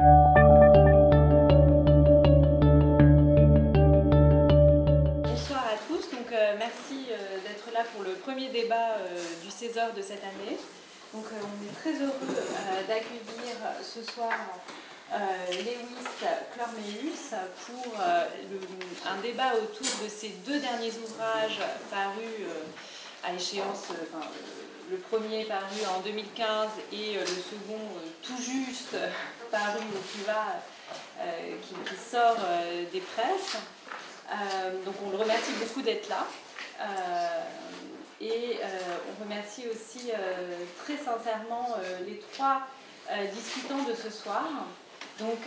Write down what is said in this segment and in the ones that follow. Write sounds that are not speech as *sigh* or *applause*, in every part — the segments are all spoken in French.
Bonsoir à tous, donc euh, merci euh, d'être là pour le premier débat euh, du César de cette année. Donc on est très heureux d'accueillir ce soir Lewis Clormeus pour un débat autour de ses deux derniers ouvrages parus à échéance, le premier paru en 2015 et le second tout juste paru au plus bas qui, qui, sort des presses. Euh, donc on le remercie beaucoup d'être là. Euh, et euh, on remercie aussi très sincèrement les trois discutants de ce soir. Donc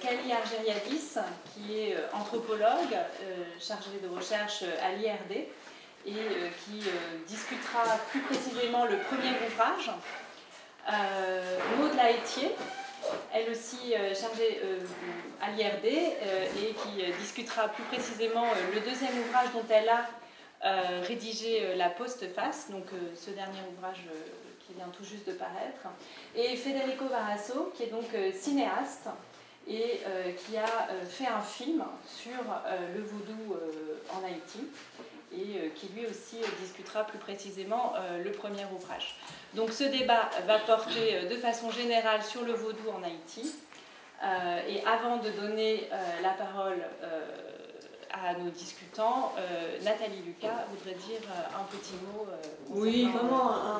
Kali Argeriadis, qui est anthropologue, chargée de recherche à l'IRD, et qui discutera plus précisément le premier ouvrage. Maud Laetier, elle aussi euh, chargée euh, à l'IRD euh, et qui discutera plus précisément le deuxième ouvrage dont elle a rédigé la postface, donc ce dernier ouvrage qui vient tout juste de paraître, et Federico Varasso, qui est donc cinéaste et qui a fait un film sur le vaudou en Haïti et qui lui aussi discutera plus précisément le premier ouvrage. Donc ce débat va porter euh, de façon générale sur le vaudou en Haïti. Euh, et avant de donner euh, la parole à nos discutants, Nathalie Lucas voudrait dire un petit mot. oui, vraiment un,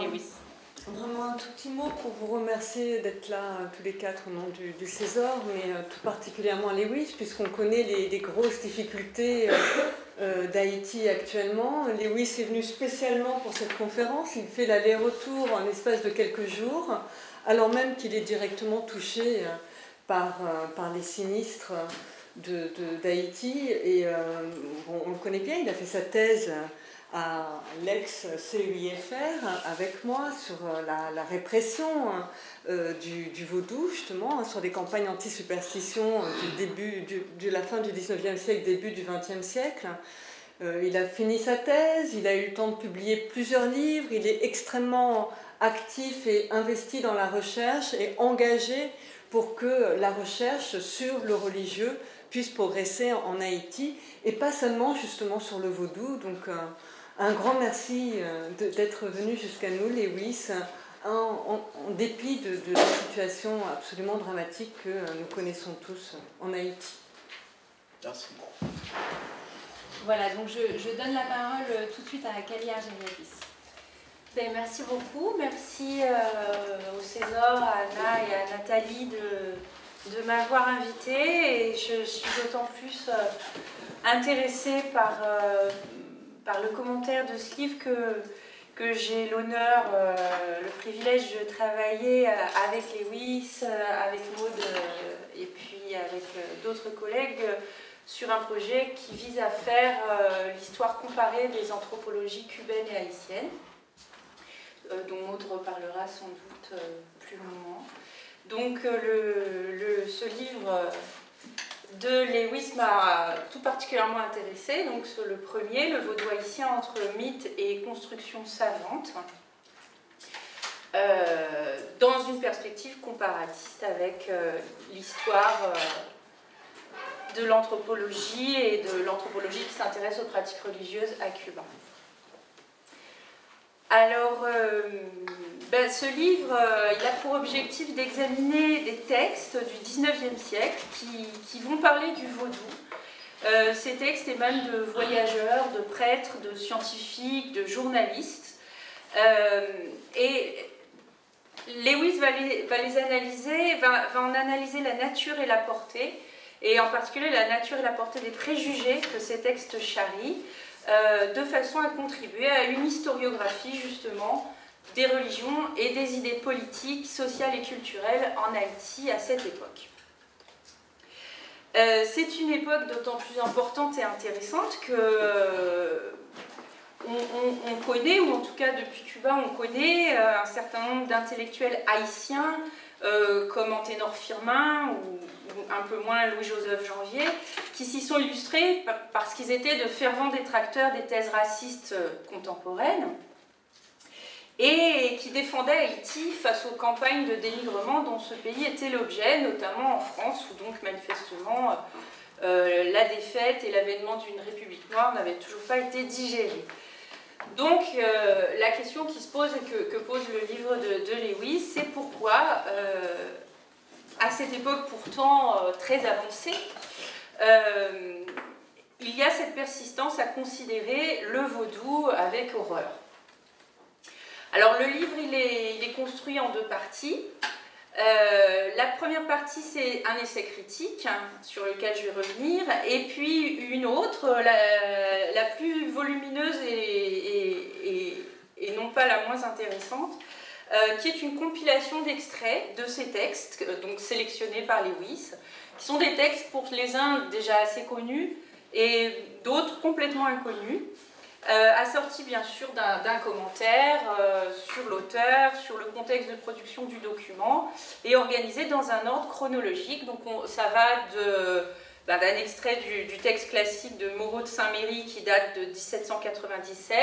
vraiment un tout petit mot pour vous remercier d'être là tous les quatre au nom du, César, mais tout particulièrement Lewis, puisqu'on connaît les, grosses difficultés euh, d'Haïti actuellement. Lewis est venu spécialement pour cette conférence. Il fait l'aller-retour en l'espace de quelques jours, alors même qu'il est directement touché euh, par, euh, par les sinistres d'Haïti. De, et on le connaît bien, il a fait sa thèse à l'ex-CUIFR avec moi sur la, répression euh, du, vaudou, justement, hein, sur des campagnes anti-superstition du début, de la fin du 19e siècle, début du 20e siècle. Euh, il a fini sa thèse, il a eu le temps de publier plusieurs livres, il est extrêmement actif et investi dans la recherche et engagé pour que la recherche sur le religieux puisse progresser en Haïti et pas seulement justement sur le vaudou. Donc, euh, un grand merci euh, d'être venu jusqu'à nous, Lewis, en, dépit de, la situation absolument dramatique que euh, nous connaissons tous en Haïti. Merci. Voilà, donc je, donne la parole euh, tout de suite à Kalia Génétis. Ben, merci beaucoup, merci au César, à Anna et à Nathalie de, de m'avoir invitée et je suis d'autant plus intéressée par par le commentaire de ce livre que, j'ai l'honneur, euh, le privilège de travailler euh, avec Lewis, euh, avec Maud et puis avec d'autres collègues sur un projet qui vise à faire l'histoire comparée des anthropologies cubaines et haïtiennes, dont Maud reparlera sans doute plus longuement. Donc le, le, ce livre de Lewis m'a tout particulièrement intéressé. Donc le premier, le vaudoisien entre mythe et construction savante, euh, dans une perspective comparatiste avec euh, l'histoire euh, de l'anthropologie et de l'anthropologie qui s'intéresse aux pratiques religieuses à Cuba. Alors, euh, ben, ce livre, euh, il a pour objectif d'examiner des textes du 19e siècle qui, vont parler du vaudou. Euh, ces textes émanent de voyageurs, de prêtres, de scientifiques, de journalistes. et Lewis va les, analyser, va, va, en analyser la nature et la portée, et en particulier la nature et la portée des préjugés que ces textes charrient. Euh, de façon à contribuer à une historiographie justement des religions et des idées politiques, sociales et culturelles en Haïti à cette époque. Euh, c'est une époque d'autant plus importante et intéressante que euh, on, connaît, ou en tout cas depuis Cuba, on connaît un certain nombre d'intellectuels haïtiens comme Anténor Firmin ou un peu moins Louis-Joseph Janvier, qui s'y sont illustrés parce qu'ils étaient de fervents détracteurs des thèses racistes euh, contemporaines. et qui défendait Haïti face aux campagnes de dénigrement dont ce pays était l'objet, notamment en France, où donc manifestement euh, la défaite et l'avènement d'une république noire n'avaient toujours pas été digérés. Donc euh, la question qui se pose et que, pose le livre de, Lewis, c'est pourquoi, euh, à cette époque pourtant très avancée, il y a cette persistance à considérer le vaudou avec horreur. Alors le livre, il est, construit en deux parties. Euh, la première partie, c'est un essai critique sur lequel je vais revenir, et puis une autre, la, plus volumineuse et, non pas la moins intéressante, euh, qui est une compilation d'extraits de ces textes, euh, donc sélectionnés par Lewis, qui sont des textes pour les uns déjà assez connus et d'autres complètement inconnus. Euh, assorti bien sûr d'un commentaire euh, sur l'auteur, sur le contexte de production du document, et organisé dans un ordre chronologique. Donc ça va ben, d'un extrait du, texte classique de Moreau de Saint-Méry qui date de 1797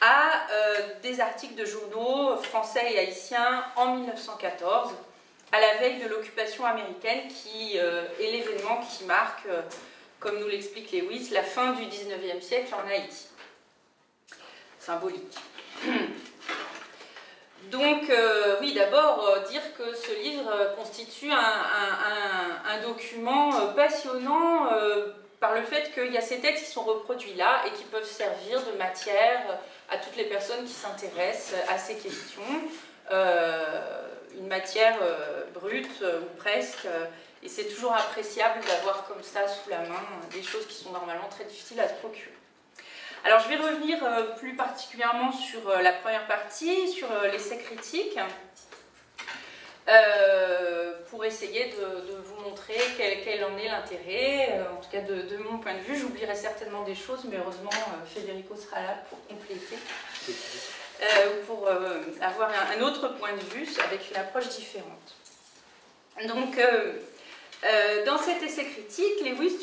à euh, des articles de journaux français et haïtiens en 1914, à la veille de l'occupation américaine qui est l'événement qui marque, comme nous l'explique Lewis, la fin du 19e siècle en Haïti *clears throat* Donc, euh, oui, d'abord, euh, dire que ce livre constitue un, document euh, passionnant par le fait qu'il y a ces textes qui sont reproduits là et qui peuvent servir de matière à toutes les personnes qui s'intéressent à ces questions. une matière brute ou presque. et c'est toujours appréciable d'avoir comme ça sous la main des choses qui sont normalement très difficiles à se procurer. Alors je vais revenir euh, plus particulièrement sur euh, la première partie, sur euh, l'essai critique, pour essayer de, vous montrer quel, en est l'intérêt, en tout cas de, mon point de vue. J'oublierai certainement des choses, mais heureusement Federico sera là pour compléter, pour avoir un, autre point de vue avec une approche différente. Donc, dans cet essai critique, Lewis,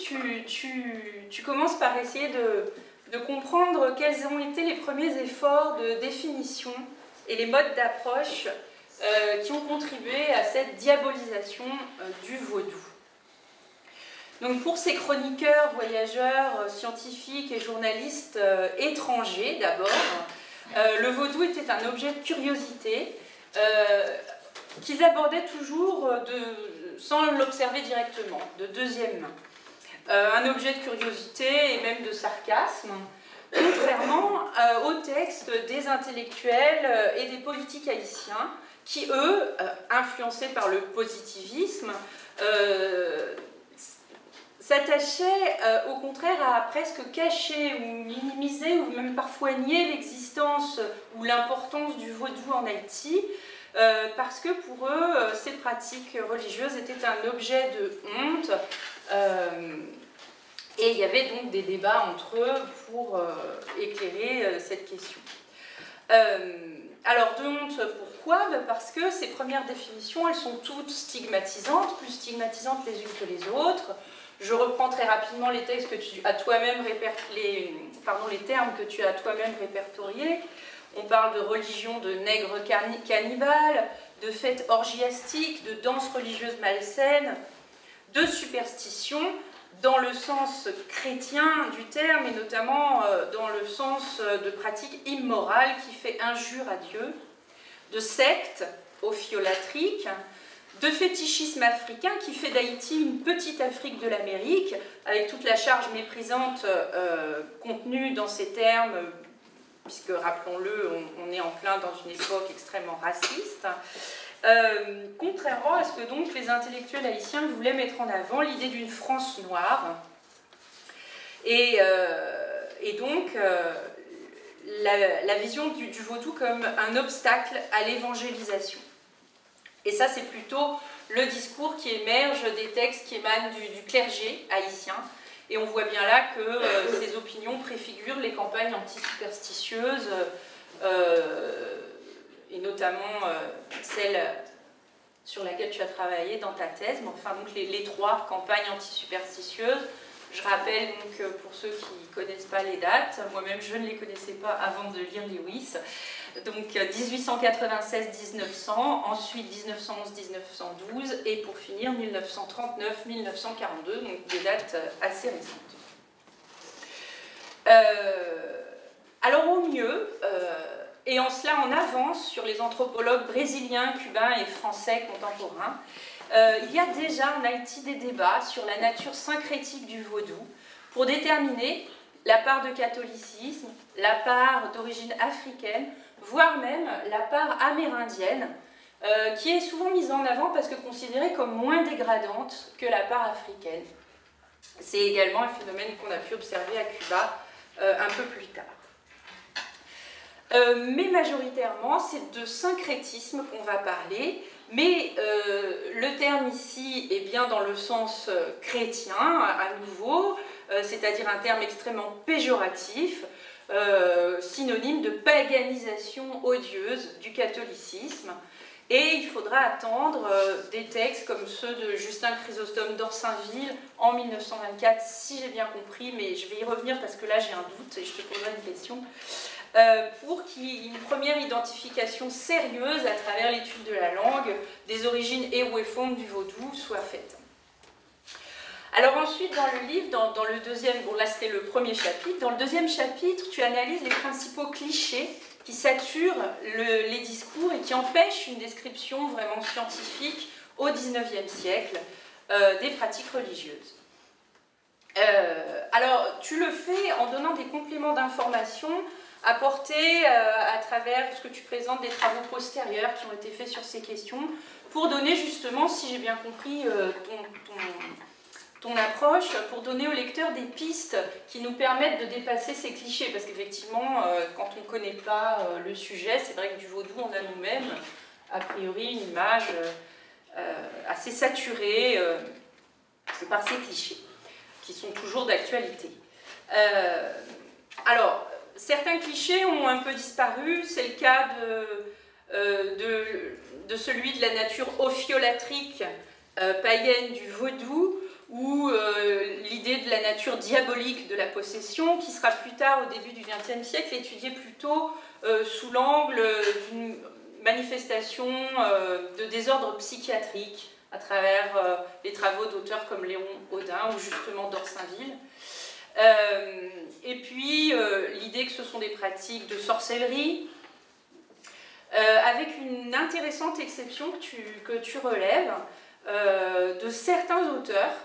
tu commences par essayer de, de comprendre quels ont été les premiers efforts de définition et les modes d'approche euh, qui ont contribué à cette diabolisation euh, du vaudou. Donc pour ces chroniqueurs, voyageurs, euh, scientifiques et journalistes étrangers d'abord, le vaudou était un objet de curiosité qu'ils abordaient toujours sans l'observer directement, de deuxième main. Euh, un objet de curiosité et même de sarcasme, contrairement euh, au texte des intellectuels euh, et des politiques haïtiens qui, eux, influencés par le positivisme, s'attachaient au contraire à presque cacher ou minimiser ou même parfois nier l'existence ou l'importance du vaudou en Haïti, parce que pour eux, ces pratiques religieuses étaient un objet de honte, et il y avait donc des débats entre eux pour euh, éclairer euh, cette question. alors de honte, pourquoi? Ben, Parce que ces premières définitions, elles sont toutes stigmatisantes, plus stigmatisantes les unes que les autres. Je reprends très rapidement les textes que tu as toi-même les, pardon, les termes que tu as toi-même répertoriés. On parle de religion de nègres cannibales, de fêtes orgiastiques, de danses religieuses malsaines, de superstition dans le sens chrétien du terme et notamment euh, dans le sens euh, de pratique immorale qui fait injure à Dieu, de secte ophiolatrique, de fétichisme africain qui fait d'Haïti une petite Afrique de l'Amérique, avec toute la charge méprisante euh, contenue dans ces termes, puisque rappelons-le, on, est en plein dans une époque extrêmement raciste. Euh, contrairement à ce que donc les intellectuels haïtiens voulaient mettre en avant, l'idée d'une France noire. Et, euh, donc, euh, la, vision du, vaudou comme un obstacle à l'évangélisation. Et ça, c'est plutôt le discours qui émerge des textes qui émanent du, clergé haïtien. Et on voit bien là que ces opinions préfigurent les campagnes anti-superstitieuses et notamment euh, celle sur laquelle tu as travaillé dans ta thèse, mais enfin donc les, trois campagnes anti-superstitieuses, Je rappelle donc pour ceux qui ne connaissent pas les dates, moi-même je ne les connaissais pas avant de lire Lewis. Donc 1896-1900, ensuite 1911-1912 et pour finir 1939-1942, donc des dates assez récentes. Euh, alors au mieux, euh, et en cela on avance sur les anthropologues brésiliens, cubains et français contemporains, euh, il y a déjà en Haïti des débats sur la nature syncrétique du vaudou pour déterminer la part de catholicisme, la part d'origine africaine, voire même la part amérindienne, euh, qui est souvent mise en avant parce que considérée comme moins dégradante que la part africaine. C'est également un phénomène qu'on a pu observer à Cuba euh, un peu plus tard. Euh, mais majoritairement, c'est de syncrétisme qu'on va parler, mais euh, le terme ici est bien dans le sens chrétien, à nouveau, c'est-à-dire un terme extrêmement péjoratif, synonyme de paganisation odieuse du catholicisme. Et il faudra attendre euh, des textes comme ceux de Justin Chrysostome d'Orsainville en 1924, si j'ai bien compris, mais je vais y revenir parce que là j'ai un doute et je te poserai une question, euh, pour qu'il première identification sérieuse à travers l'étude de la langue des origines et fonds du vaudou soit faite. Alors ensuite, dans le livre, dans, le deuxième, bon là c'était le premier chapitre, dans le deuxième chapitre, tu analyses les principaux clichés qui sature les discours et qui empêche une description vraiment scientifique au XIXe siècle euh, des pratiques religieuses. Euh, alors, tu le fais en donnant des compléments d'information apportés euh, à travers ce que tu présentes des travaux postérieurs qui ont été faits sur ces questions pour donner justement, si j'ai bien compris, ton ton approche pour donner au lecteur des pistes qui nous permettent de dépasser ces clichés. Parce qu'effectivement, euh, quand on ne connaît pas euh, le sujet, c'est vrai que du vaudou, on a nous-mêmes, a priori, une image euh, assez saturée par ces clichés, qui sont toujours d'actualité. alors, certains clichés ont un peu disparu. C'est le cas de, de, celui de la nature ophiolatrique païenne du vaudou, ou euh, l'idée de la nature diabolique de la possession, qui sera plus tard, au début du XXe siècle, étudiée plutôt euh, sous l'angle d'une manifestation euh, de désordre psychiatrique à travers les travaux d'auteurs comme Léon Audin ou justement d'Orsainville. Et puis l'idée que ce sont des pratiques de sorcellerie, avec une intéressante exception que tu, que tu relèves de certains auteurs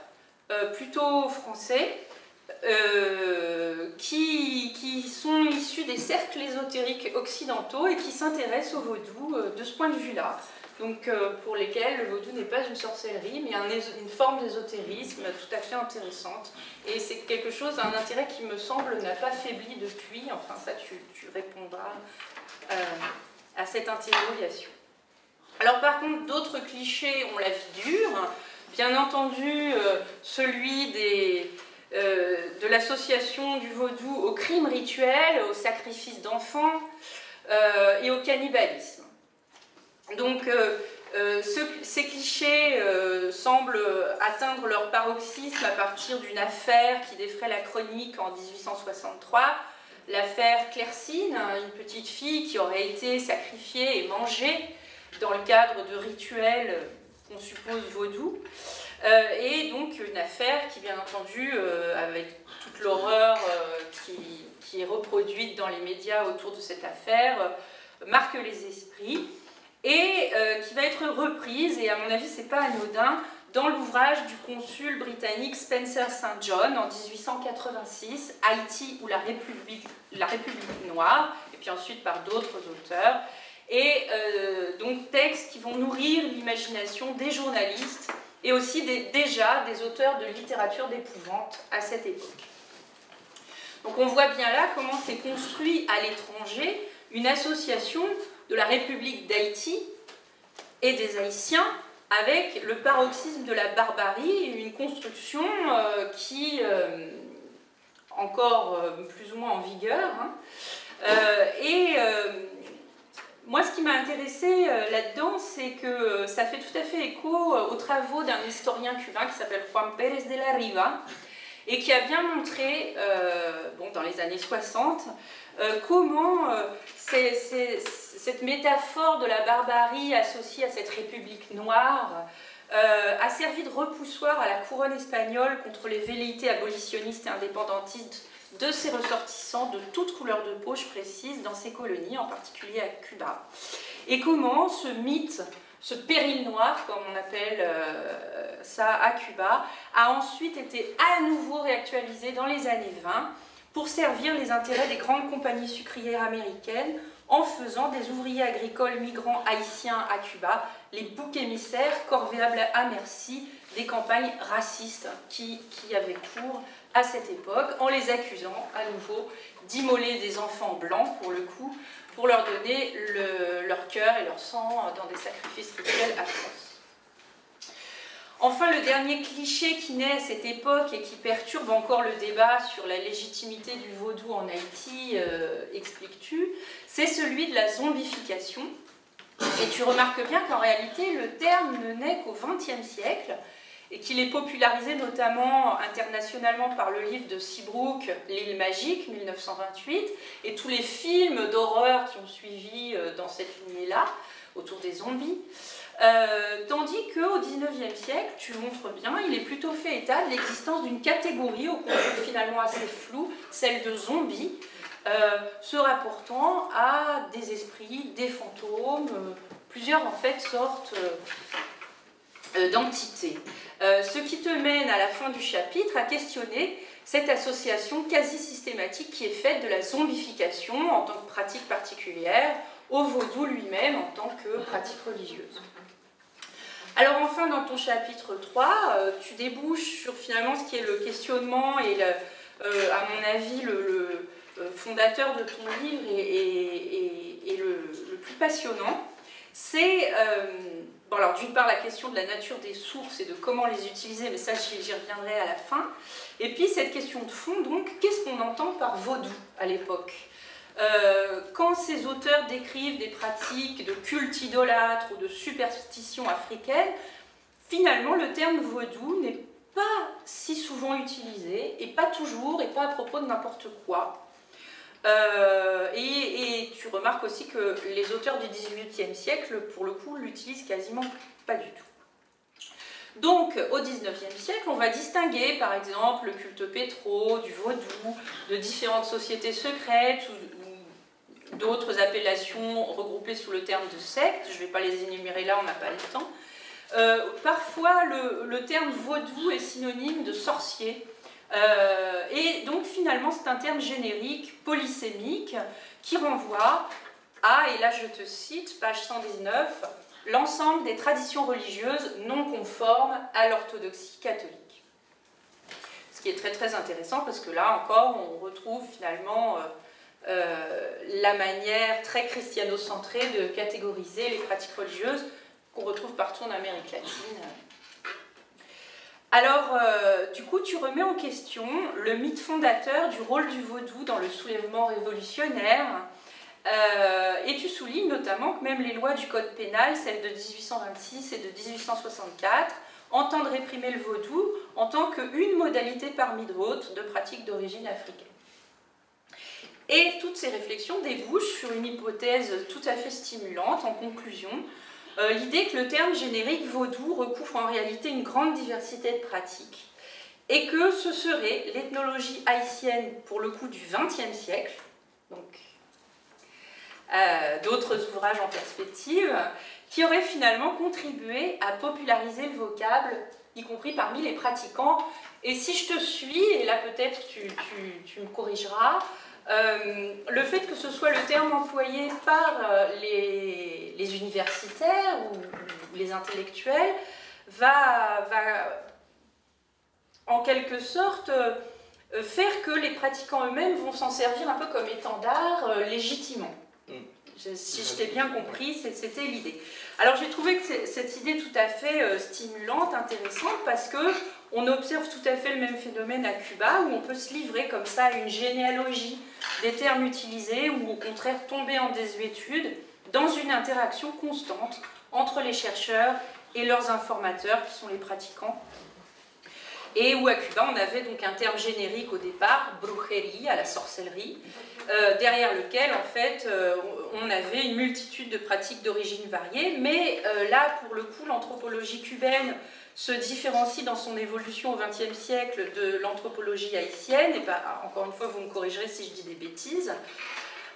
euh, plutôt français, euh, qui, qui, sont issus des cercles ésotériques occidentaux et qui s'intéressent au vaudou euh, de ce point de vue-là. Donc pour lesquels le vaudou n'est pas une sorcellerie, mais une forme d'ésotérisme tout à fait intéressante. Et c'est quelque chose, un intérêt qui me semble n'a pas faibli depuis. Enfin ça, tu, répondras à cette interrogation. Alors par contre, d'autres clichés ont la vie dure. Bien entendu, euh, celui euh, de l'association du vaudou au crime rituel, au sacrifice d'enfants euh, et au cannibalisme. Donc, ces clichés semblent atteindre leur paroxysme à partir d'une affaire qui défrait la chronique en 1863, l'affaire Clercine, une petite fille qui aurait été sacrifiée et mangée dans le cadre de rituels qu'on suppose vaudou. Euh, et donc une affaire qui, bien entendu, euh, avec toute l'horreur euh, qui, est reproduite dans les médias autour de cette affaire, marque les esprits et qui va être reprise, et à mon avis, c'est pas anodin, dans l'ouvrage du consul britannique Spencer St. John en 1886, Haïti ou la République, la République noire, et puis ensuite par d'autres auteurs, et euh, donc textes qui vont nourrir l'imagination des journalistes et aussi déjà des auteurs de littérature d'épouvante à cette époque. Donc on voit bien là comment s'est construit à l'étranger une association de la République d'Haïti et des Haïtiens avec le paroxysme de la barbarie, une construction euh, qui, euh, encore plus ou moins en vigueur, hein, et moi, ce qui m'a intéressé euh, là-dedans, c'est que euh, ça fait tout à fait écho euh, aux travaux d'un historien cubain qui s'appelle Juan Pérez de la Riva et qui a bien montré, bon, dans les années 60, comment cette métaphore de la barbarie associée à cette république noire a servi de repoussoir à la couronne espagnole contre les velléités abolitionnistes et indépendantistes de ses ressortissants de toute couleur de peau, je précise, dans ces colonies, en particulier à Cuba. Et comment ce mythe, ce péril noir, comme on appelle euh, ça à Cuba, a ensuite été à nouveau réactualisé dans les années 20 pour servir les intérêts des grandes compagnies sucrières américaines en faisant des ouvriers agricoles migrants haïtiens à Cuba les boucs émissaires corvéables à merci des campagnes racistes qui, avaient cours à cette époque, en les accusant à nouveau d'immoler des enfants blancs, pour le coup, pour leur donner leur cœur et leur sang dans des sacrifices rituels atroces. Enfin, le dernier cliché qui naît à cette époque et qui perturbe encore le débat sur la légitimité du vaudou en Haïti, euh, expliques-tu, c'est celui de la zombification. Et tu remarques bien qu'en réalité, le terme ne naît qu'au XXe siècle et qu'il est popularisé notamment internationalement par le livre de Seabrook, L'île magique, 1928, et tous les films d'horreur qui ont suivi euh, dans cette lignée-là, autour des zombies. Euh, tandis qu'au XIXe siècle, tu montres bien, il est plutôt fait état de l'existence d'une catégorie au contenu finalement assez flou, celle de zombies, euh, se rapportant à des esprits, des fantômes, plusieurs en fait sortes d'entités. Euh, ce qui te mène à la fin du chapitre à questionner cette association quasi systématique qui est faite de la zombification en tant que pratique particulière au vaudou lui-même en tant que pratique religieuse. Alors enfin, dans ton chapitre 3, euh, tu débouches sur finalement ce qui est le questionnement et, euh, à mon avis, le, fondateur de ton livre et, le, plus passionnant. C'est alors d'une part la question de la nature des sources et de comment les utiliser, mais ça j'y reviendrai à la fin. Et puis cette question de fond, donc, qu'est-ce qu'on entend par vaudou à l'époque? Euh, Quand ces auteurs décrivent des pratiques de culte idolâtre ou de superstition africaine, finalement le terme vaudou n'est pas si souvent utilisé, et pas toujours, et pas à propos de n'importe quoi. Euh, et, tu remarques aussi que les auteurs du XVIIIe siècle, pour le coup, l'utilisent quasiment pas du tout. Donc, au XIXe siècle, on va distinguer, par exemple, le culte pétro, du vaudou, de différentes sociétés secrètes ou, d'autres appellations regroupées sous le terme de secte. Je ne vais pas les énumérer là, on n'a pas le temps. Euh, parfois, le, terme vaudou est synonyme de sorcier euh, et donc finalement c'est un terme générique, polysémique, qui renvoie à, et là je te cite, page 119, l'ensemble des traditions religieuses non conformes à l'orthodoxie catholique. Ce qui est très très intéressant parce que là encore on retrouve finalement euh, la manière très christiano-centrée de catégoriser les pratiques religieuses qu'on retrouve partout en Amérique latine. Alors, euh, du coup, tu remets en question le mythe fondateur du rôle du vaudou dans le soulèvement révolutionnaire. Euh, et tu soulignes notamment que même les lois du Code pénal, celles de 1826 et de 1864, entendent réprimer le vaudou en tant qu'une modalité parmi d'autres de pratiques d'origine africaine. Et toutes ces réflexions débouchent sur une hypothèse tout à fait stimulante en conclusion, euh, l'idée que le terme générique vaudou recouvre en réalité une grande diversité de pratiques et que ce serait l'ethnologie haïtienne pour le coup du XXe siècle, donc euh, d'autres ouvrages en perspective, qui auraient finalement contribué à populariser le vocable, y compris parmi les pratiquants. Et si je te suis, et là peut-être tu me corrigeras, euh, le fait que ce soit le terme employé par euh, les, universitaires ou, les intellectuels va, en quelque sorte euh, faire que les pratiquants eux-mêmes vont s'en servir un peu comme étendard légitimement. Mm. si je t'ai bien compris, c'était l'idée. Alors j'ai trouvé que cette idée tout à fait stimulante, intéressante, parce que on observe tout à fait le même phénomène à Cuba, où on peut se livrer comme ça à une généalogie des termes utilisés, ou au contraire tomber en désuétude, dans une interaction constante entre les chercheurs et leurs informateurs, qui sont les pratiquants. et où à Cuba on avait donc un terme générique au départ, brujerie, à la sorcellerie, euh, derrière lequel en fait euh, on avait une multitude de pratiques d'origine variée, mais euh, là pour le coup l'anthropologie cubaine se différencie dans son évolution au XXe siècle de l'anthropologie haïtienne, et bah, encore une fois vous me corrigerez si je dis des bêtises,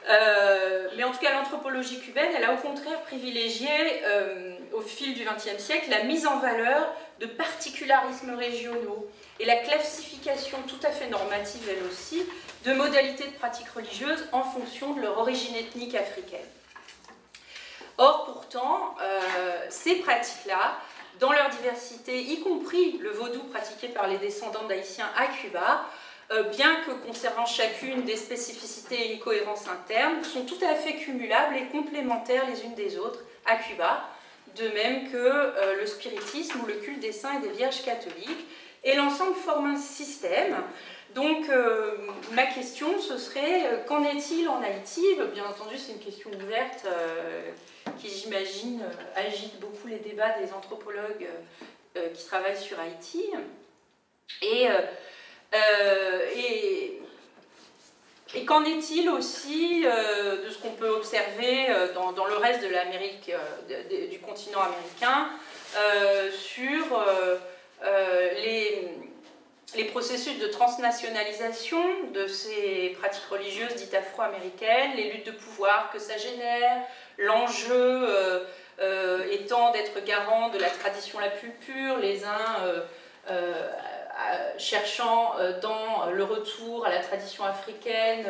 euh, mais en tout cas, l'anthropologie cubaine, elle a au contraire privilégié, euh, au fil du XXe siècle, la mise en valeur de particularismes régionaux et la classification tout à fait normative, elle aussi, de modalités de pratiques religieuses en fonction de leur origine ethnique africaine. Or, pourtant, euh, ces pratiques-là, dans leur diversité, y compris le vaudou pratiqué par les descendants d'Haïtiens à Cuba, euh, bien que conservant chacune des spécificités et une cohérence interne, sont tout à fait cumulables et complémentaires les unes des autres à Cuba, de même que euh, le spiritisme ou le culte des saints et des vierges catholiques. Et l'ensemble forme un système. Donc euh, ma question, ce serait, qu'en est-il en Haïti? Bien entendu, c'est une question ouverte qui, j'imagine, agite beaucoup les débats des anthropologues qui travaillent sur Haïti. Et euh, qu'en est-il aussi euh, de ce qu'on peut observer euh, dans, le reste de l'Amérique, du continent américain, sur les, les, processus de transnationalisation de ces pratiques religieuses dites afro-américaines, les luttes de pouvoir que ça génère, l'enjeu étant d'être garant de la tradition la plus pure, les uns cherchant euh, dans le retour à la tradition africaine,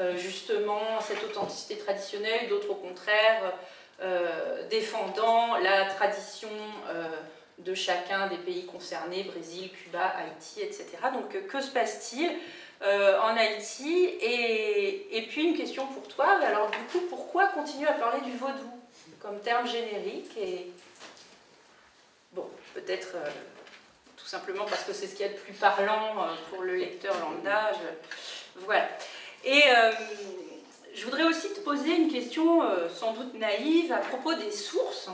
euh, justement, cette authenticité traditionnelle, d'autres au contraire euh, défendant la tradition de chacun des pays concernés, Brésil, Cuba, Haïti, etc. Donc que se passe-t-il en Haïti? Et, et, puis une question pour toi, alors du coup, pourquoi continuer à parler du vaudou comme terme générique et bon, peut-être tout simplement parce que c'est ce qu'il y a de plus parlant euh, pour le lecteur lambda. Voilà. Et euh, je voudrais aussi te poser une question euh, sans doute naïve à propos des sources.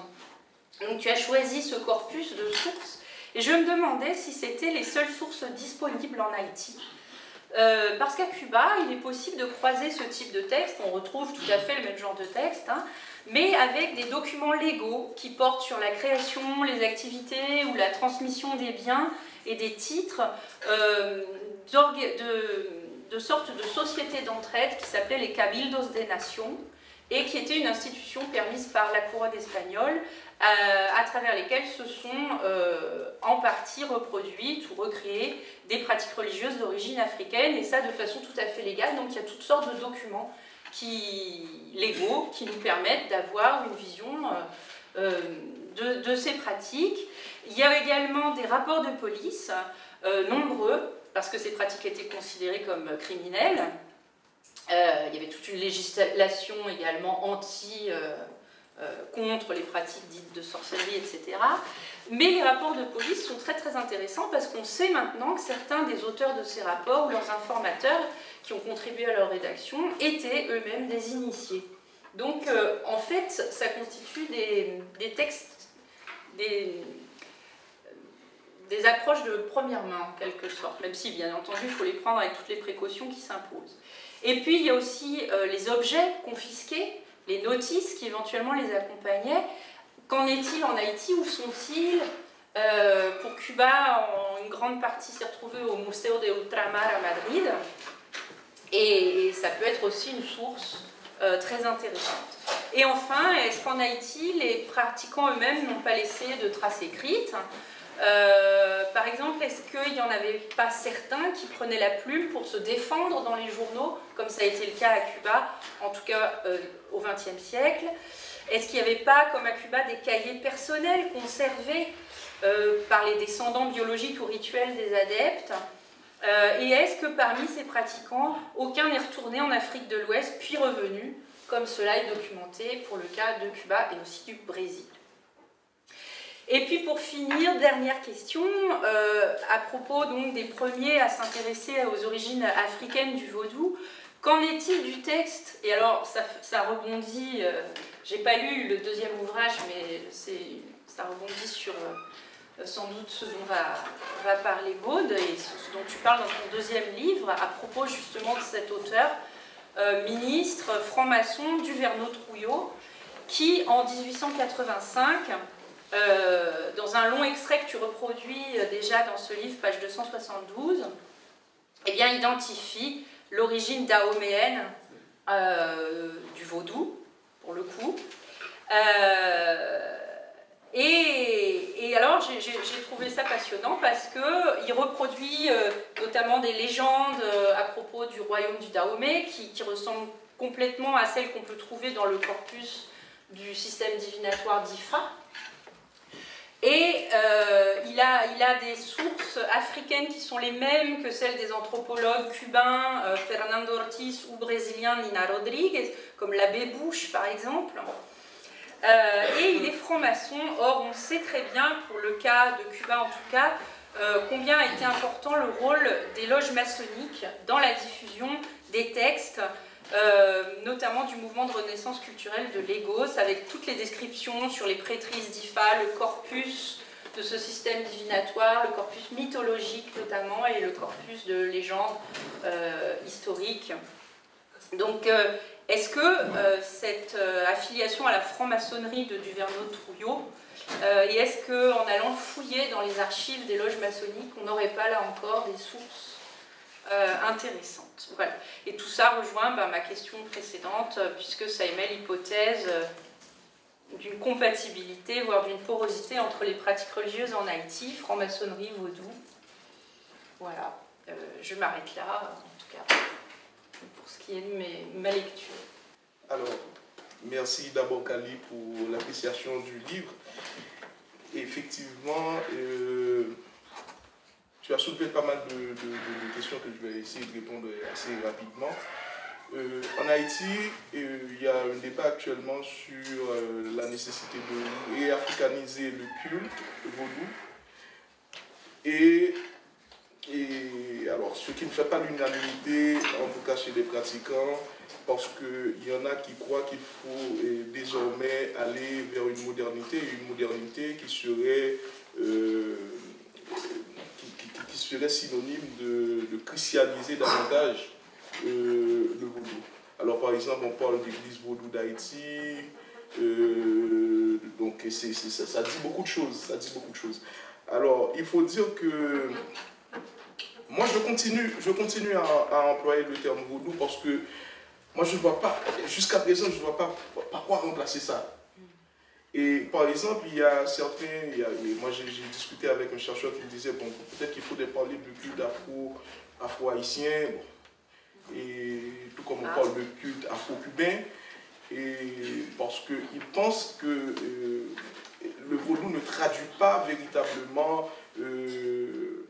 Donc tu as choisi ce corpus de sources et je me demandais si c'était les seules sources disponibles en Haïti. parce qu'à Cuba, il est possible de croiser ce type de texte, on retrouve tout à fait le même genre de texte, hein, mais avec des documents légaux qui portent sur la création, les activités ou la transmission des biens et des titres euh, de, de sortes de sociétés d'entraide qui s'appelaient les Cabildos des Nations et qui étaient une institution permise par la couronne espagnole euh, à travers lesquelles se sont euh, en partie reproduites ou recréées des pratiques religieuses d'origine africaine et ça de façon tout à fait légale. Donc il y a toutes sortes de documents qui, légaux qui nous permettent d'avoir une vision euh, euh, de, ces pratiques. Il y a également des rapports de police euh, nombreux, parce que ces pratiques étaient considérées comme criminelles. il y avait toute une législation également anti, contre les pratiques dites de sorcellerie, etc. Mais les rapports de police sont très très intéressants parce qu'on sait maintenant que certains des auteurs de ces rapports ou leurs informateurs qui ont contribué à leur rédaction étaient eux-mêmes des initiés. Donc euh, en fait, ça constitue des, textes, des, des, approches de première main en quelque sorte, même si bien entendu il faut les prendre avec toutes les précautions qui s'imposent. Et puis il y a aussi euh, les objets confisqués, les notices qui éventuellement les accompagnaient. Qu'en est-il en Haïti? Où sont-ils? Euh, Pour Cuba, une grande partie s'est retrouvée au Museo de Ultramar à Madrid. Et ça peut être aussi une source euh, très intéressante. Et enfin, est-ce qu'en Haïti, les pratiquants eux-mêmes n'ont pas laissé de traces écrites? Euh, par exemple, est-ce qu'il n'y en avait pas certains qui prenaient la plume pour se défendre dans les journaux, comme ça a été le cas à Cuba, en tout cas euh, au XXe siècle? Est-ce qu'il n'y avait pas, comme à Cuba, des cahiers personnels conservés par les descendants biologiques ou rituels des adeptes? Euh, et est-ce que parmi ces pratiquants, aucun n'est retourné en Afrique de l'Ouest puis revenu, comme cela est documenté pour le cas de Cuba et aussi du Brésil? Et puis pour finir, dernière question, euh, à propos donc des premiers à s'intéresser aux origines africaines du vaudou, qu'en est-il du texte? Et alors ça, rebondit, euh, j'ai pas lu le deuxième ouvrage, mais ça rebondit sur sans doute ce dont va, va parler Maud et ce dont tu parles dans ton deuxième livre à propos justement de cet auteur, ministre franc-maçon Duverneau-Trouillot, qui en 1885, dans un long extrait que tu reproduis déjà dans ce livre, page 272, eh bien, identifie l'origine dahoméenne euh, du vaudou, pour le coup. Euh, et, alors, j'ai trouvé ça passionnant parce qu'il reproduit euh, notamment des légendes à propos du royaume du Dahomey qui, qui ressemblent complètement à celles qu'on peut trouver dans le corpus du système divinatoire d'Ifa. Et euh, il, a, il, a, des sources africaines qui sont les mêmes que celles des anthropologues cubains euh, Fernando Ortiz ou brésiliens Nina Rodriguez, comme l'abbé Bouche par exemple. Euh, et il est franc-maçon, or on sait très bien, pour le cas de Cuba en tout cas, combien a été important le rôle des loges maçonniques dans la diffusion des textes notamment du mouvement de renaissance culturelle de Lagos, avec toutes les descriptions sur les prêtrises d'Ifa, le corpus de ce système divinatoire, le corpus mythologique notamment, et le corpus de légendes euh, historiques. Donc, euh, est-ce que cette affiliation à la franc-maçonnerie de Duverneau-Trouillot, et est-ce qu'en allant fouiller dans les archives des loges maçonniques, on n'aurait pas là encore des sources euh, intéressante. Voilà. Et tout ça rejoint bah, ma question précédente, euh, puisque ça émet l'hypothèse euh, d'une compatibilité, voire d'une porosité entre les pratiques religieuses en Haïti, franc-maçonnerie, vaudou. Voilà, je m'arrête là, en tout cas, pour ce qui est de ma lecture. Alors, merci d'abord Kali pour l'appréciation du livre. Effectivement, tu as soulevé pas mal de, questions que je vais essayer de répondre assez rapidement. Euh, en Haïti, euh, il y a un débat actuellement sur euh, la nécessité de réafricaniser le culte vaudou. Et, et alors, ce qui ne fait pas l'unanimité, en tout cas chez les pratiquants, parce qu'il y en a qui croient qu'il faut désormais aller vers une modernité, une modernité qui serait qui serait synonyme de, christianiser davantage euh, le vaudou. Alors par exemple, on parle d'église vaudou d'Haïti, euh, donc ça, dit beaucoup de choses, ça dit beaucoup de choses. Alors il faut dire que moi je continue, je continue à, employer le terme vaudou parce que moi je ne vois pas, jusqu'à présent je ne vois pas par quoi remplacer ça. Et par exemple, il y a certains, moi j'ai discuté avec un chercheur qui me disait, bon, peut-être qu'il faudrait parler de culte afro, afro-haïtien, et tout comme on ah. parle de culte afro-cubain, et parce qu'il pense que euh, le vaudou ne traduit pas véritablement euh,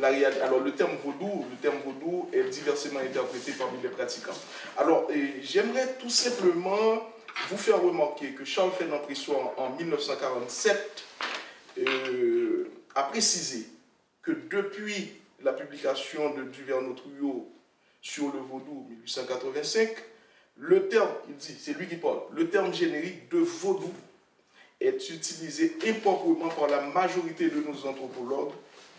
la réalité. Alors le terme vaudou, le terme vaudou est diversement interprété parmi les pratiquants. Alors j'aimerais tout simplement vous faire remarquer que Charles Ferdinand Prissoir, en 1947, euh, a précisé que depuis la publication de Duverneau-Trouillot sur le vaudou 1885, le terme, il dit, c'est lui qui parle, le terme générique de vaudou est utilisé improprement par la majorité de nos anthropologues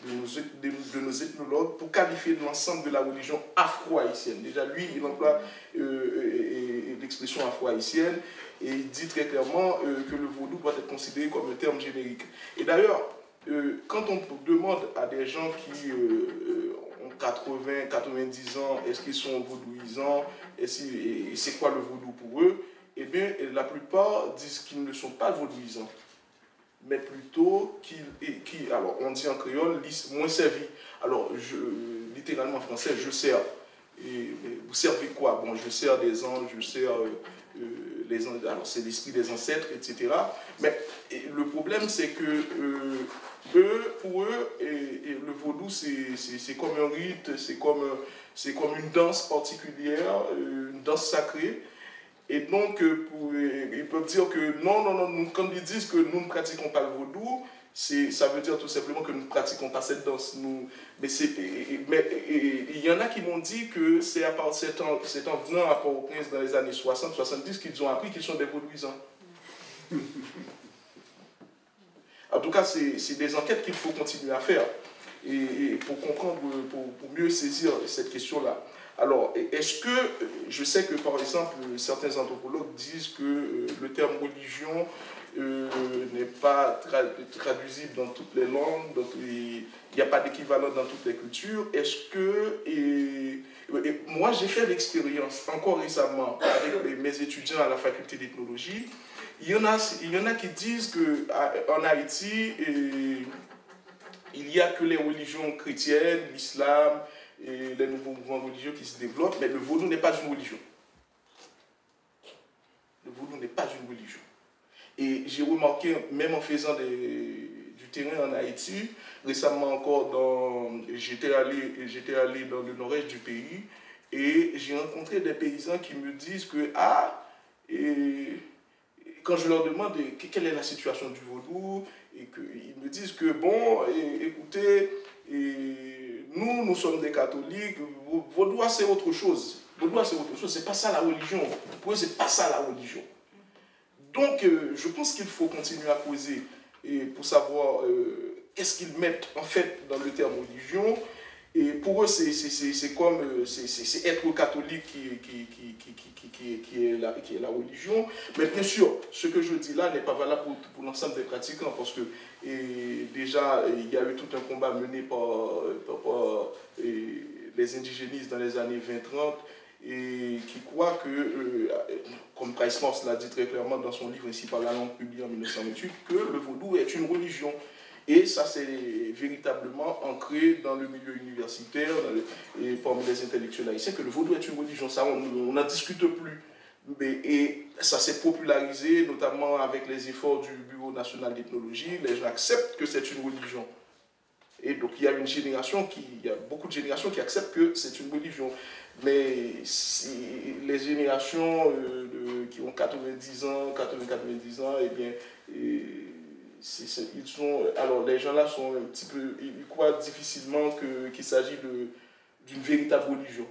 de nos, ethnologues pour qualifier l'ensemble de la religion afro-haïtienne. Déjà, lui, il emploie euh, euh, l'expression afro-haïtienne et il dit très clairement euh, que le vaudou doit être considéré comme un terme générique. Et d'ailleurs, quand on demande à des gens qui ont 80, 90 ans, est-ce qu'ils sont vaudouisants, et c'est quoi le vaudou pour eux, eh bien, la plupart disent qu'ils ne sont pas vaudouisants mais plutôt qu'il, qui, alors on dit en créole, moins servi. Alors, je, littéralement en français, je sers. Et, vous servez quoi? Bon, je sers des anges, je sers euh, euh, les anges, alors c'est l'esprit des ancêtres, etc. Mais le problème, c'est que euh, eux, pour eux, et, le vaudou, c'est, comme un rite, c'est comme, comme une danse particulière, une danse sacrée. Et donc, euh, pour, euh, ils peuvent dire que non, non, non, quand ils disent que nous ne pratiquons pas le vaudou, ça veut dire tout simplement que nous ne pratiquons pas cette danse. Nous, mais, il y en a qui m'ont dit que c'est à part c'est en, en, venant à Port-au-Prince dans les années 60-70 qu'ils ont appris qu'ils sont des vaudouisants. *laughs* En tout cas, c'est des enquêtes qu'il faut continuer à faire et, pour comprendre, pour, mieux saisir cette question-là. Alors, est-ce que, je sais que par exemple, certains anthropologues disent que euh, le terme religion euh, n'est pas traduisible dans toutes les langues, donc il n'y a pas d'équivalent dans toutes les cultures. Est-ce que, et, moi j'ai fait l'expérience encore récemment avec mes étudiants à la faculté d'ethnologie, il y, en a, il y en a qui disent qu'en Haïti, il n'y a que les religions chrétiennes, l'islam et les nouveaux mouvements religieux qui se développent, mais le vaudou n'est pas une religion. Le vaudou n'est pas une religion. Et j'ai remarqué, même en faisant du terrain en Haïti, récemment encore, j'étais allé, allé dans le nord-est du pays, et j'ai rencontré des paysans qui me disent que, ah, et quand je leur demande quelle est la situation du vaudou, et qu'ils me disent que, bon, écoutez, nous, nous sommes des catholiques, vaudou c'est autre chose. Vaudou c'est autre chose, c'est pas ça la religion. Pour eux, c'est pas ça la religion. Donc, euh, je pense qu'il faut continuer à poser et pour savoir euh, qu'est-ce qu'ils mettent en fait dans le terme religion. Et pour eux, c'est comme euh, c'est être catholique qui, qui, qui, qui, est la, qui est la religion. Mais bien sûr, ce que je dis là n'est pas valable pour, pour l'ensemble des pratiquants parce que et déjà, il y a eu tout un combat mené par, par, les indigénistes dans les années 20-30 et qui croient que, euh, comme Price Morse l'a dit très clairement dans son livre Ainsi par la langue publié en 1928, que le vaudou est une religion. Et ça, c'est véritablement ancré dans le milieu universitaire et parmi les intellectuels haïtiens que le vaudou est une religion. Ça, on n'en discute plus. Mais, et ça s'est popularisé, notamment avec les efforts du Bureau national d'ethnologie. Les gens acceptent que c'est une religion. Et donc, il y a une génération qui, il y a beaucoup de générations qui acceptent que c'est une religion. Mais les générations euh, qui ont 90 ans, 80-90 ans, eh bien, ils sont, alors les gens-là sont un petit peu, ils croient difficilement qu'il s'agit d'une véritable religion.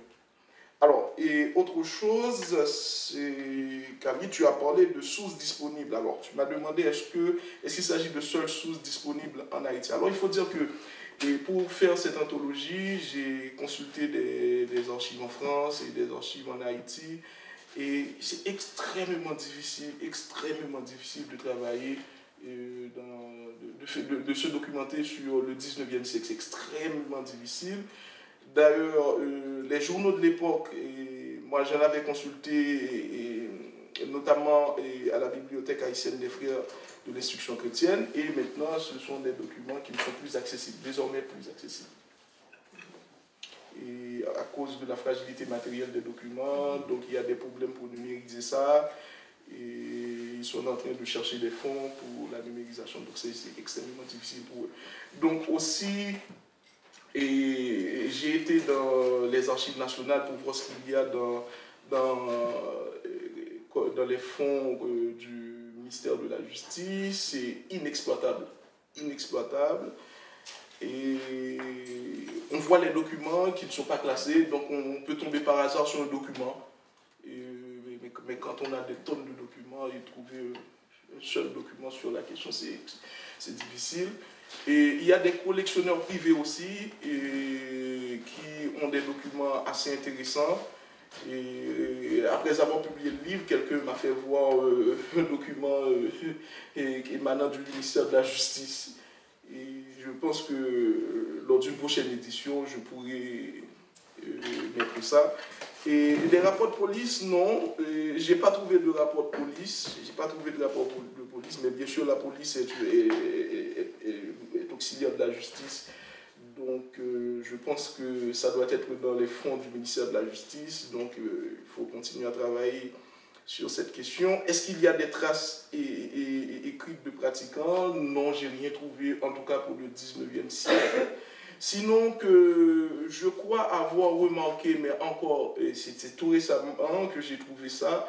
Alors, et autre chose, c'est, Camille, tu as parlé de sources disponibles. Alors, tu m'as demandé est-ce que est-ce qu'il s'agit de seules sources disponibles en Haïti? Alors, il faut dire que et pour faire cette anthologie, j'ai consulté des, des, archives en France et des archives en Haïti. Et c'est extrêmement difficile, extrêmement difficile de travailler, euh, de, se documenter sur le 19e siècle. C'est extrêmement difficile. D'ailleurs, euh, les journaux de l'époque, moi j'en avais consulté, notamment à la bibliothèque haïtienne des frères de l'instruction chrétienne, et maintenant ce sont des documents qui ne sont plus accessibles, désormais plus accessibles. Et à cause de la fragilité matérielle des documents, donc il y a des problèmes pour numériser ça, sont en train de chercher des fonds pour la numérisation, donc c'est extrêmement difficile pour eux. Donc aussi, j'ai été dans les archives nationales pour voir ce qu'il y a dans, dans, euh, dans les fonds euh, du ministère de la Justice. C'est inexploitable. Inexploitable. Et on voit les documents qui ne sont pas classés, donc on peut tomber par hasard sur un document. mais, quand on a des tonnes de documents, et trouver un seul document sur la question, c'est difficile. Et il y a des collectionneurs privés aussi et, qui ont des documents assez intéressants. Et après avoir publié le livre, quelqu'un m'a fait voir euh, *laughs* un document euh, émanant du ministère de la Justice. Et je pense que euh, lors d'une prochaine édition, je pourrai mettre ça. Et des rapports de police, non. J'ai pas trouvé de rapport de police. J'ai pas trouvé de rapport de police, mais bien sûr la police est, est, auxiliaire de la justice. Donc euh, je pense que ça doit être dans les fonds du ministère de la Justice. Donc euh, il faut continuer à travailler sur cette question. Est-ce qu'il y a des traces écrites de pratiquants? Non, j'ai rien trouvé, en tout cas pour le 19e siècle. Sinon que je crois avoir remarqué, mais encore, c'est tout récemment que j'ai trouvé ça,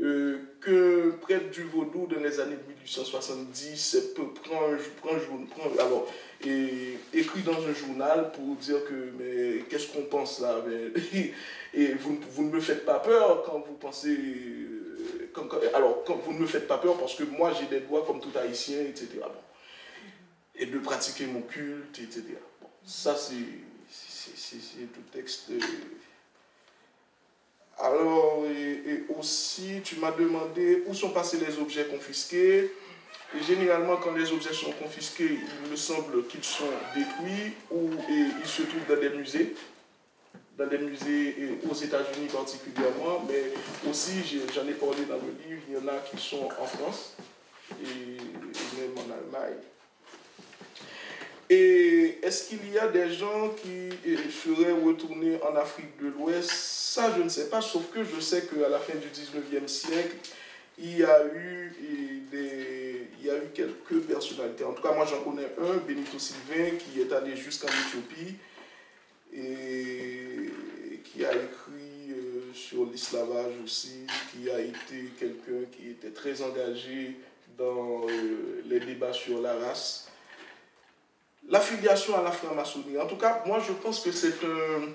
euh, que prêtre du Vaudou dans les années 1870 prend, prend, alors, et, écrit dans un journal pour dire que mais qu'est-ce qu'on pense là *laughs* et vous, vous, ne me faites pas peur quand vous pensez alors quand vous ne me faites pas peur parce que moi j'ai des doigts comme tout haïtien etc et de pratiquer mon culte, etc. ça, c'est le texte. Alors, et, aussi, tu m'as demandé où sont passés les objets confisqués. Et généralement, quand les objets sont confisqués, il me semble qu'ils sont détruits ou ils se trouvent dans des musées, dans des musées aux États-Unis particulièrement, mais aussi, j'en ai parlé dans le livre, il y en a qui sont en France et même en Allemagne. Et est-ce qu'il y a des gens qui seraient retournés en Afrique de l'Ouest? Ça, je ne sais pas, sauf que je sais qu'à la fin du 19e siècle, il y a eu des, il y a eu quelques personnalités. En tout cas, moi j'en connais un, Benito Sylvain, qui est allé jusqu'en Éthiopie et qui a écrit euh, sur l'esclavage aussi, qui a été quelqu'un qui était très engagé dans euh, les débats sur la race l'affiliation à la franc-maçonnerie. En tout cas, moi, je pense que c'est un...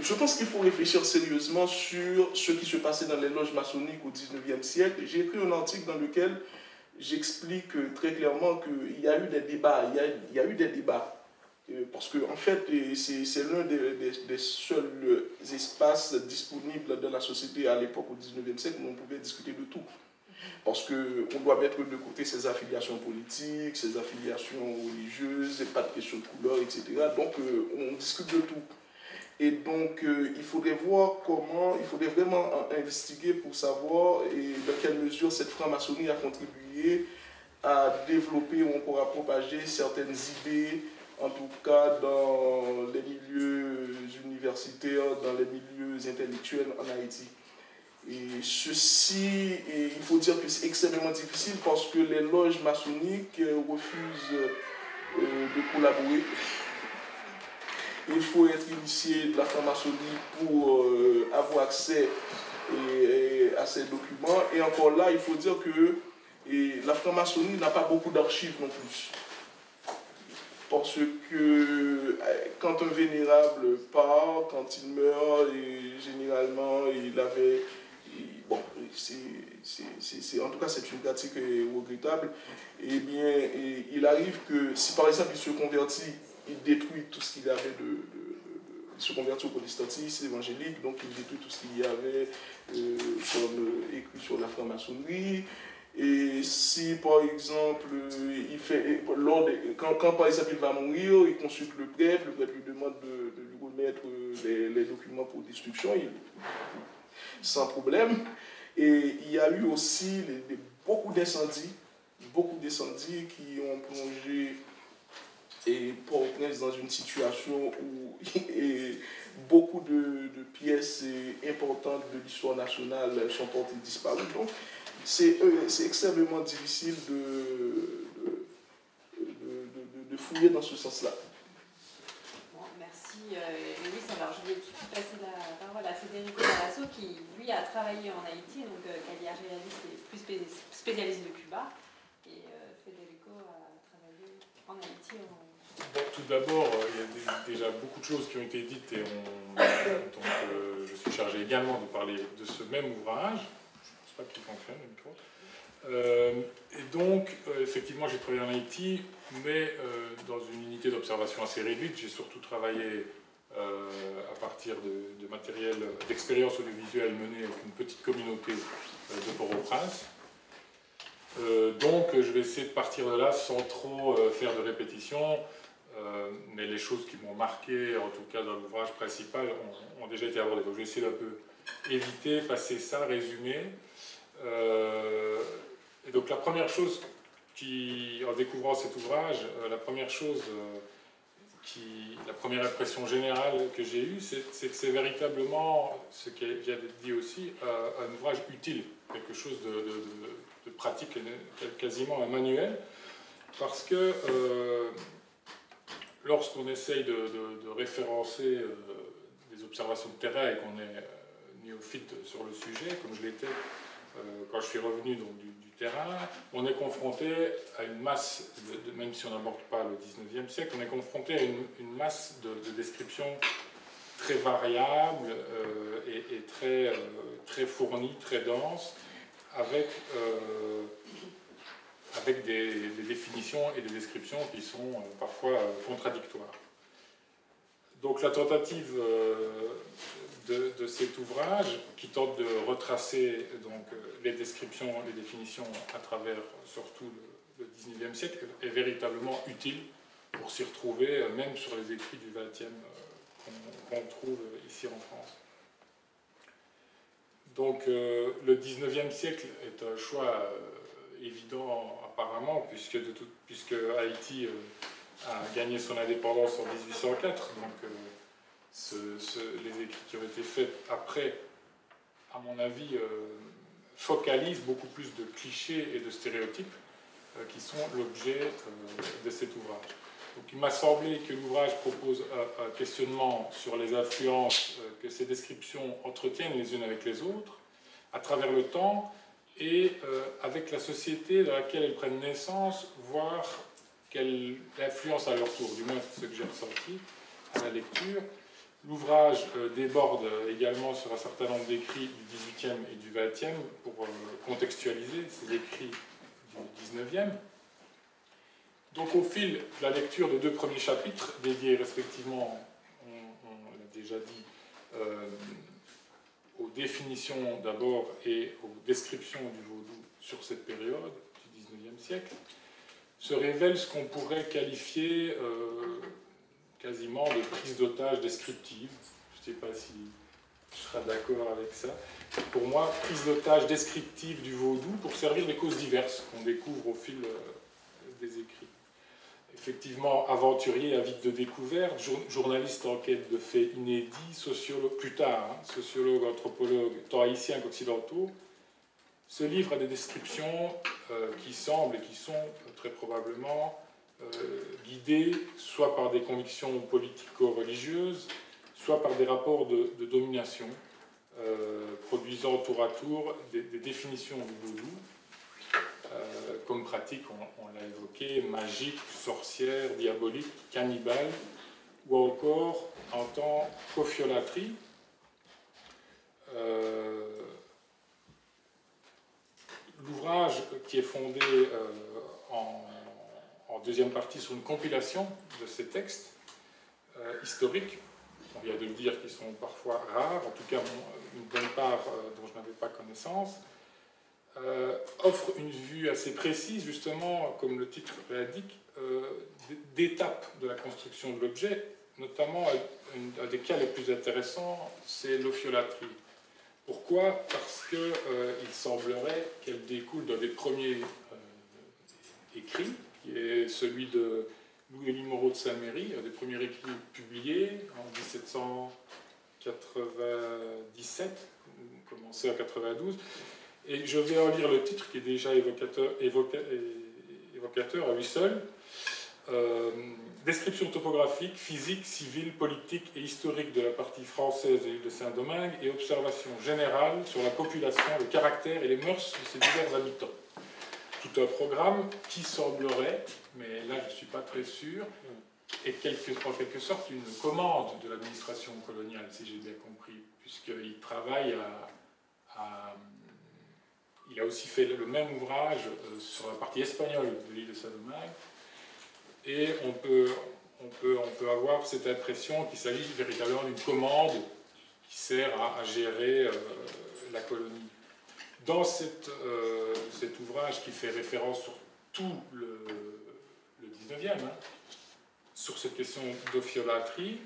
Je pense qu'il faut réfléchir sérieusement sur ce qui se passait dans les loges maçonniques au 19e siècle. J'ai écrit un article dans lequel j'explique très clairement qu'il y a eu des débats. Il y a eu des débats. Euh, parce que, en fait, c'est l'un des, des, seuls espaces disponibles dans la société à l'époque, au 19e siècle, où on pouvait discuter de tout. Parce qu'on doit mettre de côté ses affiliations politiques, ses affiliations religieuses, et pas de question de couleur, etc. Donc euh, on discute de tout. Et donc euh, il faudrait voir comment, il faudrait vraiment investiguer pour savoir et dans quelle mesure cette franc-maçonnerie a contribué à développer ou encore à propager certaines idées, en tout cas dans les milieux universitaires, dans les milieux intellectuels en Haïti. Et ceci, il faut dire que c'est extrêmement difficile parce que les loges maçonniques euh, refusent euh, de collaborer. Il faut être initié de la franc-maçonnerie pour euh, avoir accès à ces documents. Et encore là, il faut dire que la franc-maçonnerie n'a pas beaucoup d'archives non plus. Parce que quand un vénérable part, quand il meurt, généralement il avait bon, c'est, en tout cas, c'est une pratique regrettable. Eh bien, il arrive que si par exemple il se convertit, il détruit tout ce qu'il avait de, il se convertit au protestantisme évangélique, donc il détruit tout ce qu'il y avait euh, comme écrit sur la franc-maçonnerie. Et si par exemple, il fait, lors quand, quand, par exemple il va mourir, il consulte le prêtre, le prêtre lui demande de, lui remettre les, les, documents pour destruction, sans problème. Et il y a eu aussi beaucoup d'incendies, beaucoup d'incendies qui ont plongé et Port-au-Prince dans une situation où *laughs* beaucoup de, pièces importantes de l'histoire nationale sont portées disparues. Donc, c'est euh, extrêmement difficile de, de, fouiller dans ce sens-là. merci, euh, Louis. Alors, je vais passer la parole à Federico Malasso qui, lui, a travaillé en Haïti, donc euh, réaliste est plus spécialiste de Cuba, et euh, Federico a travaillé en Haïti. tout d'abord, euh, il y a déjà beaucoup de choses qui ont été dites et on, donc, je suis chargé également de parler de ce même ouvrage. Je ne pense pas qu'il fonctionne, le micro. et donc, effectivement, j'ai travaillé en Haïti, mais dans une unité d'observation assez réduite. J'ai surtout travaillé euh, à partir de, matériel, d'expérience audiovisuelle menée avec une petite communauté euh, de Port-au-Prince. Euh, donc je vais essayer de partir de là sans trop faire de répétitions, mais les choses qui m'ont marqué, en tout cas dans l'ouvrage principal, ont, déjà été abordées. Donc je vais essayer d'un peu éviter, passer ça, résumer. et donc la première chose qui, en découvrant cet ouvrage, la première chose la première impression générale que j'ai eue, c'est que c'est véritablement, ce qui vient d'être dit aussi, euh, un ouvrage utile, quelque chose de, pratique, quasiment un manuel, parce que euh, lorsqu'on essaye de, référencer euh, des observations de terrain et qu'on est néophyte sur le sujet, comme je l'étais quand je suis revenu donc, du, on est confronté à une masse, même si on n'aborde pas le 19e siècle, on est confronté à une, masse de, descriptions très variables euh, et, très, euh, très fournies, très denses, avec euh, avec des, définitions et des descriptions qui sont parfois contradictoires. Donc la tentative de, cet ouvrage, qui tente de retracer donc, les descriptions, les définitions à travers surtout le, le 19e siècle, est véritablement utile pour s'y retrouver, même sur les écrits du 20e qu'on trouve ici en France. Donc euh, le 19e siècle est un choix euh, évident apparemment, puisque, de tout, puisque Haïti euh, a gagné son indépendance en 1804. Donc les écrits qui ont été faits après, à mon avis, focalisent beaucoup plus de clichés et de stéréotypes qui sont l'objet de cet ouvrage. Donc, il m'a semblé que l'ouvrage propose un, questionnement sur les influences euh, que ces descriptions entretiennent les unes avec les autres, à travers le temps, et euh, avec la société dans laquelle elles prennent naissance, voir quelle influence à leur tour, du moins ce que j'ai ressenti à la lecture. L'ouvrage euh, déborde également sur un certain nombre d'écrits du XVIIIe et du XXe pour contextualiser ces écrits du XIXe. Donc au fil de la lecture des deux premiers chapitres, dédiés respectivement, on, l'a déjà dit, euh, aux définitions d'abord et aux descriptions du vaudou sur cette période du XIXe siècle, se révèle ce qu'on pourrait qualifier euh, quasiment de prise d'otage descriptive. Je ne sais pas si tu seras d'accord avec ça. Pour moi, prise d'otage descriptive du vaudou pour servir des causes diverses qu'on découvre au fil euh, des écrits effectivement aventurier avide de découverte, journaliste en quête de faits inédits, sociologue, plus tard, hein, sociologue, anthropologue, tant haïtien qu'occidentaux, ce livre a des descriptions euh, qui semblent et qui sont très probablement euh, guidées soit par des convictions politico-religieuses, soit par des rapports de, domination, euh, produisant tour à tour des, définitions du vaudou euh, comme pratique, on, l'a évoqué, magique, sorcière, diabolique, cannibale, ou encore en tant qu'ophiolâtrie. Euh, l'ouvrage qui est fondé en, deuxième partie sur une compilation de ces textes historiques, on vient de le dire, qui sont parfois rares, en tout cas une bonne part dont je n'avais pas connaissance, euh, offre une vue assez précise, justement, comme le titre l'indique, euh, d'étapes de la construction de l'objet, notamment un, des cas les plus intéressants, c'est l'ophiolâtrie. Pourquoi? Parce qu'il euh, semblerait qu'elle découle d'un des premiers écrits, qui est celui de Louis-Élie Moreau de Saint-Méry, un des premiers écrits publiés en 1797, commencé en 92, et je vais en lire le titre qui est déjà évocateur, à lui seul. Euh, description topographique, physique, civile, politique et historique de la partie française de l'île de Saint-Domingue et observation générale sur la population, le caractère et les mœurs de ses divers habitants. Tout un programme qui semblerait, mais là je ne suis pas très sûr, est en quelque sorte une commande de l'administration coloniale, si j'ai bien compris, puisqu'il travaille à il a aussi fait le même ouvrage euh, sur la partie espagnole de l'île de Saint-Domingue. Et on peut, on, peut, on peut avoir cette impression qu'il s'agit véritablement d'une commande qui sert à, gérer euh, la colonie. Dans euh, cet ouvrage qui fait référence sur tout le, le 19e, hein, sur cette question d'ophiolâtrie,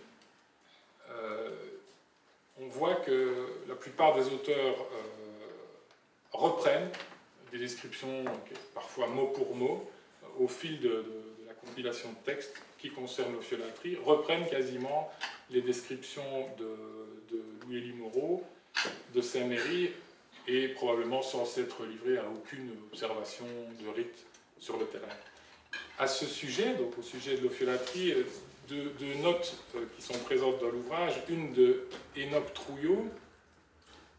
on voit que la plupart des auteurs reprennent des descriptions, parfois mot pour mot, au fil de, la compilation de textes qui concernent l'ophiolâtrie, reprennent quasiment les descriptions de, Louis-Élie Moreau, de Saint-Méry, et probablement sans s'être livré à aucune observation de rite sur le terrain. À ce sujet, donc au sujet de l'ophiolâtrie, deux, notes euh, qui sont présentes dans l'ouvrage, une de Enoch Trouillot,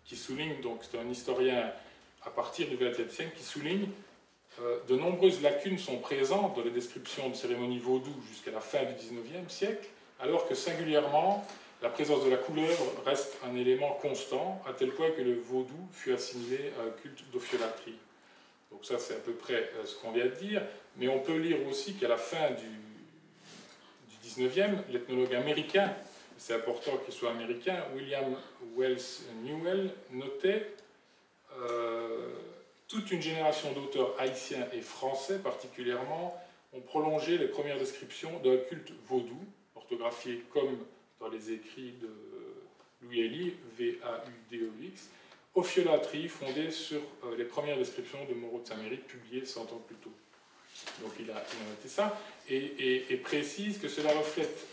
qui souligne, donc c'est un historien à partir du XXe siècle qui souligne euh, de nombreuses lacunes sont présentes dans les descriptions de cérémonies vaudou jusqu'à la fin du XIXe siècle, alors que singulièrement, la présence de la couleur reste un élément constant, à tel point que le vaudou fut assimilé à un culte d'ophiolâtrie. Donc ça, c'est à peu près ce qu'on vient de dire. Mais on peut lire aussi qu'à la fin du, du 19e, l'ethnologue américain, c'est important qu'il soit américain, William Wells Newell notait toute une génération d'auteurs haïtiens et français particulièrement ont prolongé les premières descriptions d'un culte vaudou, orthographié comme dans les écrits de Louis Elie, V-A-U-D-O-X, ophiolaterie fondée sur euh, les premières descriptions de Moreau de Saint-Mérique publiées 100 ans plus tôt. Donc il a, noté ça, et, précise que cela reflète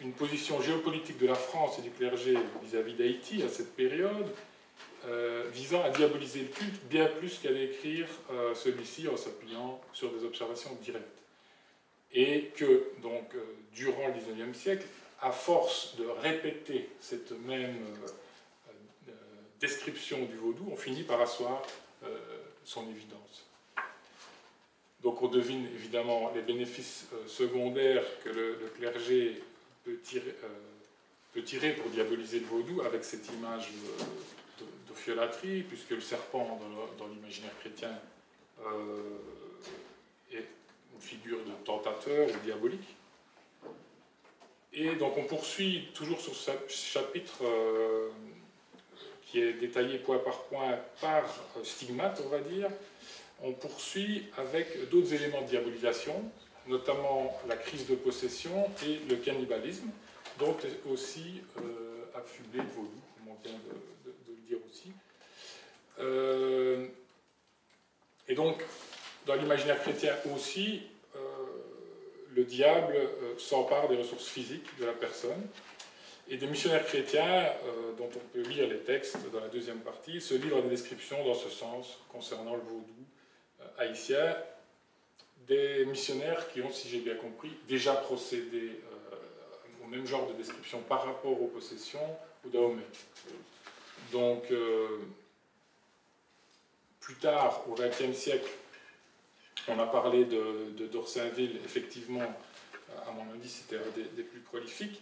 une position géopolitique de la France et du clergé vis-à-vis d'Haïti à cette période, euh, visant à diaboliser le culte bien plus qu'à décrire euh, celui-ci en s'appuyant sur des observations directes. Et que, donc, durant le XIXe siècle, à force de répéter cette même euh, euh, description du vaudou, on finit par asseoir euh, son évidence. Donc on devine évidemment les bénéfices secondaires que le, clergé peut tirer, pour diaboliser le vaudou avec cette image de, puisque le serpent dans l'imaginaire chrétien est une figure de tentateur ou diabolique. Et donc on poursuit toujours sur ce chapitre euh, qui est détaillé point par point par euh, stigmate, on va dire. On poursuit avec d'autres éléments de diabolisation, notamment la crise de possession et le cannibalisme, dont est aussi euh, affublé vaudou, comme on vient de, le dire aussi. et donc, dans l'imaginaire chrétien aussi, le diable euh, s'empare des ressources physiques de la personne. Et des missionnaires chrétiens, euh, dont on peut lire les textes dans la deuxième partie, se livrent des descriptions dans ce sens concernant le vaudou euh, haïtien. Des missionnaires qui ont, si j'ai bien compris, déjà procédé au même genre de description par rapport aux possessions ou Dahomey. Donc, plus tard, au XXe siècle, on a parlé de, d'Orsainville, effectivement, à mon avis, c'était un des, plus prolifiques.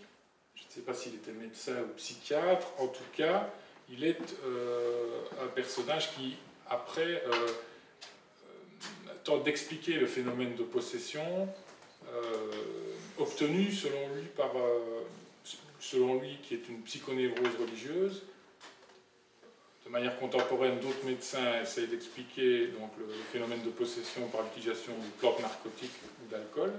Je ne sais pas s'il était médecin ou psychiatre. En tout cas, il est euh, un personnage qui, après, euh, euh, tente d'expliquer le phénomène de possession, obtenu, selon lui, par, selon lui, qui est une psychonévrose religieuse, de manière contemporaine, d'autres médecins essayent d'expliquer donc, le, phénomène de possession par l'utilisation de plantes narcotiques ou d'alcool.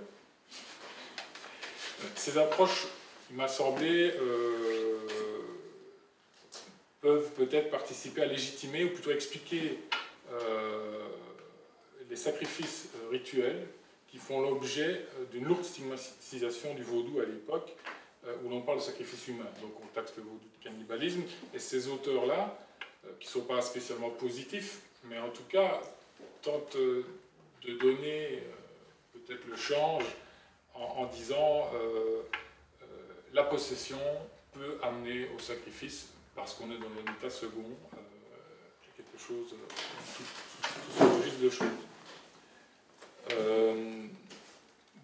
Ces approches, il m'a semblé, euh, peuvent peut-être participer à légitimer ou plutôt expliquer euh, les sacrifices euh, rituels qui font l'objet d'une lourde stigmatisation du vaudou à l'époque, où l'on parle de sacrifice humain. Donc on taxe le vaudou de cannibalisme, et ces auteurs-là qui ne sont pas spécialement positifs, mais en tout cas tentent de donner euh, peut-être le change en, disant euh, la possession peut amener au sacrifice parce qu'on est dans un état second, quelque chose, tout, tout, juste de choses.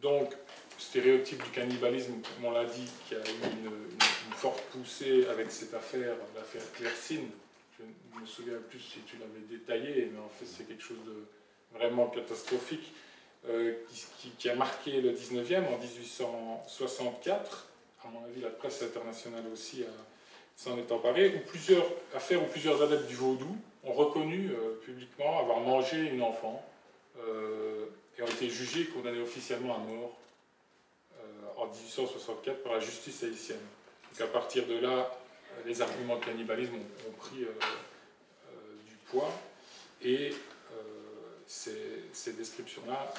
donc, stéréotype du cannibalisme, comme on l'a dit, qui a eu une, une forte poussée avec cette affaire, l'affaire Clercine, je ne me souviens plus si tu l'avais détaillé, mais en fait c'est quelque chose de vraiment catastrophique euh, qui, a marqué le 19e en 1864. À mon avis, la presse internationale aussi s'en est emparée, où plusieurs affaires où plusieurs adeptes du vaudou ont reconnu euh, publiquement avoir mangé une enfant euh, et ont été jugés et condamnés officiellement à mort en 1864 par la justice haïtienne. Donc à partir de là, les arguments de cannibalisme ont, pris euh, euh, du poids et euh, ces, descriptions-là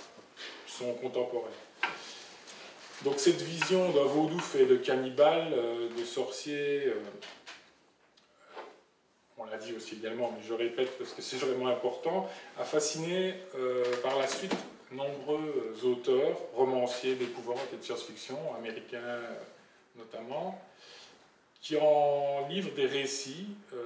sont contemporaines. Donc cette vision d'un vaudou fait de cannibale, de sorcier, on l'a dit aussi également, mais je répète parce que c'est vraiment important, a fasciné par la suite nombreux auteurs, romanciers d'épouvante et de science-fiction, américains notamment, qui en livre des récits, euh,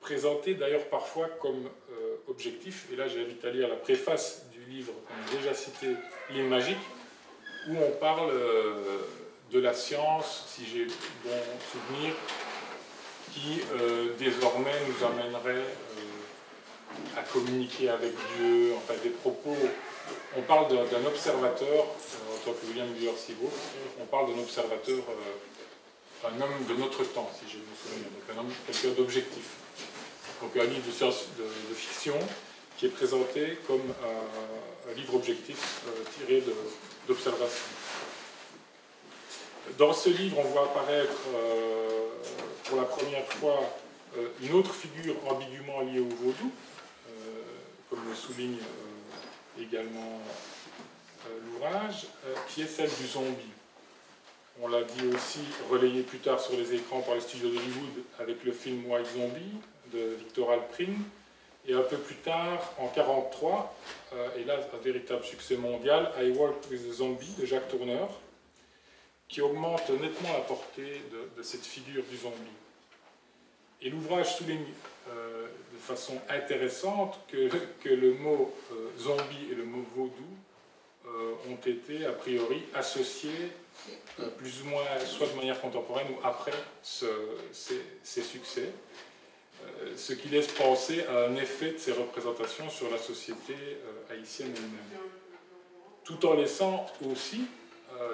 présentés d'ailleurs parfois comme euh, objectifs. Et là, j'invite à lire la préface du livre qu'on a déjà cité, L'île magique, où on parle euh, de la science, si j'ai bon souvenir, qui désormais nous amènerait à communiquer avec Dieu, enfin des propos. On parle d'un observateur, en tant que William Muir on parle d'un observateur, un homme de notre temps, si je me souviens, donc un homme, quelqu'un d'objectif. Donc un livre de science de, fiction qui est présenté comme un, livre objectif euh, tiré d'observation. Dans ce livre, on voit apparaître pour la première fois une autre figure ambiguement liée au vaudou, comme le souligne euh, également euh, l'ouvrage, euh, qui est celle du zombie. On l'a dit aussi, relayé plus tard sur les écrans par les studios d'Hollywood avec le film White Zombie de Victor Alprin, et un peu plus tard, en 1943, et là un véritable succès mondial, I Work with the Zombie de Jacques Tourneur, qui augmente nettement la portée de, cette figure du zombie. Et l'ouvrage souligne de façon intéressante que, le mot euh, zombie et le mot vaudou euh, ont été a priori associés euh, plus ou moins soit de manière contemporaine ou après ces, succès, ce qui laisse penser à un effet de ces représentations sur la société haïtienne elle-même. Tout en laissant aussi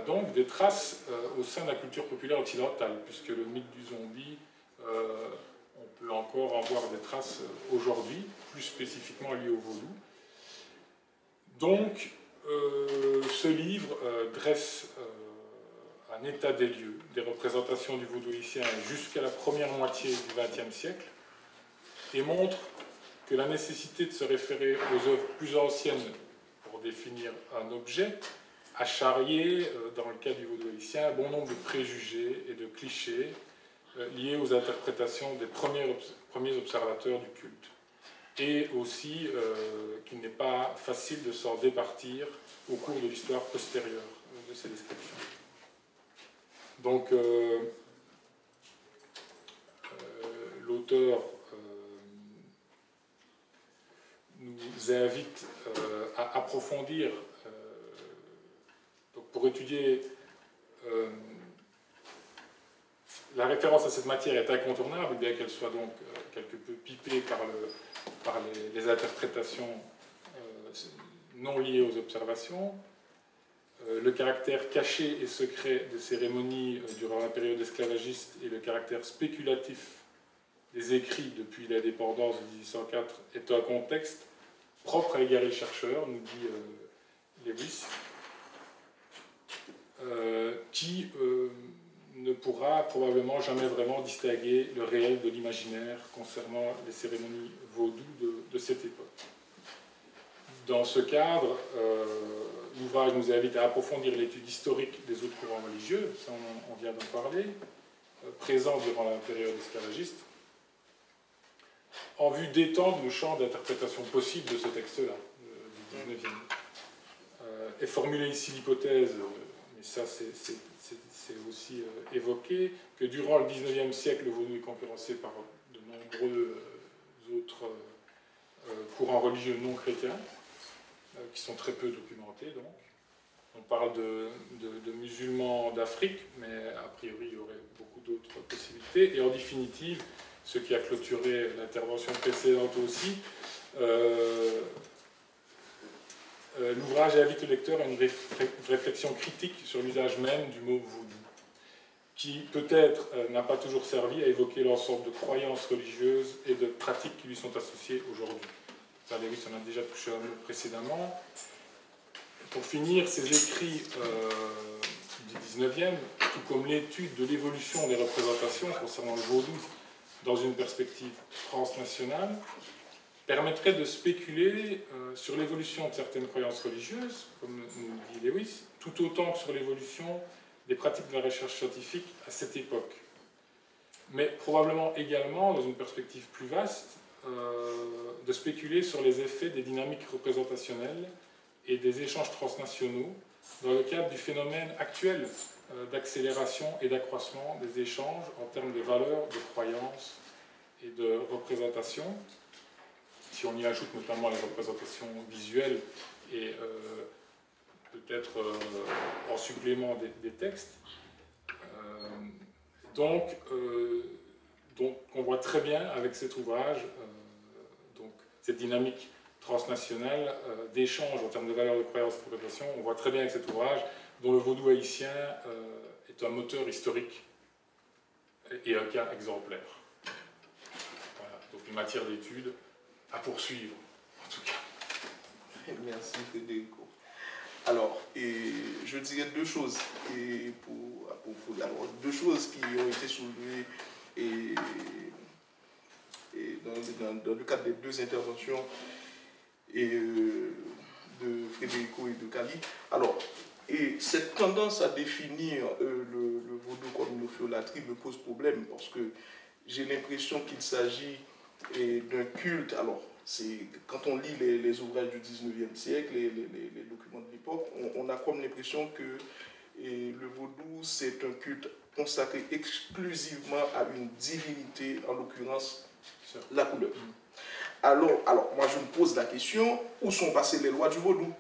donc des traces au sein de la culture populaire occidentale, puisque le mythe du zombie peut encore en voir des traces aujourd'hui, plus spécifiquement liées au vaudou. Donc, euh, ce livre euh, dresse euh, un état des lieux, des représentations du vaudou jusqu'à la première moitié du XXe siècle, et montre que la nécessité de se référer aux œuvres plus anciennes pour définir un objet a charrié, dans le cas du vaudou un bon nombre de préjugés et de clichés euh, liées aux interprétations des premiers, premiers observateurs du culte. Et aussi euh, qu'il n'est pas facile de s'en départir au cours de l'histoire postérieure euh, de ces descriptions. Donc, l'auteur nous invite à approfondir, donc pour étudier la référence à cette matière est incontournable, bien qu'elle soit donc euh, quelque peu pipée par, le, par les, interprétations euh, non liées aux observations. Euh, le caractère caché et secret des cérémonies durant la période esclavagiste et le caractère spéculatif des écrits depuis l'indépendance de 1804 est un contexte propre à l'égaré chercheur, nous dit Lewis, qui ne pourra probablement jamais vraiment distinguer le réel de l'imaginaire concernant les cérémonies vaudou de, cette époque. Dans ce cadre, euh, l'ouvrage nous invite à approfondir l'étude historique des autres courants religieux, ça on, vient d'en parler, euh, présents durant la période esclavagiste, en vue d'étendre le champ d'interprétation possible de ce texte-là, euh, du 19e. et formuler ici l'hypothèse, mais ça c'est aussi euh, évoqué, que durant le 19e siècle, le vaudou est concurrencé par de nombreux euh, autres euh, courants religieux non chrétiens, qui sont très peu documentés donc. On parle de, musulmans d'Afrique, mais a priori il y aurait beaucoup d'autres possibilités. Et en définitive, ce qui a clôturé l'intervention précédente aussi, l'ouvrage invite le lecteur à une réflexion critique sur l'usage même du mot vaudou qui peut-être euh, n'a pas toujours servi à évoquer l'ensemble de croyances religieuses et de pratiques qui lui sont associées aujourd'hui. Lewis en a déjà touché un mot précédemment. Pour finir, ces écrits euh, du 19e, tout comme l'étude de l'évolution des représentations concernant le vaudou dans une perspective transnationale, permettrait de spéculer euh, sur l'évolution de certaines croyances religieuses, comme nous dit Lewis, tout autant que sur l'évolution des pratiques de la recherche scientifique à cette époque. Mais probablement également, dans une perspective plus vaste, de spéculer sur les effets des dynamiques représentationnelles et des échanges transnationaux dans le cadre du phénomène actuel euh, d'accélération et d'accroissement des échanges en termes de valeurs, de croyances et de représentation. Si on y ajoute notamment les représentations visuelles et euh, peut-être euh, en supplément des, textes. Euh, donc, euh, donc, on voit très bien avec cet ouvrage cette dynamique transnationale d'échange en termes de valeurs de croyance et de On voit très bien avec cet ouvrage, dont le vaudou haïtien est un moteur historique et un cas exemplaire. Voilà, donc une matière d'étude à poursuivre, en tout cas. *laughs* Merci Federico. Alors, je dirais deux choses et pour, pour, deux choses qui ont été soulevées et, dans, le cadre des deux interventions et, euh, de Federico et de Cali. Alors, et cette tendance à définir euh, le, vaudou comme une ophiolâtrie me pose problème parce que j'ai l'impression qu'il s'agit d'un culte. Alors, quand on lit les, ouvrages du 19e siècle, les, documents de l'époque, on, a comme l'impression que le vaudou, c'est un culte consacré exclusivement à une divinité, en l'occurrence la couleur. Alors, alors, moi je me pose la question, où sont passées les lois du vaudou?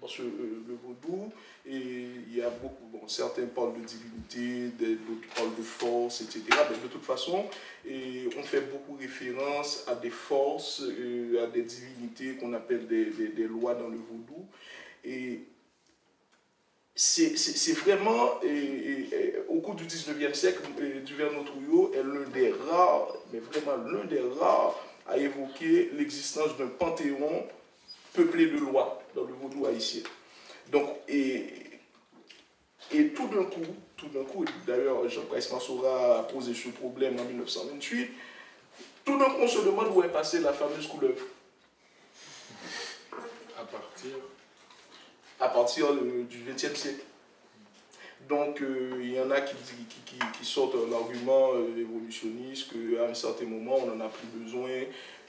Parce que euh, le vaudou, il y a beaucoup, bon, certains parlent de divinité, d'autres parlent de force, etc. Mais de toute façon, on fait beaucoup référence à des forces, euh, à des divinités qu'on appelle des, des, lois dans le vaudou. Et c'est vraiment, au cours du 19e siècle, Duverneau Trouillot est l'un des rares, mais vraiment l'un des rares à évoquer l'existence d'un panthéon peuplé de lois dans le vaudou haïtien. Donc, et, et tout d'un coup, tout d'un coup, d'ailleurs, Jean-Pierre Mansoura a posé ce problème en 1928, tout d'un coup, on se demande où est passée la fameuse couleuvre. À partir du XXe siècle. Donc, euh, il y en a qui, qui, qui, sortent l'argument euh, évolutionniste qu'à un certain moment, on n'en a plus besoin,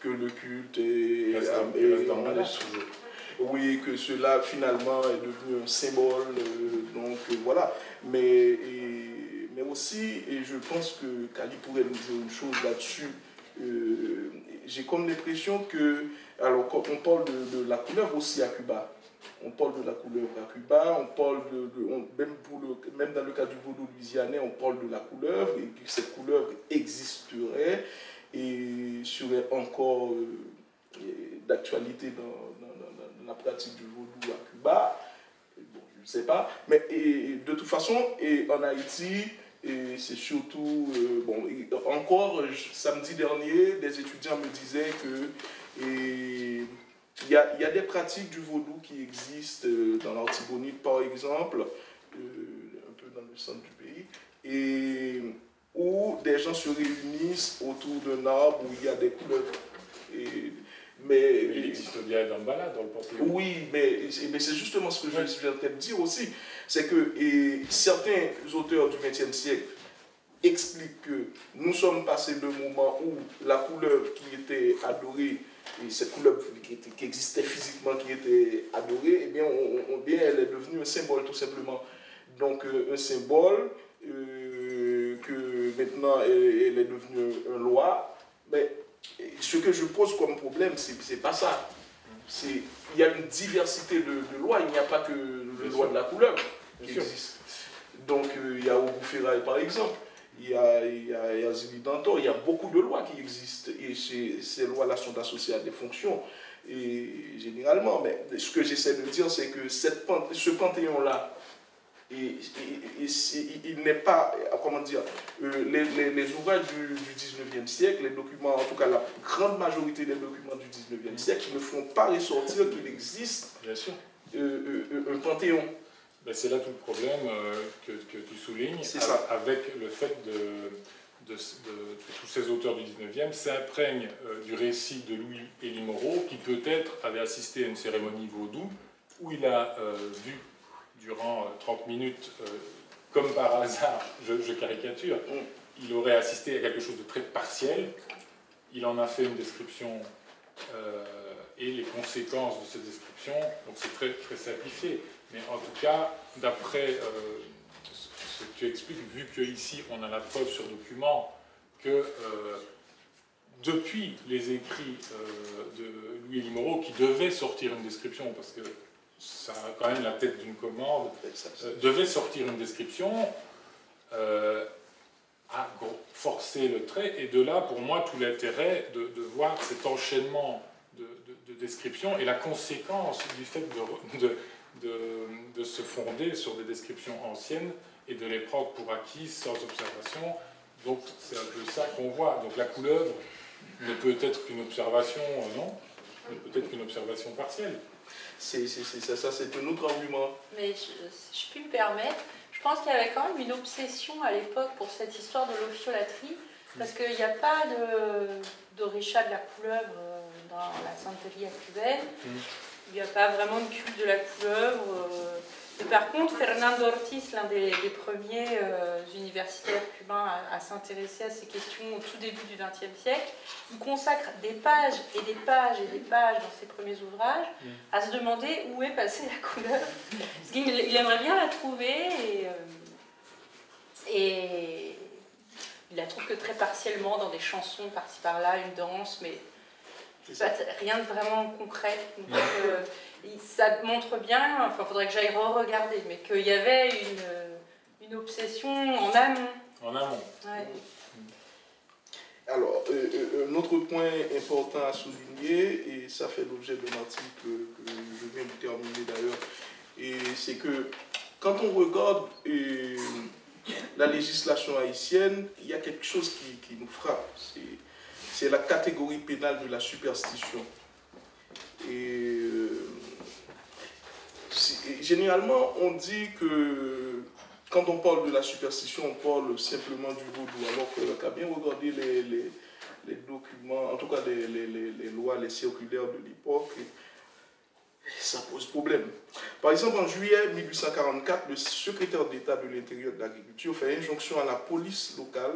que le culte est, est, oui, que cela finalement est devenu un symbole. Euh, donc euh, voilà. Mais, mais aussi, et je pense que Kali pourrait nous dire une chose là-dessus, euh, j'ai comme l'impression que, alors quand on parle de, la couleur aussi à Cuba, on parle de la couleur à Cuba, on parle de, même, dans le cas du vaudou louisianais, on parle de la couleur, et que cette couleur existerait et serait encore d'actualité dans, la pratique du vaudou à Cuba. Je ne sais pas. Mais de toute façon, en Haïti, c'est surtout, euh, bon, encore samedi dernier, des étudiants me disaient que il y a, y a, des pratiques du vaudou qui existent euh, dans l'Artibonite, par exemple, euh, un peu dans le centre du pays, et où des gens se réunissent autour d'un arbre où il y a des couleurs. Et mais, il existe bien dans le Panthéon. Oui, mais, mais c'est justement ce que je suis en train de dire aussi. C'est que et certains auteurs du XXe siècle expliquent que nous sommes passés d'un moment où la couleuvre qui était adorée, et cette couleuvre qui, qui existait physiquement, qui était adorée, eh bien, on, bien, elle est devenue un symbole tout simplement. Donc euh, un symbole euh, que maintenant elle, est devenue une loi. Mais ce que je pose comme problème, c'est pas ça. Il y a une diversité de, lois, il n'y a pas que le loi de la couleur qui existe. Donc euh, il y a Ferraille par exemple, il y a, il y a, il y a beaucoup de lois qui existent et ces, ces lois-là sont associées à des fonctions. Et généralement, mais ce que j'essaie de dire, c'est que cette, ce panthéon-là, et, il n'est pas, comment dire, euh, les, les, ouvrages du, du, 19e siècle, les documents, en tout cas la grande majorité des documents du 19e siècle, ne font pas ressortir qu'il existe. Euh, euh, un panthéon. Ben, c'est là tout le problème que, que, tu soulignes, avec le fait de, de, tous ces auteurs du 19e s'imprègnent du récit de Louis Élie Moreau, qui peut-être avait assisté à une cérémonie vaudou, où il a vu durant 30 euh, minutes, euh, comme par hasard, je, caricature, mm. il aurait assisté à quelque chose de très partiel. Il en a fait une description euh, et les conséquences de cette description, donc c'est très, très simplifié. Mais en tout cas, d'après ce que tu expliques, vu qu'ici on a la preuve sur document que depuis les écrits de Louis Limoro, qui devait sortir une description, parce que ça a quand même la tête d'une commande, euh, devait sortir une description. Euh, à forcer le trait. Et de là, pour moi, tout l'intérêt de, voir cet enchaînement de, descriptions et la conséquence du fait de, de, se fonder sur des descriptions anciennes et de les prendre pour acquises sans observation. Donc c'est un peu ça qu'on voit. Donc la couleuvre ne peut être qu'une observation, euh, non, mais peut-être qu'une observation partielle. C'est ça, ça c'est un autre argument. Mais je, si je puis me permettre, je pense qu'il y avait quand même une obsession à l'époque pour cette histoire de l'ophiolâtrie, parce qu'il n'y a pas de, de de la couleuvre euh, dans la santerie cubaine. Mm. Il n'y a pas vraiment de culte de la couleuvre. Euh, et par contre, Fernando Ortiz, l'un des, premiers euh, universitaires cubains à, s'intéresser à ces questions au tout début du XXe siècle, il consacre des pages et des pages et des pages dans ses premiers ouvrages mm. à se demander où est passée la couleur. Parce qu'il il aimerait bien la trouver et, euh, et il la trouve que très partiellement dans des chansons par-ci par-là, une danse, mais rien de vraiment concret. Donc, euh, ça montre bien, enfin, il faudrait que j'aille re-regarder, mais qu'il y avait une, une, obsession en amont. En amont. Alors, euh, euh, un autre point important à souligner, et ça fait l'objet d'un article que je viens de terminer d'ailleurs, et c'est que quand on regarde la législation haïtienne, il y a quelque chose qui, qui nous frappe. C'est la catégorie pénale de la superstition. Et généralement, on dit que quand on parle de la superstition, on parle simplement du vaudou, alors que qu'à bien regarder les, les, documents, en tout cas les, les, lois, les circulaires de l'époque, ça pose problème. Par exemple, en juillet 1844, le secrétaire d'État de l'Intérieur de l'Agriculture fait injonction à la police locale,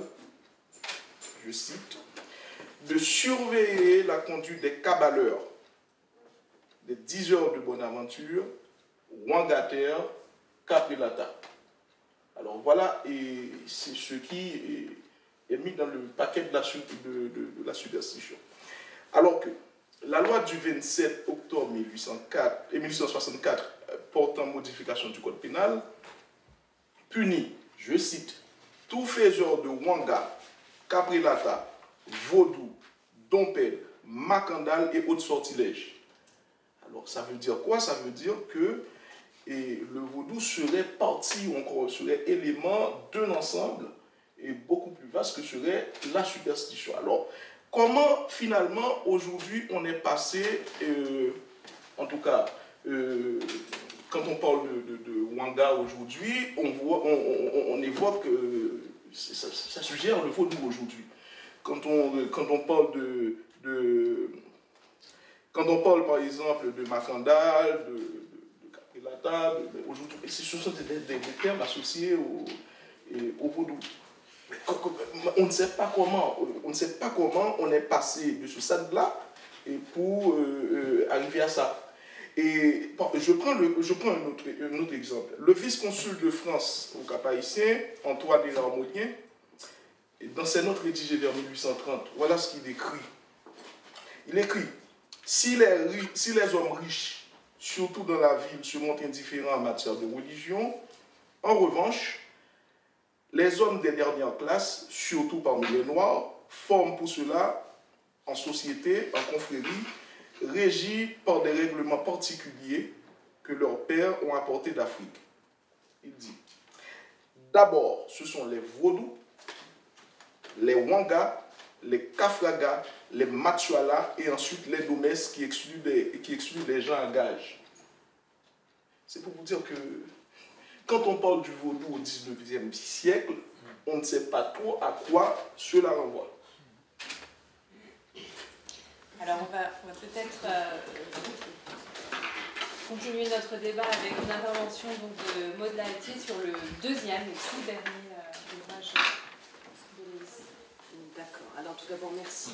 je cite, de surveiller la conduite des cabaleurs, des 10 heures de bonne aventure, Wangater, Caprilata. Alors voilà, et c'est ce qui est, mis dans le paquet de la, superstition. Alors que la loi du 27 octobre 1804, 1864 euh, portant modification du code pénal punit, je cite, tout faiseur de Wanga, Caprilata, Vaudou, Dompel, Macandal et autres sortilèges. Alors ça veut dire quoi? Ça veut dire que et le vaudou serait partie ou encore serait élément d'un ensemble et beaucoup plus vaste que serait la superstition. Alors, comment finalement aujourd'hui on est passé, euh, en tout cas, euh, quand on parle de, Wanga aujourd'hui, on, voit, on, évoque que ça, ça, suggère le vaudou aujourd'hui. Quand on, parle de, de, Quand on parle par exemple de Macandal, de la table. Aujourd'hui, ce sont des, termes associés au, au. On ne sait pas comment, on ne sait pas comment on est passé de ce stade-là pour euh, euh, arriver à ça. Et je prends, je prends un, autre, un autre exemple. Le vice-consul de France au Cap Haïtien, Antoine Desarmoniens, dans ses notes rédigées vers 1830, voilà ce qu'il écrit. Il écrit si les, si les hommes riches surtout dans la ville, se montrent indifférents en matière de religion. En revanche, les hommes des dernières classes, surtout parmi les Noirs, forment pour cela, en société, en confrérie, régis par des règlements particuliers que leurs pères ont apportés d'Afrique. Il dit, d'abord, ce sont les Vaudous, les Wangas, les Kafragas, les Machuala et ensuite les Domesques qui excluent les, qui excluent les gens à gage. C'est pour vous dire que quand on parle du vaudou au 19e siècle, on ne sait pas trop à quoi cela renvoie. Alors on va, peut-être euh, continuer notre débat avec une intervention donc, de Maud sur le deuxième et tout dernier euh, ouvrage alors tout d'abord, merci,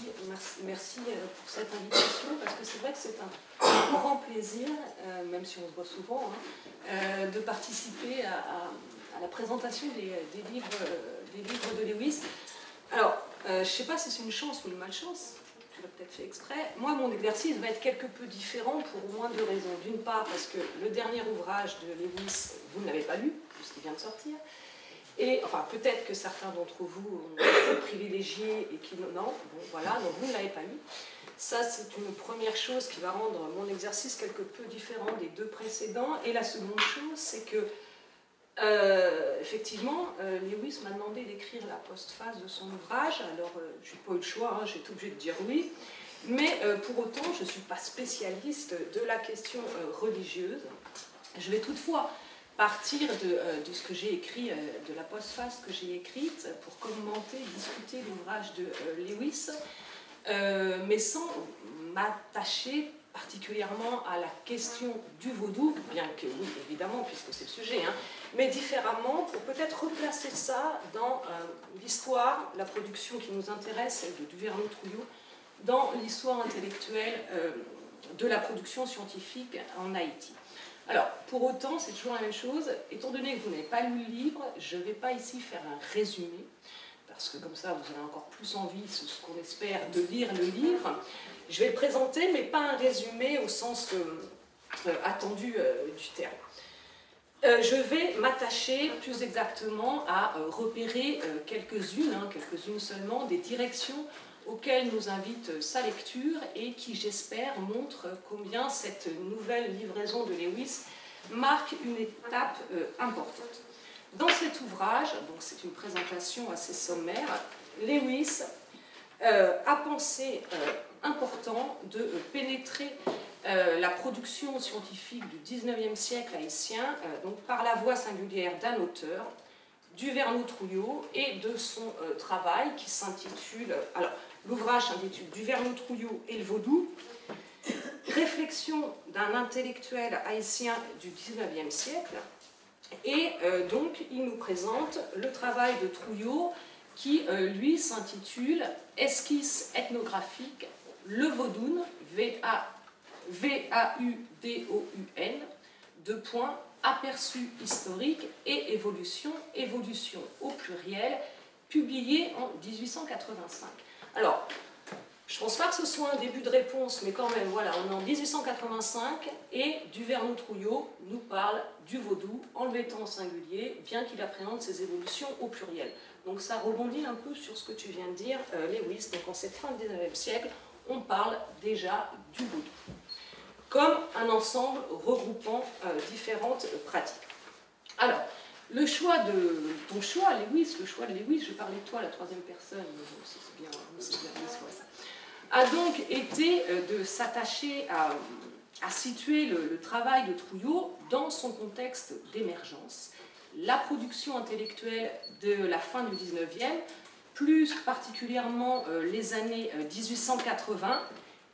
merci, euh, pour cette invitation, parce que c'est vrai que c'est un grand plaisir, euh, même si on se voit souvent, hein, euh, de participer à, la présentation des, livres, des livres de Lewis. Alors, je ne sais pas si c'est une chance ou une malchance, tu l'as peut-être fait exprès. Moi, mon exercice va être quelque peu différent pour au moins deux raisons. D'une part, parce que le dernier ouvrage de Lewis, vous ne l'avez pas lu, puisqu'il vient de sortir. Et enfin, peut-être que certains d'entre vous ont été privilégiés et qui non, bon, voilà, donc vous ne l'avez pas eu. Ça, c'est une première chose qui va rendre mon exercice quelque peu différent des deux précédents. Et la seconde chose, c'est que, euh, effectivement, euh, Lewis m'a demandé d'écrire la postface de son ouvrage. Alors, euh, je n'ai pas eu le choix, hein, j'ai été obligée de dire oui. Mais pour autant, je ne suis pas spécialiste de la question religieuse. Je vais toutefois partir de, de ce que j'ai écrit, de la postface que j'ai écrite, pour commenter, discuter l'ouvrage de Lewis. Euh, mais sans m'attacher particulièrement à la question du vaudou, bien que oui, évidemment, puisque c'est le sujet, hein, mais différemment pour peut-être replacer ça dans euh, l'histoire, la production qui nous intéresse, celle de Duverneau-Trouillot, dans l'histoire intellectuelle euh, de la production scientifique en Haïti. Alors, pour autant, c'est toujours la même chose. Étant donné que vous n'avez pas lu le livre, je ne vais pas ici faire un résumé parce que comme ça vous avez encore plus envie, c'est ce qu'on espère, de lire le livre. Je vais le présenter, mais pas un résumé au sens euh, attendu euh, du terme. Euh, je vais m'attacher plus exactement à repérer quelques-unes, hein, quelques-unes seulement, des directions auxquelles nous invite sa lecture et qui, j'espère, montrent combien cette nouvelle livraison de Lewis marque une étape importante. Dans cet ouvrage, donc c'est une présentation assez sommaire, Lewis euh, a pensé euh, important de euh, pénétrer la production scientifique du 19e siècle haïtien donc par la voix singulière d'un auteur, Duverneau-Trouillot, et de son travail qui s'intitule, alors l'ouvrage s'intitule Duverneau-Trouillot et le vaudou, réflexion d'un intellectuel haïtien du 19e siècle, et euh, donc, il nous présente le travail de Trouillot qui, euh, lui, s'intitule Esquisse ethnographique, le Vaudoun, V-A-U-D-O-U-N, deux points, aperçu historique et évolution, évolution au pluriel, publié en 1885. Alors, je ne pense pas que ce soit un début de réponse, mais quand même, voilà, on est en 1885 et Duverneau-Trouillot nous parle du vaudou en le mettant singulier, bien qu'il appréhende ses évolutions au pluriel. Donc ça rebondit un peu sur ce que tu viens de dire, euh, Lewis. Donc en cette fin du 19e siècle, on parle déjà du vaudou, comme un ensemble regroupant euh, différentes pratiques. Alors, le choix de ton choix, Lewis, le choix de Lewis, je parlais de toi, la troisième personne, c'est bien, c'est bien, ça. A donc été euh, de s'attacher à, situer le, travail de Trouillot dans son contexte d'émergence, la production intellectuelle de la fin du 19e, plus particulièrement euh, les années 1880, euh,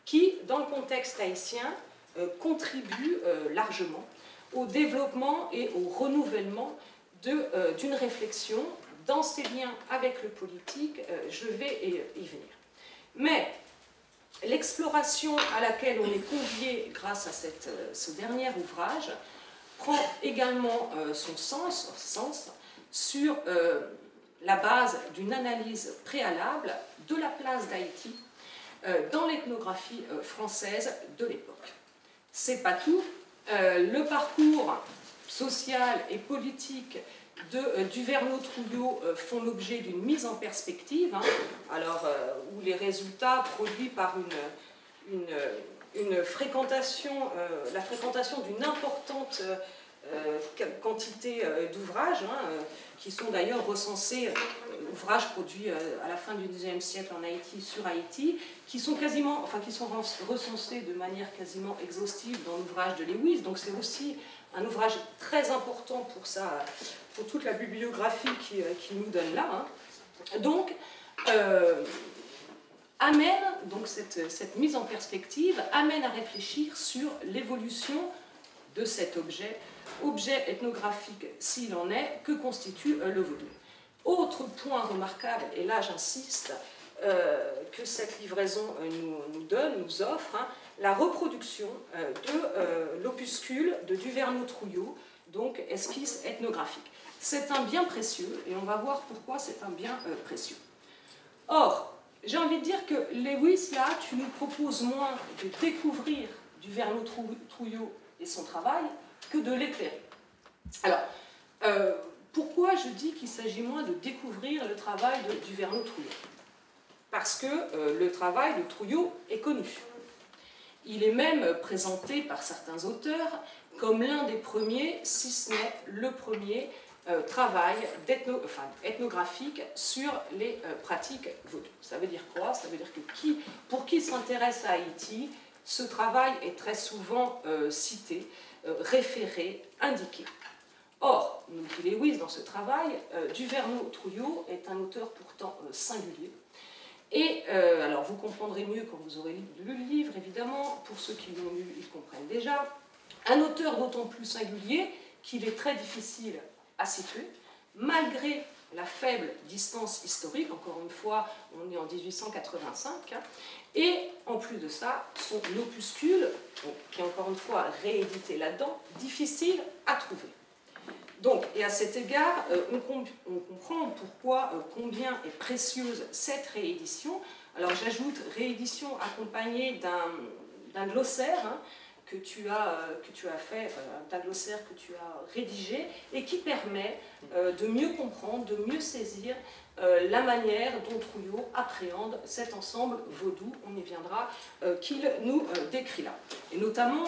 qui, dans le contexte haïtien, contribuent largement au développement et au renouvellement d'une réflexion dans ses liens avec le politique, je vais y venir. Mais L'exploration à laquelle on est convié grâce à euh, ce dernier ouvrage prend également euh, son sens, sens sur euh, la base d'une analyse préalable de la place d'Haïti dans l'ethnographie française de l'époque. C'est pas tout. le parcours social et politique de euh, Duverneau-Trouillot euh, font l'objet d'une mise en perspective, hein. alors, euh, où les résultats produits par une, une, fréquentation, la fréquentation d'une importante quantité d'ouvrages, hein, qui sont d'ailleurs recensés, ouvrages produits à la fin du XIXe siècle en Haïti, sur Haïti, qui sont quasiment, enfin qui sont recensés de manière quasiment exhaustive dans l'ouvrage de Lewis, donc c'est aussi un ouvrage très important pour, ça, pour toute la bibliographie qu'il qui nous donne là. Hein. Donc, euh, amène, donc cette, mise en perspective, amène à réfléchir sur l'évolution de cet objet, objet ethnographique s'il en est, que constitue euh, le vaudou. Autre point remarquable, et là j'insiste, euh, que cette livraison nous, nous, donne, nous offre, hein, la reproduction euh, de euh, l'opuscule de Duverneau-Trouillot, donc esquisse ethnographique. C'est un bien précieux et on va voir pourquoi c'est un bien euh, précieux. Or, j'ai envie de dire que Lewis, là, tu nous proposes moins de découvrir Duverneau-Trouillot et son travail que de l'éclairer. Alors, pourquoi je dis qu'il s'agit moins de découvrir le travail de Duverneau-Trouillot Parce que le travail de Trouillot est connu. Il est même présenté par certains auteurs comme l'un des premiers, si ce n'est le premier, euh, travail ethnographique sur les euh, pratiques vaudou. Ça veut dire quoi? Ça veut dire que qui, pour qui s'intéresse à Haïti, ce travail est très souvent euh, cité, référé, indiqué. Or, nous dit Lewis dans ce travail, Duverneau-Trouillot est un auteur pourtant singulier. Et alors, vous comprendrez mieux quand vous aurez lu le livre, évidemment. Pour ceux qui l'ont lu, ils comprennent déjà. Un auteur d'autant plus singulier qu'il est très difficile à situer, malgré la faible distance historique, encore une fois, on est en 1885, hein, et en plus de ça, son opuscule, qui est encore une fois réédité là-dedans, difficile à trouver. Donc, et à cet égard, euh, on, comprend pourquoi, euh, combien est précieuse cette réédition. Alors j'ajoute réédition accompagnée d'un glossaire, hein, que tu as, euh, que tu as fait, euh, un glossaire que tu as rédigé, et qui permet de mieux comprendre, de mieux saisir la manière dont Trouillot appréhende cet ensemble vaudou, on y viendra, qu'il nous décrit là. Et notamment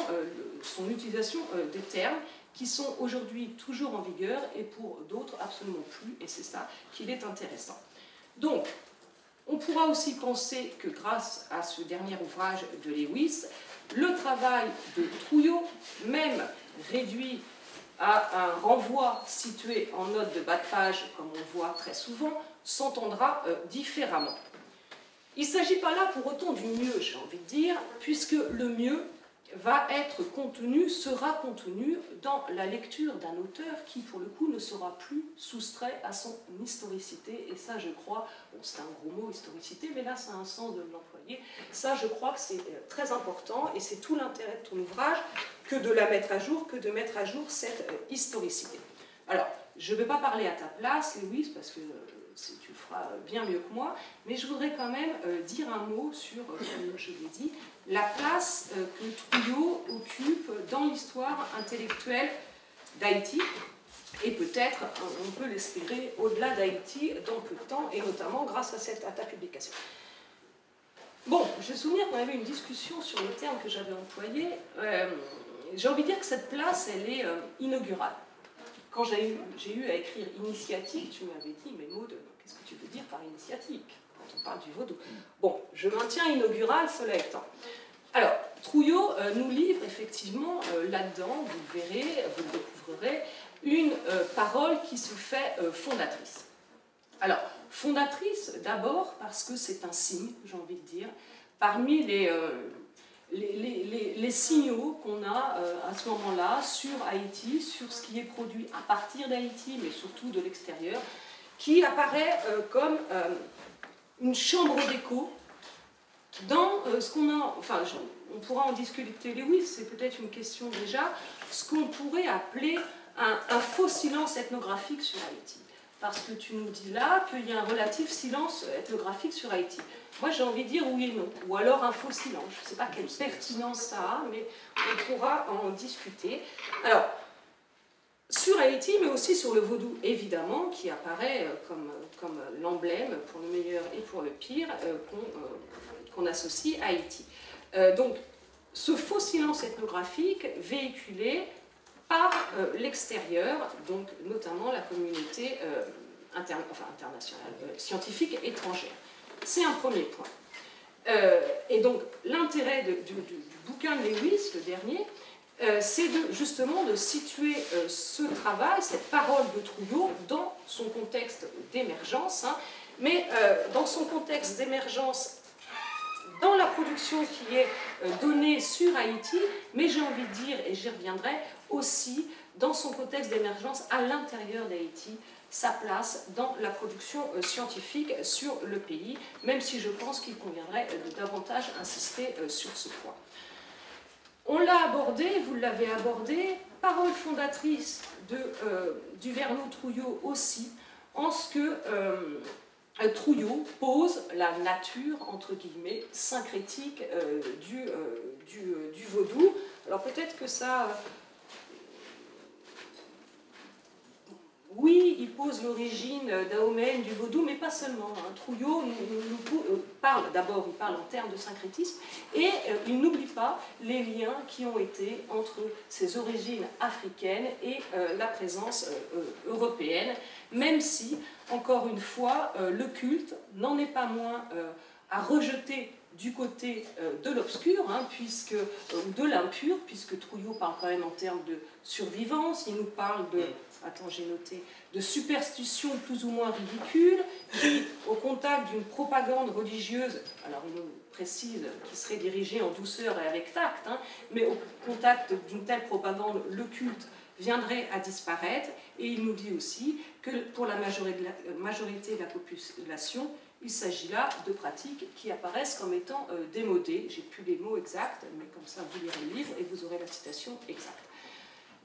son utilisation des termes qui sont aujourd'hui toujours en vigueur et pour d'autres absolument plus, et c'est ça qu'il est intéressant. Donc, on pourra aussi penser que grâce à ce dernier ouvrage de Lewis, le travail de Trouillot, même réduit à un renvoi situé en note de bas de page, comme on voit très souvent, s'entendra euh, différemment. Il ne s'agit pas là pour autant du mieux, j'ai envie de dire, puisque le mieux va être contenu, sera contenu dans la lecture d'un auteur qui, pour le coup, ne sera plus soustrait à son historicité. Et ça, je crois, c'est un gros mot, historicité, mais là, ça a un sens de l'employer. Ça, je crois que c'est euh, très important et c'est tout l'intérêt de ton ouvrage que de la mettre à jour, que de mettre à jour cette euh, historicité. Alors, je ne vais pas parler à ta place, Louise, parce que euh, tu le feras bien mieux que moi, mais je voudrais quand même dire un mot sur, comme je l'ai dit, la place euh, que Trouillot occupe dans l'histoire intellectuelle d'Haïti, et peut-être, on peut l'espérer, au-delà d'Haïti dans peu de temps, et notamment grâce à, cette, à ta publication. Bon, je me souviens qu'on avait une discussion sur le terme que j'avais employé. Euh, j'ai envie de dire que cette place, elle est euh, inaugurale. Quand j'ai eu, eu, à écrire initiatique, tu m'avais dit, mais Maud, qu'est-ce que tu veux dire par initiatique? On parle du vaudou. Bon, je maintiens inaugural, cela étant. Alors, Trouillot euh, nous livre effectivement euh, là-dedans, vous le verrez, vous le découvrirez, une euh, parole qui se fait fondatrice. Alors, fondatrice d'abord parce que c'est un signe, j'ai envie de dire, parmi les, les, les signaux qu'on a à ce moment-là sur Haïti, sur ce qui est produit à partir d'Haïti, mais surtout de l'extérieur, qui apparaît comme une chambre d'écho dans euh, ce qu'on a, enfin, on pourra en discuter, Lewis, c'est peut-être une question déjà, ce qu'on pourrait appeler un, faux silence ethnographique sur Haïti. Parce que tu nous dis là qu'il y a un relatif silence ethnographique sur Haïti. Moi, j'ai envie de dire oui et non, ou alors un faux silence. Je ne sais pas quelle pertinence ça a, mais on pourra en discuter. Alors, sur Haïti, mais aussi sur le vaudou, évidemment, qui apparaît euh, comme, comme l'emblème, pour le meilleur et pour le pire, euh, euh, qu'on associe à Haïti. donc, ce faux silence ethnographique véhiculé par l'extérieur, donc notamment la communauté internationale, scientifique étrangère. C'est un premier point. et donc, l'intérêt du, du, bouquin de Lewis, le dernier, euh, c'est justement de situer euh, ce travail, cette parole de Trouillot, dans son contexte d'émergence, hein, mais euh, dans son contexte d'émergence, dans la production qui est donnée sur Haïti, mais j'ai envie de dire, et j'y reviendrai, aussi dans son contexte d'émergence à l'intérieur d'Haïti, sa place dans la production scientifique sur le pays, même si je pense qu'il conviendrait de davantage insister sur ce point. On l'a abordé, vous l'avez abordé, parole fondatrice de euh, Duverneau-Trouillot aussi, en ce que euh, Trouillot pose la nature, entre guillemets, syncrétique euh, du, du, vaudou. Alors peut-être que ça... oui, il pose l'origine daoméenne du vaudou, mais pas seulement. Hein. Trouillot euh, parle, d'abord, il parle en termes de syncrétisme, et euh, il n'oublie pas les liens qui ont été entre ses origines africaines et euh, la présence européenne, même si, encore une fois, le culte n'en est pas moins à rejeter du côté de l'obscur, hein, puisque, de l'impur, puisque Trouillot parle quand même en termes de survivance, il nous parle de attends j'ai noté, de superstitions plus ou moins ridicules, qui, au contact d'une propagande religieuse, alors il nous précise qui serait dirigée en douceur et avec tact, hein, mais au contact d'une telle propagande, le culte viendrait à disparaître, et il nous dit aussi que pour la majorité de la, population, il s'agit là de pratiques qui apparaissent comme étant euh, démodées. J'ai plus les mots exacts, mais comme ça vous lirez le livre et vous aurez la citation exacte.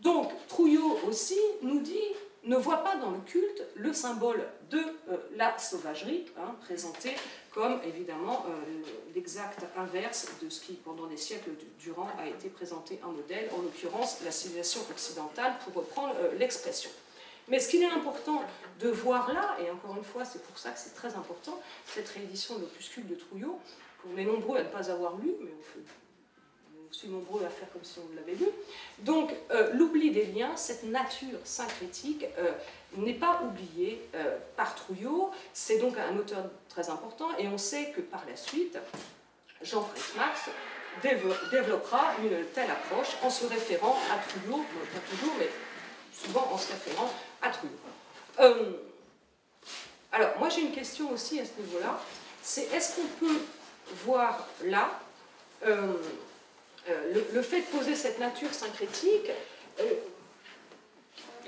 Donc Trouillot aussi nous dit, ne voit pas dans le culte le symbole de euh, la sauvagerie, hein, présenté comme évidemment euh, l'exact inverse de ce qui pendant des siècles durant a été présenté en modèle, en l'occurrence la civilisation occidentale pour reprendre euh, l'expression. Mais ce qu'il est important de voir là, et encore une fois c'est pour ça que c'est très important, cette réédition de l'opuscule de Trouillot, qu'on est nombreux à ne pas avoir lu, mais on fait suis nombreux à faire comme si on l'avait lu. Donc euh, l'oubli des liens, cette nature syncrétique, euh, n'est pas oubliée euh, par Trouillot. C'est donc un auteur très important et on sait que par la suite, Jean Marx développera une telle approche en se référant à Trouillot, pas toujours, mais souvent en se référant à Trouillot. alors moi j'ai une question aussi à ce niveau-là, c'est est-ce qu'on peut voir là le, fait de poser cette nature syncrétique, euh,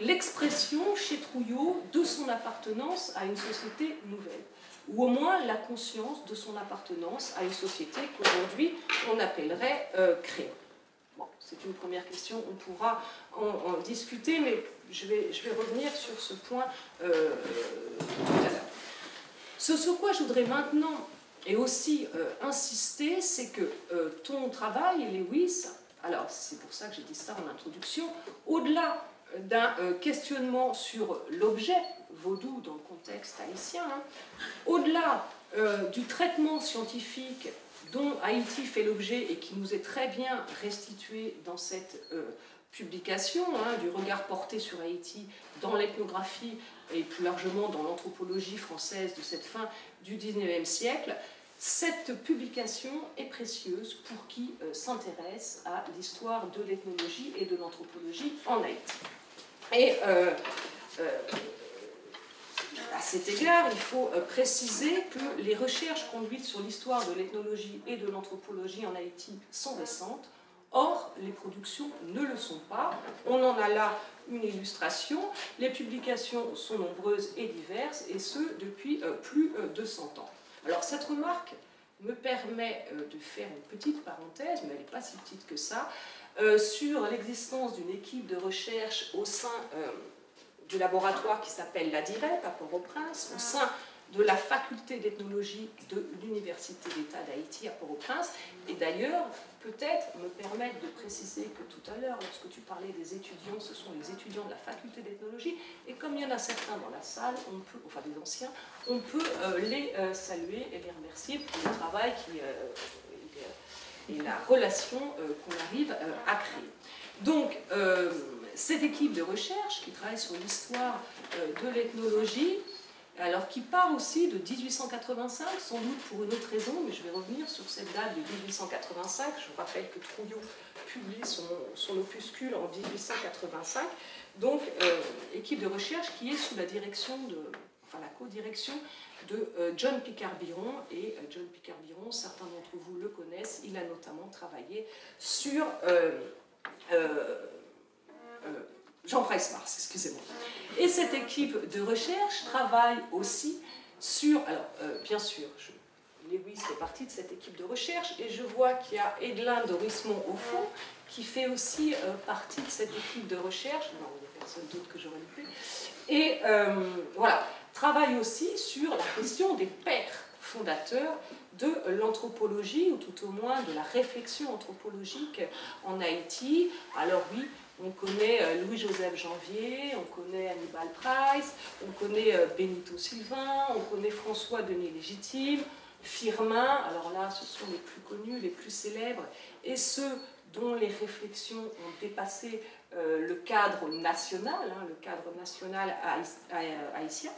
l'expression chez Trouillot de son appartenance à une société nouvelle, ou au moins la conscience de son appartenance à une société qu'aujourd'hui on appellerait euh, Bon, c'est une première question, on pourra en, discuter, mais je vais, je vais, revenir sur ce point euh, tout à l'heure. Ce sur quoi je voudrais maintenant et aussi euh, insister, c'est que euh, ton travail, Lewis, alors c'est pour ça que j'ai dit ça en introduction, au-delà d'un euh, questionnement sur l'objet vaudou dans le contexte haïtien, hein, au-delà du traitement scientifique dont Haïti fait l'objet et qui nous est très bien restitué dans cette publication, hein, du regard porté sur Haïti dans l'ethnographie et plus largement dans l'anthropologie française de cette fin du XIXe siècle, cette publication est précieuse pour qui euh, s'intéresse à l'histoire de l'ethnologie et de l'anthropologie en Haïti. Et euh, euh, à cet égard, il faut préciser que les recherches conduites sur l'histoire de l'ethnologie et de l'anthropologie en Haïti sont récentes. Or, les productions ne le sont pas. On en a là une illustration. Les publications sont nombreuses et diverses, et ce, depuis plus de 100 ans. Alors cette remarque me permet euh, de faire une petite parenthèse, mais elle n'est pas si petite que ça, euh, sur l'existence d'une équipe de recherche au sein euh, du laboratoire qui s'appelle la DIREP à Port-au-Prince, au sein de la faculté d'ethnologie de l'Université d'État d'Haïti à Port-au-Prince. Et d'ailleurs, peut-être me permettre de préciser que tout à l'heure, lorsque tu parlais des étudiants, ce sont les étudiants de la faculté d'ethnologie. Et comme il y en a certains dans la salle, on peut, enfin des anciens, on peut euh, les euh, saluer et les remercier pour le travail qui, euh, et la relation qu'on arrive à créer. Donc, cette équipe de recherche qui travaille sur l'histoire de l'ethnologie, alors qui part aussi de 1885, sans doute pour une autre raison, mais je vais revenir sur cette date de 1885. Je vous rappelle que Trouillot publie son, opuscule en 1885. Donc, euh, équipe de recherche qui est sous la direction de, enfin la co-direction de euh, John Picard-Biron. Et euh, John Picard-Biron, certains d'entre vous le connaissent, il a notamment travaillé sur Jean Price-Mars, excusez-moi. Et cette équipe de recherche travaille aussi sur, alors euh, bien sûr, je, Lewis fait partie de cette équipe de recherche et je vois qu'il y a Edlin Dorismont au fond qui fait aussi euh, partie de cette équipe de recherche. Non, il n'y a personne d'autre que j'aurais pu. Et euh, voilà, travaille aussi sur la question des pères fondateurs de l'anthropologie, ou tout au moins de la réflexion anthropologique en Haïti. Alors oui, On connaît Louis-Joseph Janvier, on connaît Hannibal Price, on connaît Benito Sylvain, on connaît François Denis Légitime, Firmin, alors là ce sont les plus connus, les plus célèbres, et ceux dont les réflexions ont dépassé euh, le cadre national, hein, le cadre national haïtien.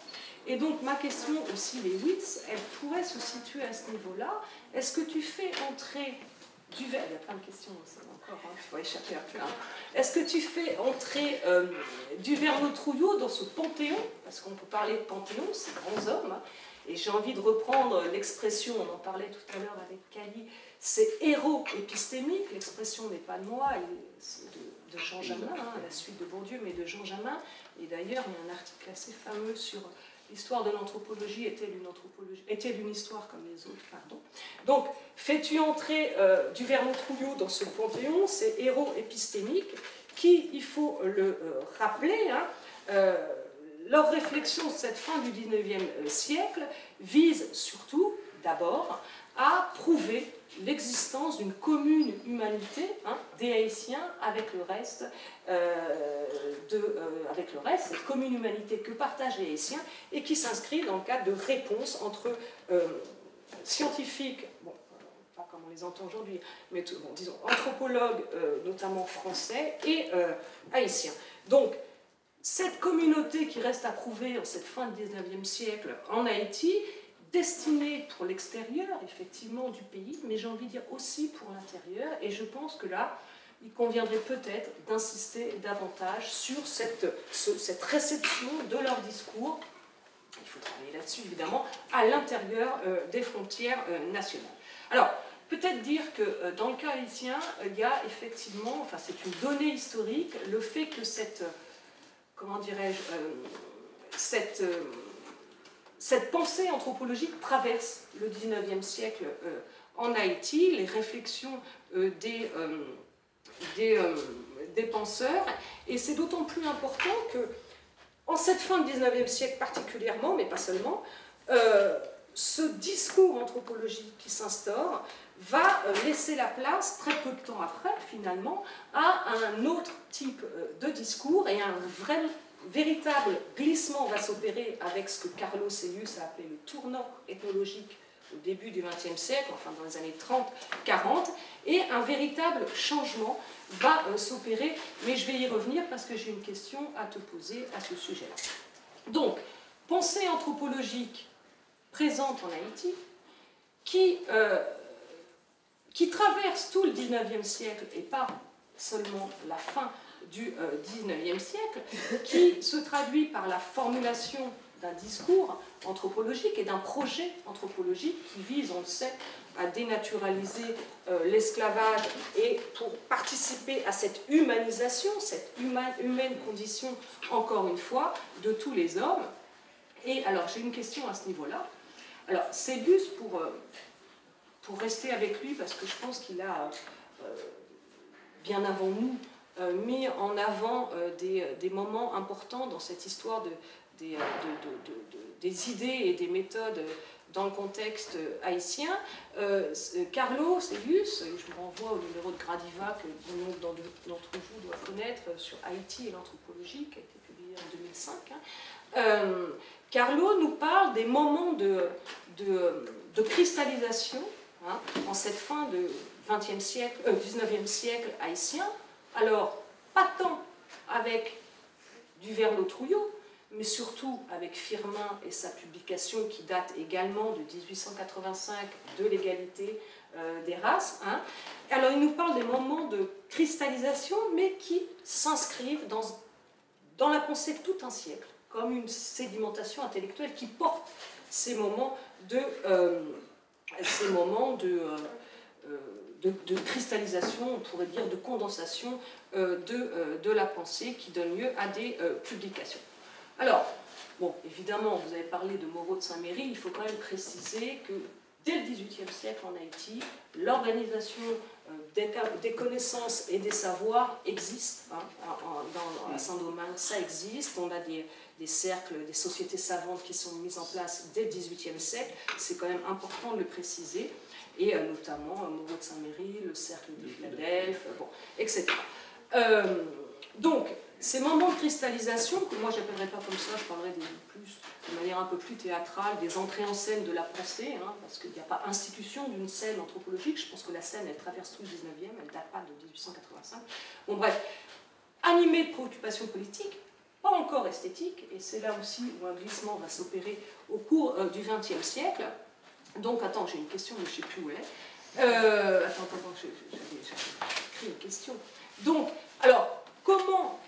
Et donc ma question aussi, Lewis, elle pourrait se situer à ce niveau-là. Est-ce que tu fais entrer du verre, il y a plein de questions aussi Est-ce que tu fais entrer euh, du Verno Trouillot dans ce panthéon? Parce qu'on peut parler de panthéon, ces grands hommes. Hein, et j'ai envie de reprendre l'expression, on en parlait tout à l'heure avec Kali, c'est héros épistémique, l'expression n'est pas de moi, c'est de, Jean Jamin, hein, la suite de Bourdieu, mais de Jean Jamin. Et d'ailleurs, il y a un article assez fameux sur l'histoire de l'anthropologie, est-elle une histoire comme les autres? Donc, fais-tu entrer euh, du Vernon Trouillot dans ce panthéon, c'est héros épistémique, qui, il faut le euh, rappeler, hein, euh, leur réflexion de cette fin du 19e siècle vise surtout, d'abord, à prouver l'existence d'une commune humanité hein, des Haïtiens avec le reste, euh, de, euh, avec le reste, cette commune humanité que partagent les Haïtiens et qui s'inscrit dans le cadre de réponses entre euh, scientifiques, pas comme on les entend aujourd'hui, mais disons anthropologues, notamment français, et haïtiens. Donc, cette communauté qui reste à prouver en cette fin du 19e siècle en Haïti destiné pour l'extérieur, effectivement, du pays, mais j'ai envie de dire aussi pour l'intérieur. Et je pense que là, il conviendrait peut-être d'insister davantage sur cette, cette réception de leur discours. Il faut travailler là-dessus, évidemment, à l'intérieur euh, des frontières euh, nationales. Alors, peut-être dire que euh, dans le cas haïtien, il y a effectivement, enfin c'est une donnée historique, le fait que cette, comment dirais-je, cette cette pensée anthropologique traverse le 19e siècle euh, en Haïti, les réflexions euh, des, euh, des, penseurs, et c'est d'autant plus important que, en cette fin du 19e siècle particulièrement, mais pas seulement, ce discours anthropologique qui s'instaure va laisser la place, très peu de temps après finalement, à un autre type de discours et un vrai véritable glissement va s'opérer avec ce que Carlos Elius a appelé le tournant ethnologique au début du XXe siècle, enfin dans les années 30-40, et un véritable changement va euh, s'opérer, mais je vais y revenir parce que j'ai une question à te poser à ce sujet-là. Donc, pensée anthropologique présente en Haïti, qui, euh, qui traverse tout le XIXe siècle et pas seulement la fin du XIXe euh, siècle, qui *laughs* se traduit par la formulation d'un discours anthropologique et d'un projet anthropologique qui vise, on le sait, à dénaturaliser euh, l'esclavage et pour participer à cette humanisation, cette humaine condition, encore une fois, de tous les hommes. Et alors, j'ai une question à ce niveau-là. Alors, Célus, pour, euh, pour rester avec lui, parce que je pense qu'il a, bien avant nous, mis en avant euh, des, des, moments importants dans cette histoire de, des, de, des, idées et des méthodes dans le contexte haïtien. Euh, Carlo Celius, je vous renvoie au numéro de Gradiva que nombre d'entre vous doit connaître sur Haïti et l'anthropologie, qui a été publié en 2005. Hein. Carlo nous parle des moments de, cristallisation hein, en cette fin de 20e siècle, 19e siècle haïtien, alors, pas tant avec du Trouillot, mais surtout avec Firmin et sa publication qui date également de 1885 de l'égalité euh, des races. Hein. Alors il nous parle des moments de cristallisation, mais qui s'inscrivent dans, la pensée de tout un siècle, comme une sédimentation intellectuelle qui porte ces moments de, euh, euh, de, cristallisation, on pourrait dire de condensation euh, de, euh, de, la pensée qui donne lieu à des euh, publications. Alors, bon, évidemment, vous avez parlé de Moreau de Saint-Méry, il faut quand même préciser que dès le XVIIIe siècle en Haïti, l'organisation des, connaissances et des savoirs existe. Hein, dans, à Saint-Domingue, ça existe. On a des, des, cercles, des sociétés savantes qui sont mises en place dès le XVIIIe siècle. C'est quand même important de le préciser et euh, notamment euh, Moreau de Saint-Méry, le Cercle de Philadelphie, bon, etc. Euh, Donc, ces moments de cristallisation, que moi j'appellerais pas comme ça, je parlerais des plus, de manière un peu plus théâtrale, des entrées en scène de la pensée, hein, parce qu'il n'y a pas institution d'une scène anthropologique, je pense que la scène elle traverse tout le 19e, elle ne date pas de 1885. Bon bref, animée de préoccupations politiques, pas encore esthétique, et c'est là aussi où un glissement va s'opérer au cours euh, du XXe siècle. Donc, attends, j'ai une question, mais je ne sais plus où elle est. Euh, attends, attends, j'avais écrit une question. Donc, alors, comment.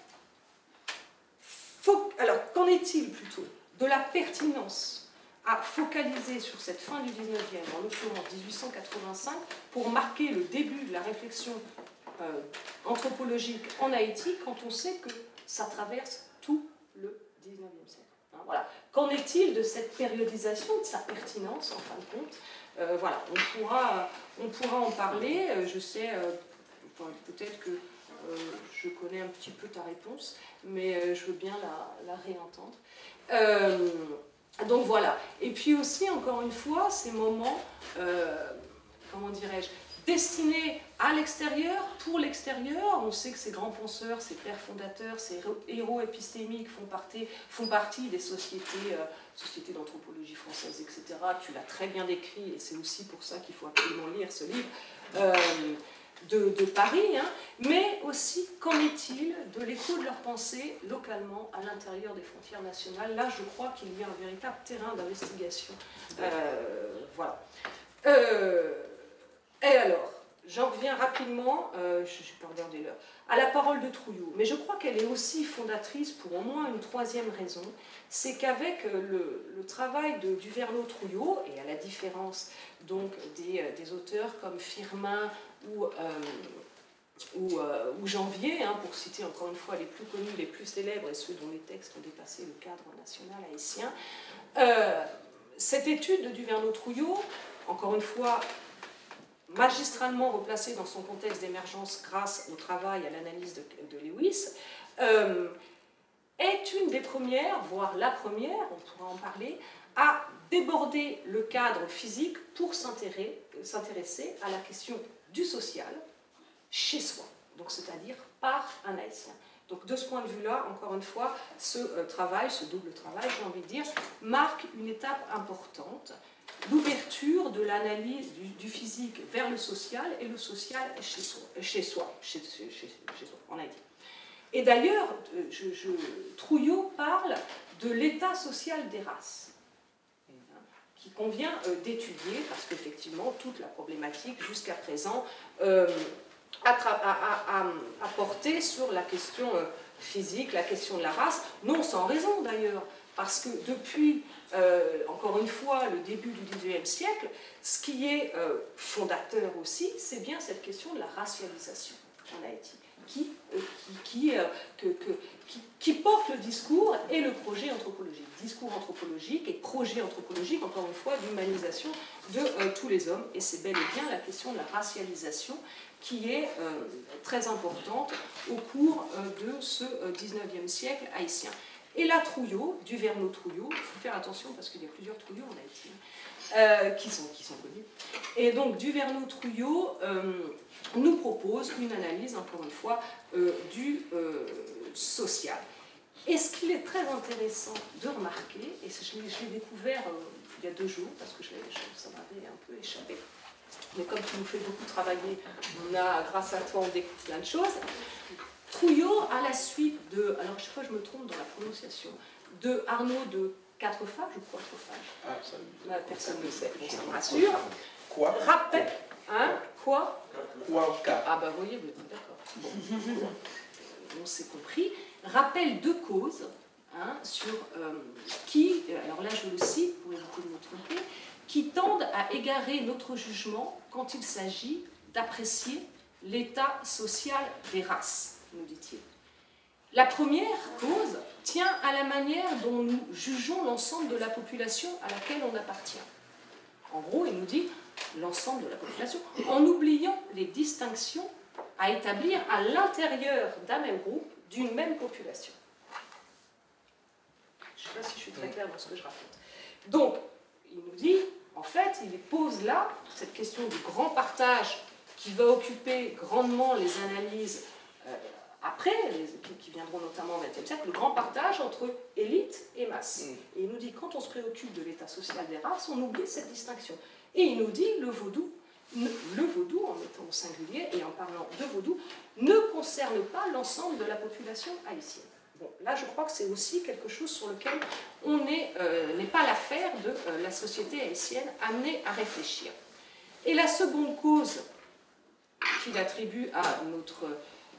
alors, qu'en est-il plutôt de la pertinence à focaliser sur cette fin du 19e, en l'occurrence 1885, pour marquer le début de la réflexion euh, anthropologique en Haïti, quand on sait que ça traverse tout le 19e siècle. Hein, voilà. Qu'en est-il de cette périodisation, de sa pertinence en fin de compte? Euh, Voilà, on pourra, on pourra en parler. Euh, je sais, euh, peut-être que je connais un petit peu ta réponse, mais je veux bien la, la réentendre. donc voilà. Et puis aussi, encore une fois, ces moments, comment dirais-je, destinés à l'extérieur, pour l'extérieur. On sait que ces grands penseurs, ces pères fondateurs, ces héros épistémiques font partie, des sociétés, euh, sociétés d'anthropologie française, etc. Tu l'as très bien décrit, et c'est aussi pour ça qu'il faut absolument lire ce livre. Euh, de, Paris, hein. mais aussi qu'en est-il de l'écho de leurs pensées localement à l'intérieur des frontières nationales? Là, je crois qu'il y a un véritable terrain d'investigation. Euh, voilà. Et alors, j'en reviens rapidement, euh, je n'ai pas regardé l'heure, à la parole de Trouillot. Mais je crois qu'elle est aussi fondatrice pour au moins une troisième raison, c'est qu'avec euh, le, travail de Duverneau-Trouillot, et à la différence donc des, euh, auteurs comme Firmin ou, ou, Janvier, hein, pour citer encore une fois les plus connus, les plus célèbres et ceux dont les textes ont dépassé le cadre national haïtien, cette étude de Duverneau-Trouillot, encore une fois magistralement replacé dans son contexte d'émergence grâce au travail, à l'analyse de, Lewis, euh, est une des premières, voire la première, on pourra en parler, à déborder le cadre physique pour s'intéresser à la question du social chez soi, donc c'est-à-dire par un haïtien. Donc de ce point de vue-là, encore une fois, ce euh, travail, ce double travail, j'ai envie de dire, marque une étape importante l'ouverture de l'analyse du, physique vers le social et le social chez soi, chez soi, chez, soi en Haïti. Et d'ailleurs, je, Trouillot parle de l'état social des races, hein, qui convient euh, d'étudier, parce qu'effectivement, toute la problématique jusqu'à présent euh, a, porté sur la question euh, physique, la question de la race, non sans raison d'ailleurs, parce que depuis euh, encore une fois, le début du XIXe siècle, ce qui est euh, fondateur aussi, c'est bien cette question de la racialisation en Haïti, qui, euh, qui, qui, porte le discours et le projet anthropologique. Discours anthropologique et projet anthropologique, encore une fois, d'humanisation de tous les hommes. Et c'est bel et bien la question de la racialisation qui est très importante au cours de ce XIXe siècle haïtien. Et la Trouillot, du Trouillot, il faut faire attention parce qu'il y a plusieurs Trouillots en Haïti, euh, qui, sont, qui sont connus. Et donc, du Verneau Trouillot euh, nous propose une analyse, encore une fois, euh, du social. Et ce qu'il est très intéressant de remarquer, et je l'ai découvert il y a deux jours, parce que ça m'avait un peu échappé, mais comme tu nous fais beaucoup travailler, on a, grâce à toi, on découvre plein de choses. Trouillot, à la suite de, alors je sais pas, je me trompe dans la prononciation, de Arnaud de Quatrefages ou Quatrefages ah, ça, Personne ne sait, bon, ça me rassure. Quoi Rappel, hein Quoi Quoi Ah bah vous voyez, d'accord. Bon, on s'est compris. Rappel de causes hein, sur euh, qui, alors là je le cite pour éviter de me tromper, qui tendent à égarer notre jugement quand il s'agit d'apprécier l'état social des races nous dit-il. La première cause tient à la manière dont nous jugeons l'ensemble de la population à laquelle on appartient. En gros, il nous dit l'ensemble de la population, en oubliant les distinctions à établir à l'intérieur d'un même groupe, d'une même population. Je ne sais pas si je suis très claire dans ce que je raconte. Donc, il nous dit, en fait, il pose là cette question du grand partage qui va occuper grandement les analyses euh, après, qui, viendront notamment au XXe siècle, le grand partage entre élite et masse. Mm. Et il nous dit, quand on se préoccupe de l'état social des races, on oublie cette distinction. Et il nous dit, le vaudou, le vaudou, en mettant au singulier et en parlant de vaudou, ne concerne pas l'ensemble de la population haïtienne. Bon, là, je crois que c'est aussi quelque chose sur lequel on euh, n'est pas l'affaire de euh, la société haïtienne amenée à réfléchir. Et la seconde cause qu'il attribue à, notre,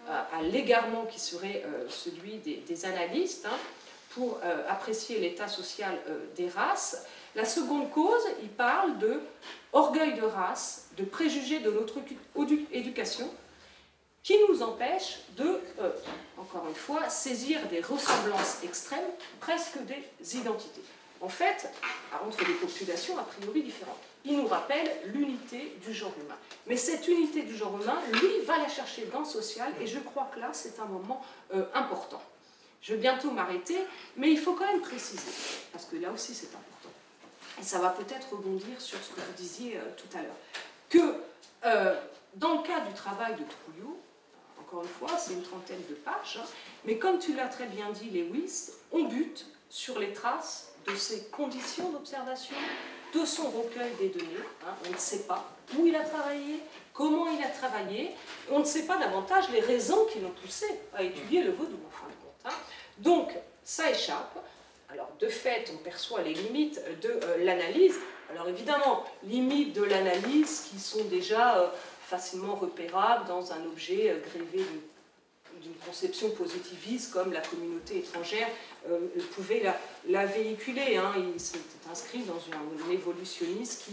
à, l'égarement qui serait euh, celui des, analystes hein, pour apprécier l'état social des races, la seconde cause, il parle de orgueil de race, de préjugés de notre éducation, qui nous empêche de, euh, encore une fois, saisir des ressemblances extrêmes, presque des identités. En fait, entre des populations a priori différentes. Il nous rappelle l'unité du genre humain. Mais cette unité du genre humain, lui, va la chercher dans le social, et je crois que là, c'est un moment euh, important. Je vais bientôt m'arrêter, mais il faut quand même préciser, parce que là aussi c'est important, et ça va peut-être rebondir sur ce que vous disiez euh, tout à l'heure, que dans le cas du travail de Trouillot, encore une fois, c'est une trentaine de pages. Hein. Mais comme tu l'as très bien dit, Lewis, on bute sur les traces de ses conditions d'observation, de son recueil des données. Hein. On ne sait pas où il a travaillé, comment il a travaillé. On ne sait pas davantage les raisons qui l'ont poussé à étudier le vaudou, en fin de compte. Hein. Donc, ça échappe. Alors, de fait, on perçoit les limites de euh, l'analyse. Alors, évidemment, limites de l'analyse qui sont déjà euh, facilement repérable dans un objet euh, grévé d'une conception positiviste comme la communauté étrangère euh, pouvait la, véhiculer. Hein. Il s'est inscrit dans un, évolutionnisme qui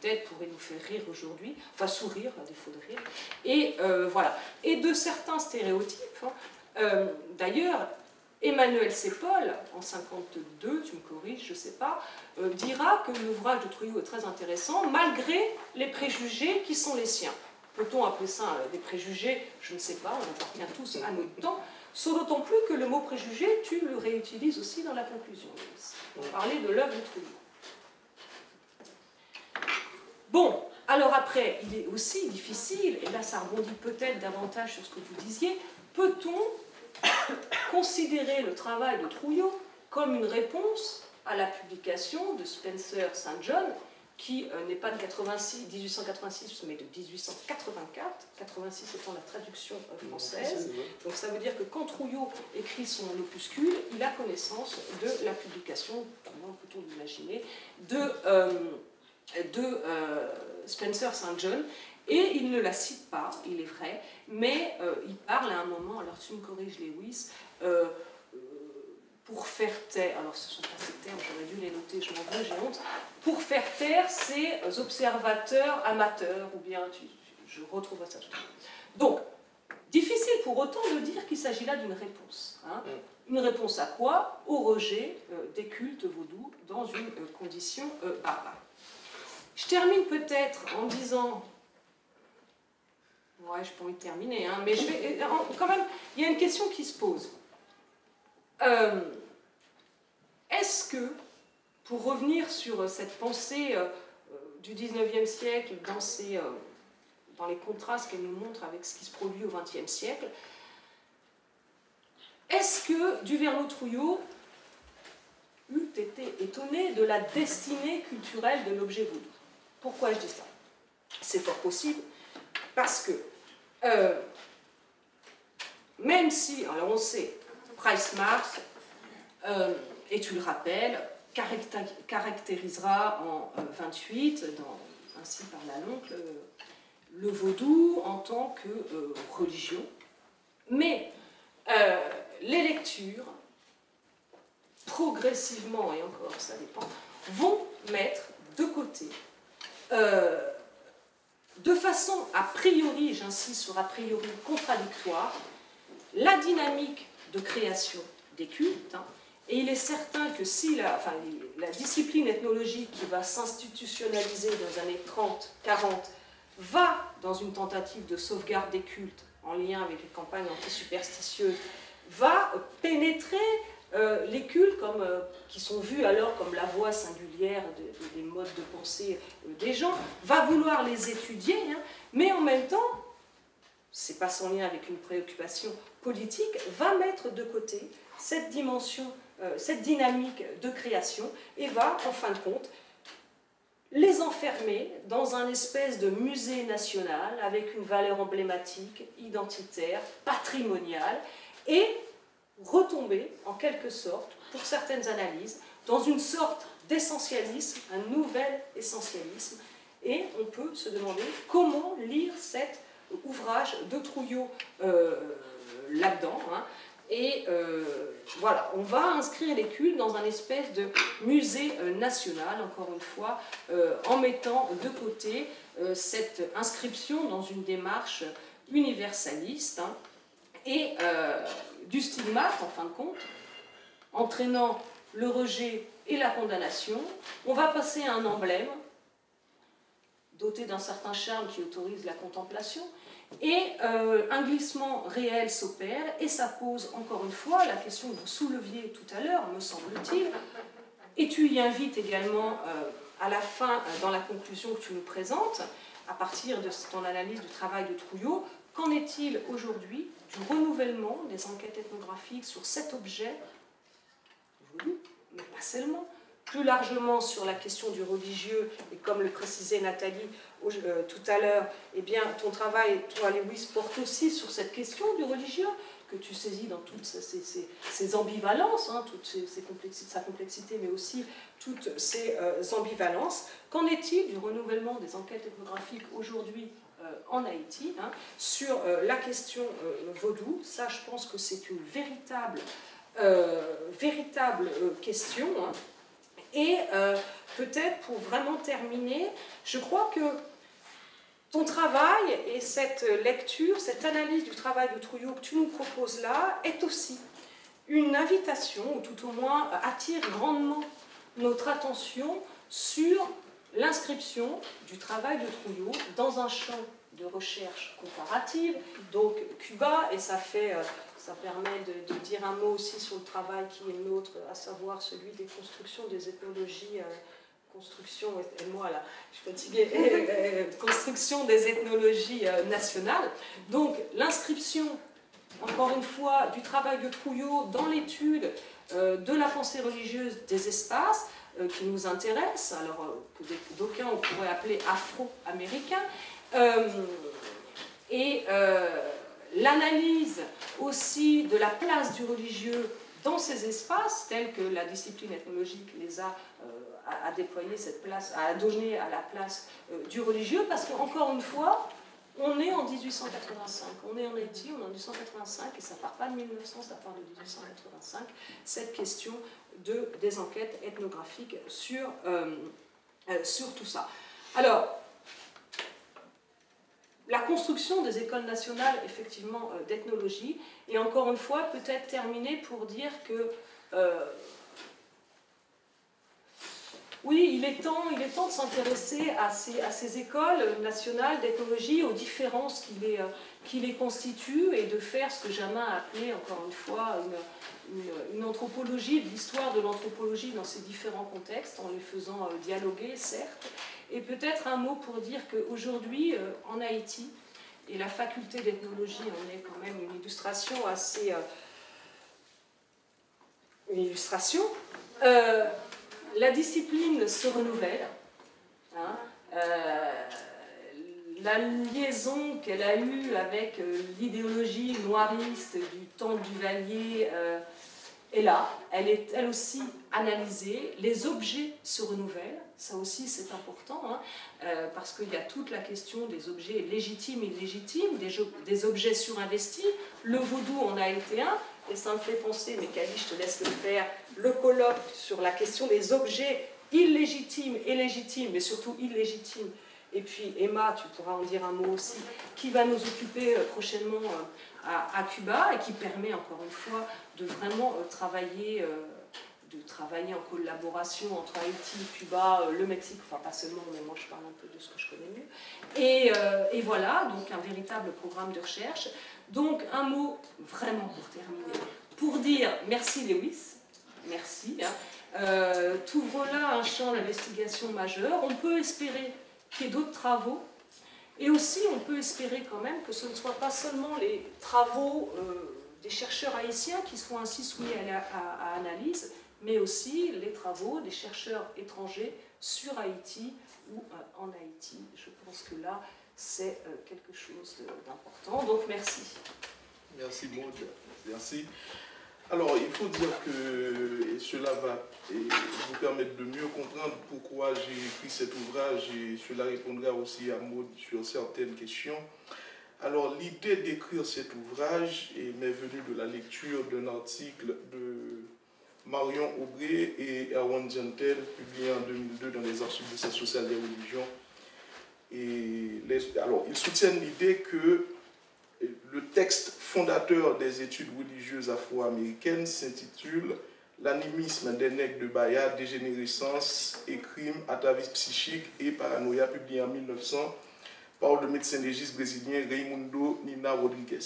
peut-être pourrait nous faire rire aujourd'hui, enfin sourire à défaut de rire. Et euh, voilà. Et de certains stéréotypes, hein. d'ailleurs, Emmanuel Sépol, en 52, tu me corriges, je ne sais pas, dira que l'ouvrage de Trouillot est très intéressant, malgré les préjugés qui sont les siens. Peut-on appeler ça euh, des préjugés? Je ne sais pas, on appartient tous à notre temps. Sauf d'autant plus que le mot préjugé, tu le réutilises aussi dans la conclusion. On parlait de l'œuvre de Trujillo. Bon, alors après, il est aussi difficile, et là ça rebondit peut-être davantage sur ce que vous disiez, peut-on considérer le travail de Trouillot comme une réponse à la publication de Spencer St. John qui euh, n'est pas de 86, 1886, mais de 1884, 86 étant la traduction euh, française. Donc ça veut dire que quand Trouillot écrit son opuscule, il a connaissance de la publication, comment peut-on l'imaginer, de, euh, de Spencer St. John, et il ne la cite pas, il est vrai, mais il parle à un moment, alors tu me corriges Lewis, pour faire taire, alors ce sont pas ces termes, j'aurais dû les noter, je m'en veux, j'ai honte, pour faire taire ces observateurs amateurs, ou bien, je retrouverai ça tout à l'heure. Donc, difficile pour autant de dire qu'il s'agit là d'une réponse. Hein. Mm. Une réponse à quoi Au rejet euh, des cultes vaudous dans une euh, condition euh, barbare. Je termine peut-être en disant Ouais, je peux terminer, hein, mais je vais, quand même, il y a une question qui se pose. Euh, est-ce que, pour revenir sur cette pensée euh, du 19e siècle dans, euh, dans les contrastes qu'elle nous montre avec ce qui se produit au 20e siècle, est-ce que Duverneau-Trouillot eût été étonné de la destinée culturelle de l'objet vaudou Pourquoi je dis ça? C'est fort possible, parce que même si, alors on sait, Price Marx, euh, et tu le rappelles, caractérisera en 28, euh, dans, ainsi par la longue, le, vaudou en tant que euh, religion. Mais les lectures, progressivement, et encore ça dépend, vont mettre de côté, de façon a priori, j'insiste sur a priori contradictoire, la dynamique de création des cultes. Hein. Et il est certain que si la, discipline ethnologique qui va s'institutionnaliser dans les années 30, 40, va dans une tentative de sauvegarde des cultes en lien avec les campagnes anti-superstitieuses, va pénétrer euh, les cultes comme, euh, qui sont vus alors comme la voix singulière des modes de pensée euh, des gens, va vouloir les étudier, hein, mais en même temps, c'est pas sans lien avec une préoccupation politique va mettre de côté cette dimension, cette dynamique de création et va, en fin de compte, les enfermer dans un espèce de musée national avec une valeur emblématique, identitaire, patrimoniale, et retomber en quelque sorte, pour certaines analyses, dans une sorte d'essentialisme, un nouvel essentialisme. Et on peut se demander comment lire cet ouvrage de Trouillot euh, là-dedans. Hein. Et euh, voilà, on va inscrire les cultes dans un espèce de musée euh, national, encore une fois, en mettant de côté cette inscription dans une démarche universaliste. Hein. et du stigmate, en fin de compte, entraînant le rejet et la condamnation, on va passer à un emblème doté d'un certain charme qui autorise la contemplation, et euh, un glissement réel s'opère, et ça pose encore une fois la question que vous souleviez tout à l'heure, me semble-t-il, et tu y invites également euh, à la fin, euh, dans la conclusion que tu nous présentes, à partir de ton analyse du travail de Trouillot, qu'en est-il aujourd'hui du renouvellement des enquêtes ethnographiques sur cet objet mais pas seulement, plus largement sur la question du religieux, et comme le précisait Nathalie euh, tout à l'heure, eh bien, ton travail, toi, Lewis, porte aussi sur cette question du religieux, que tu saisis dans toutes ces, ambivalences, hein, sa complexité, mais aussi toutes ces euh, ambivalences. Qu'en est-il du renouvellement des enquêtes ethnographiques aujourd'hui euh, en Haïti hein, sur la question vaudou? Ça, je pense que c'est une véritable véritable question. Hein. Et euh, peut-être pour vraiment terminer, je crois que ton travail et cette lecture, cette analyse du travail de Trouillot que tu nous proposes là, est aussi une invitation, ou tout au moins attire grandement notre attention sur l'inscription du travail de Trouillot dans un champ de recherche comparative, donc Cuba, et ça fait ça permet de, dire un mot aussi sur le travail qui est le nôtre, à savoir celui des constructions des ethnologies. Euh, construction, et moi là, je suis fatiguée, *laughs* euh, construction des ethnologies euh, nationales. Donc l'inscription, encore une fois, du travail de Trouillot dans l'étude de la pensée religieuse des espaces, qui nous intéresse, alors d'aucuns on pourrait appeler afro-américain, et l'analyse aussi de la place du religieux dans ces espaces, tels que la discipline ethnologique les a, euh, déployé cette place, a donné à la place euh, du religieux, parce qu'encore une fois, on est en 1885, on est en Haïti, on est en 1885, et ça part pas de 1900, ça part de 1885, cette question de, des enquêtes ethnographiques sur, euh, sur tout ça. Alors, la construction des écoles nationales, effectivement, euh, d'ethnologie, et encore une fois, peut-être terminer pour dire que euh, oui, il est temps, il est temps de s'intéresser à ces, écoles nationales d'ethnologie, aux différences qui les, euh, qui les constituent, et de faire ce que Jamin a appelé, encore une fois, une, une, anthropologie, l'histoire de l'anthropologie dans ces différents contextes, en les faisant dialoguer, certes, et peut-être un mot pour dire qu'aujourd'hui, euh, en Haïti, et la faculté d'ethnologie en est quand même une illustration assez. Euh, une illustration. Euh, la discipline se renouvelle. Hein, la liaison qu'elle a eue avec l'idéologie noiriste du temps du Valier est là. Elle est elle aussi analysée. Les objets se renouvellent. Ça aussi, c'est important, hein, euh, parce qu'il y a toute la question des objets légitimes et illégitimes, des, des, objets surinvestis. Le vaudou en a été un, et ça me fait penser, mais Kali, je te laisse le faire, le colloque sur la question des objets illégitimes et légitimes, mais surtout illégitimes. Et puis Emma, tu pourras en dire un mot aussi, qui va nous occuper euh, prochainement euh, à, Cuba et qui permet encore une fois de vraiment travailler de travailler en collaboration entre Haïti, Cuba, euh, le Mexique, enfin pas seulement, mais moi je parle un peu de ce que je connais mieux. Et, euh, voilà, donc un véritable programme de recherche. Donc un mot vraiment pour terminer, pour dire merci Lewis, merci. Hein. Euh, là un champ d'investigation majeur. On peut espérer qu'il y ait d'autres travaux. Et aussi, on peut espérer quand même que ce ne soit pas seulement les travaux des chercheurs haïtiens qui sont ainsi soumis à, analyse, mais aussi les travaux des chercheurs étrangers sur Haïti ou en Haïti. Je pense que là, c'est quelque chose d'important. Donc merci. Merci Maud. Merci. Alors, il faut dire que cela va vous permettre de mieux comprendre pourquoi j'ai écrit cet ouvrage et cela répondra aussi à Maud sur certaines questions. Alors, l'idée d'écrire cet ouvrage m'est venue de la lecture d'un article de Marion Aubré et Erwan Gentel, publié en 2002 dans les archives de Sciences sociales des religions. Et alors, ils soutiennent l'idée que le texte fondateur des études religieuses afro-américaines s'intitule L'animisme des nègres de Bahia, dégénérescence et crimes atavisme psychique et paranoïa, publié en 1900 par le médecin légiste brésilien Raimundo Nina Rodriguez.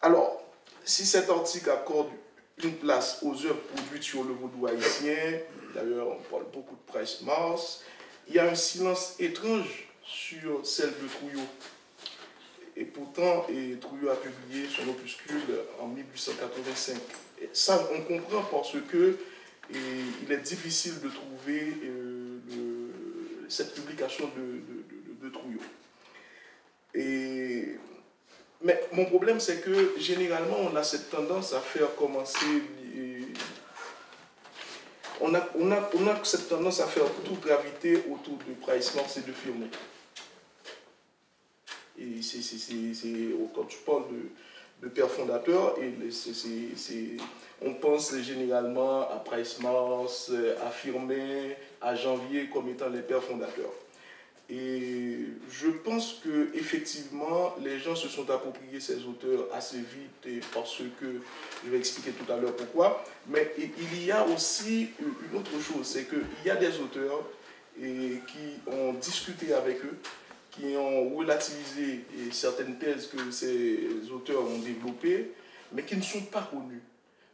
Alors, si cet article accorde une place aux œuvres produites sur le vaudou haïtien, d'ailleurs on parle beaucoup de Price Mars, il y a un silence étrange sur celle de Trouillot et pourtant, et Trouillot a publié son opuscule en 1885. ça, on comprend parce que il est difficile de trouver euh, cette publication de, Trouillot. Et, mais mon problème, c'est que généralement, on a cette tendance à faire commencer. On a, on, a, on a cette tendance à faire tout graviter autour de Price et de Firmo. Et quand tu parles de, de père fondateur, et on pense généralement à Price Mars, à Firmin, à Janvier comme étant les pères fondateurs. Et je pense que effectivement, les gens se sont appropriés ces auteurs assez vite et parce que je vais expliquer tout à l'heure pourquoi. Mais il y a aussi une autre chose, c'est qu'il y a des auteurs et qui ont discuté avec eux qui ont relativisé certaines thèses que ces auteurs ont développées, mais qui ne sont pas connus.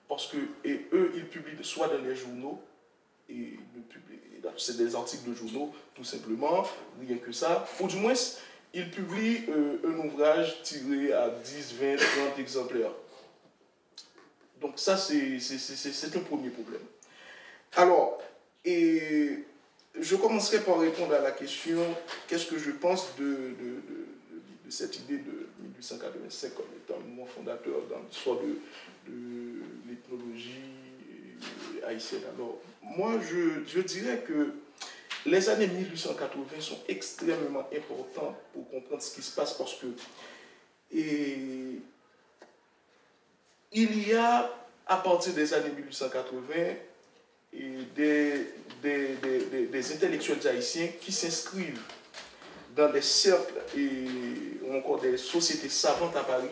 Parce que et eux, ils publient soit dans les journaux, et c'est des articles de journaux, tout simplement, rien que ça, ou du moins, ils publient euh, un ouvrage tiré à 10, 20, 30 exemplaires. Donc ça, c'est un premier problème. Alors, et je commencerai par répondre à la question qu'est-ce que je pense de, de, cette idée de 1885 comme étant un mouvement fondateur dans l'histoire de, l'ethnologie haïtienne. Alors, moi, je, je, dirais que les années 1880 sont extrêmement importantes pour comprendre ce qui se passe parce que il y a, à partir des années 1880, des, des, des, des, intellectuels haïtiens qui s'inscrivent dans des cercles et, ou encore des sociétés savantes à Paris.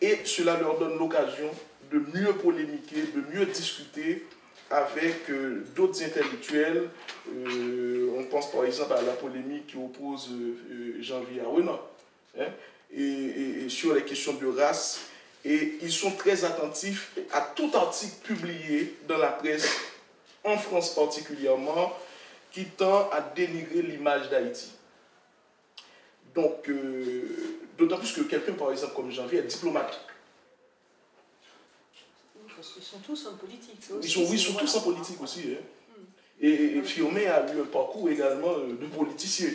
Et cela leur donne l'occasion de mieux polémiquer, de mieux discuter avec euh, d'autres intellectuels. Euh, on pense par exemple à la polémique qui oppose euh, Jean-Vier Renan hein, et, et, sur les questions de race et ils sont très attentifs à tout article publié dans la presse, en France particulièrement, qui tend à dénigrer l'image d'Haïti. Donc, euh, d'autant plus que quelqu'un, par exemple, comme Janvier, est diplomate. Ils sont tous en politique. Ils sont, oui, ils sont tous en politique aussi. Hein. Hmm. Et, et Firmé a eu un parcours également euh, de politicien.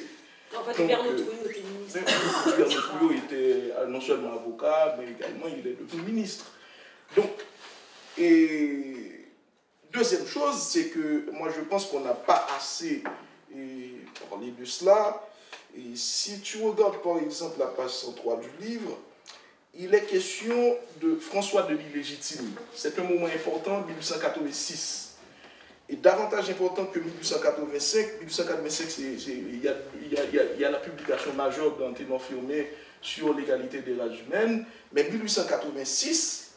En fait, Trouillot était ministre. Hubert était non seulement avocat, mais également il est devenu ministre. Donc, et deuxième chose, c'est que moi je pense qu'on n'a pas assez parlé de cela. Et si tu regardes par exemple la page 103 du livre, il est question de François de l'illégitime. C'est un moment important, 1886 est davantage importante que 1885. 1885, il y, a, la publication majeure d'un ténor firmé sur l'égalité des races humaines. Mais 1886,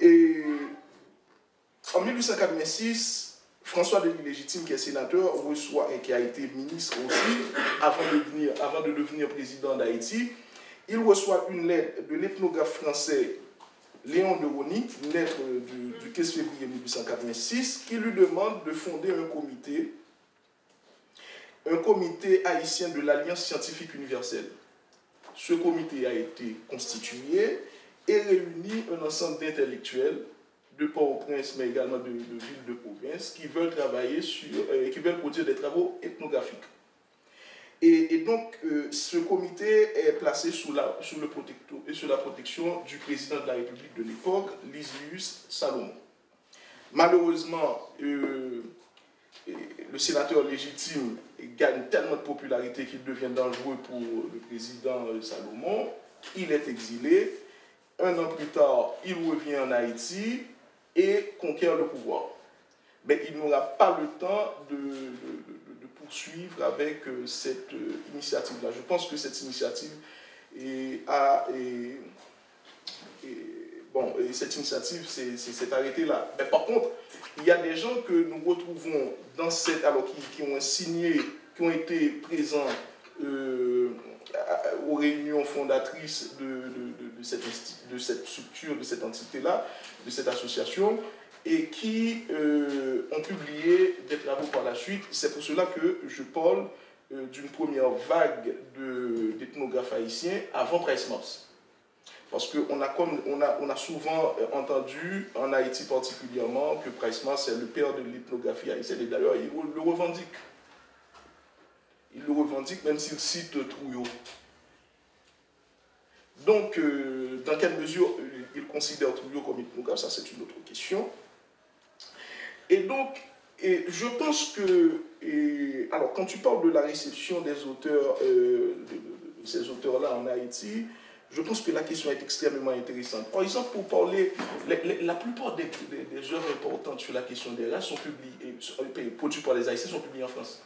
et en 1886, François de Légitime, qui est sénateur, reçoit et qui a été ministre aussi, avant de devenir, avant de devenir président d'Haïti, il reçoit une lettre de l'ethnographe français Léon de Rony, lettre du, du 15 février 1886, qui lui demande de fonder un comité, un comité haïtien de l'Alliance scientifique universelle. Ce comité a été constitué et réunit un ensemble d'intellectuels de Port-au-Prince, mais également de, villes de province, qui veulent travailler sur, euh, qui veulent produire des travaux ethnographiques. Et, donc, euh, ce comité est placé sous la, et sous la protection du président de la République de l'époque, Lysius Salomon. Malheureusement, euh, le sénateur légitime gagne tellement de popularité qu'il devient dangereux pour le président Salomon. Il est exilé. Un an plus tard, il revient en Haïti et conquiert le pouvoir. Mais il n'aura pas le temps de, poursuivre avec euh, cette euh, initiative-là. Je pense que cette initiative a... bon, cette initiative s'est arrêtée là. Mais par contre, il y a des gens que nous retrouvons dans cette... alors qui, ont signé, qui ont été présents euh, aux réunions fondatrices de, de, cette, de cette structure, de cette entité-là, de cette association, et qui euh, ont publié des travaux par la suite. C'est pour cela que je parle euh, d'une première vague d'ethnographes haïtiens avant Price Mars. Parce qu'on a, on a, on a souvent entendu, en Haïti particulièrement, que Price Mars est le père de l'ethnographie haïtienne, et d'ailleurs il le revendique. Il le revendique même s'il cite Trouillot. Donc, euh, dans quelle mesure il considère Trouillot comme ethnographe, ça c'est une autre question. Et donc, et je pense que, alors quand tu parles de la réception des auteurs, euh, de, ces auteurs-là en Haïti, je pense que la question est extrêmement intéressante. Par exemple, pour parler, la plupart des, œuvres importantes sur la question des races sont publiées, euh, produites par les Haïtiens sont publiées en France.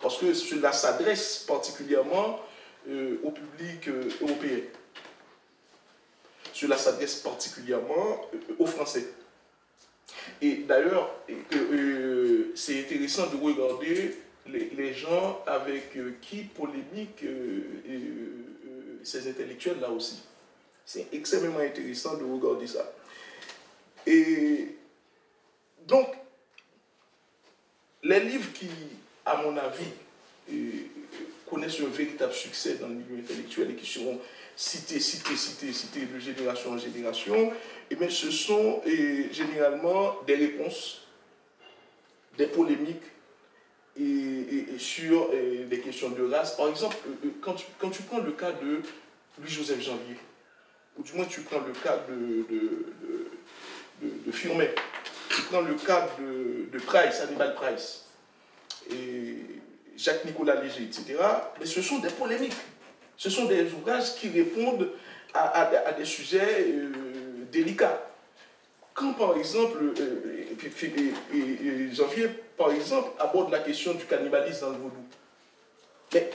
Parce que cela s'adresse particulièrement euh, au public européen. Cela s'adresse particulièrement aux Français. Et d'ailleurs, euh, c'est intéressant de regarder les, gens avec euh, qui polémiquent euh, ces intellectuels là aussi. C'est extrêmement intéressant de regarder ça. Et donc, les livres qui, à mon avis, connaissent un véritable succès dans le milieu intellectuel et qui seront cités, cités, cités, cités de génération en génération, eh bien, ce sont généralement des réponses, des polémiques et, sur des questions de race. Par exemple, euh, euh, quand tu, prends le cas de Louis-Joseph Janvier, ou du moins tu prends le cas de, de, de, tu prends le cas de, Price, Hannibal Price, et Jacques-Nicolas Léger, etc., mais ce sont des polémiques. Ce sont des ouvrages qui répondent à, des sujets euh, délicats. Quand par exemple, euh, Janvier, par exemple, aborde la question du cannibalisme dans le vaudou, mais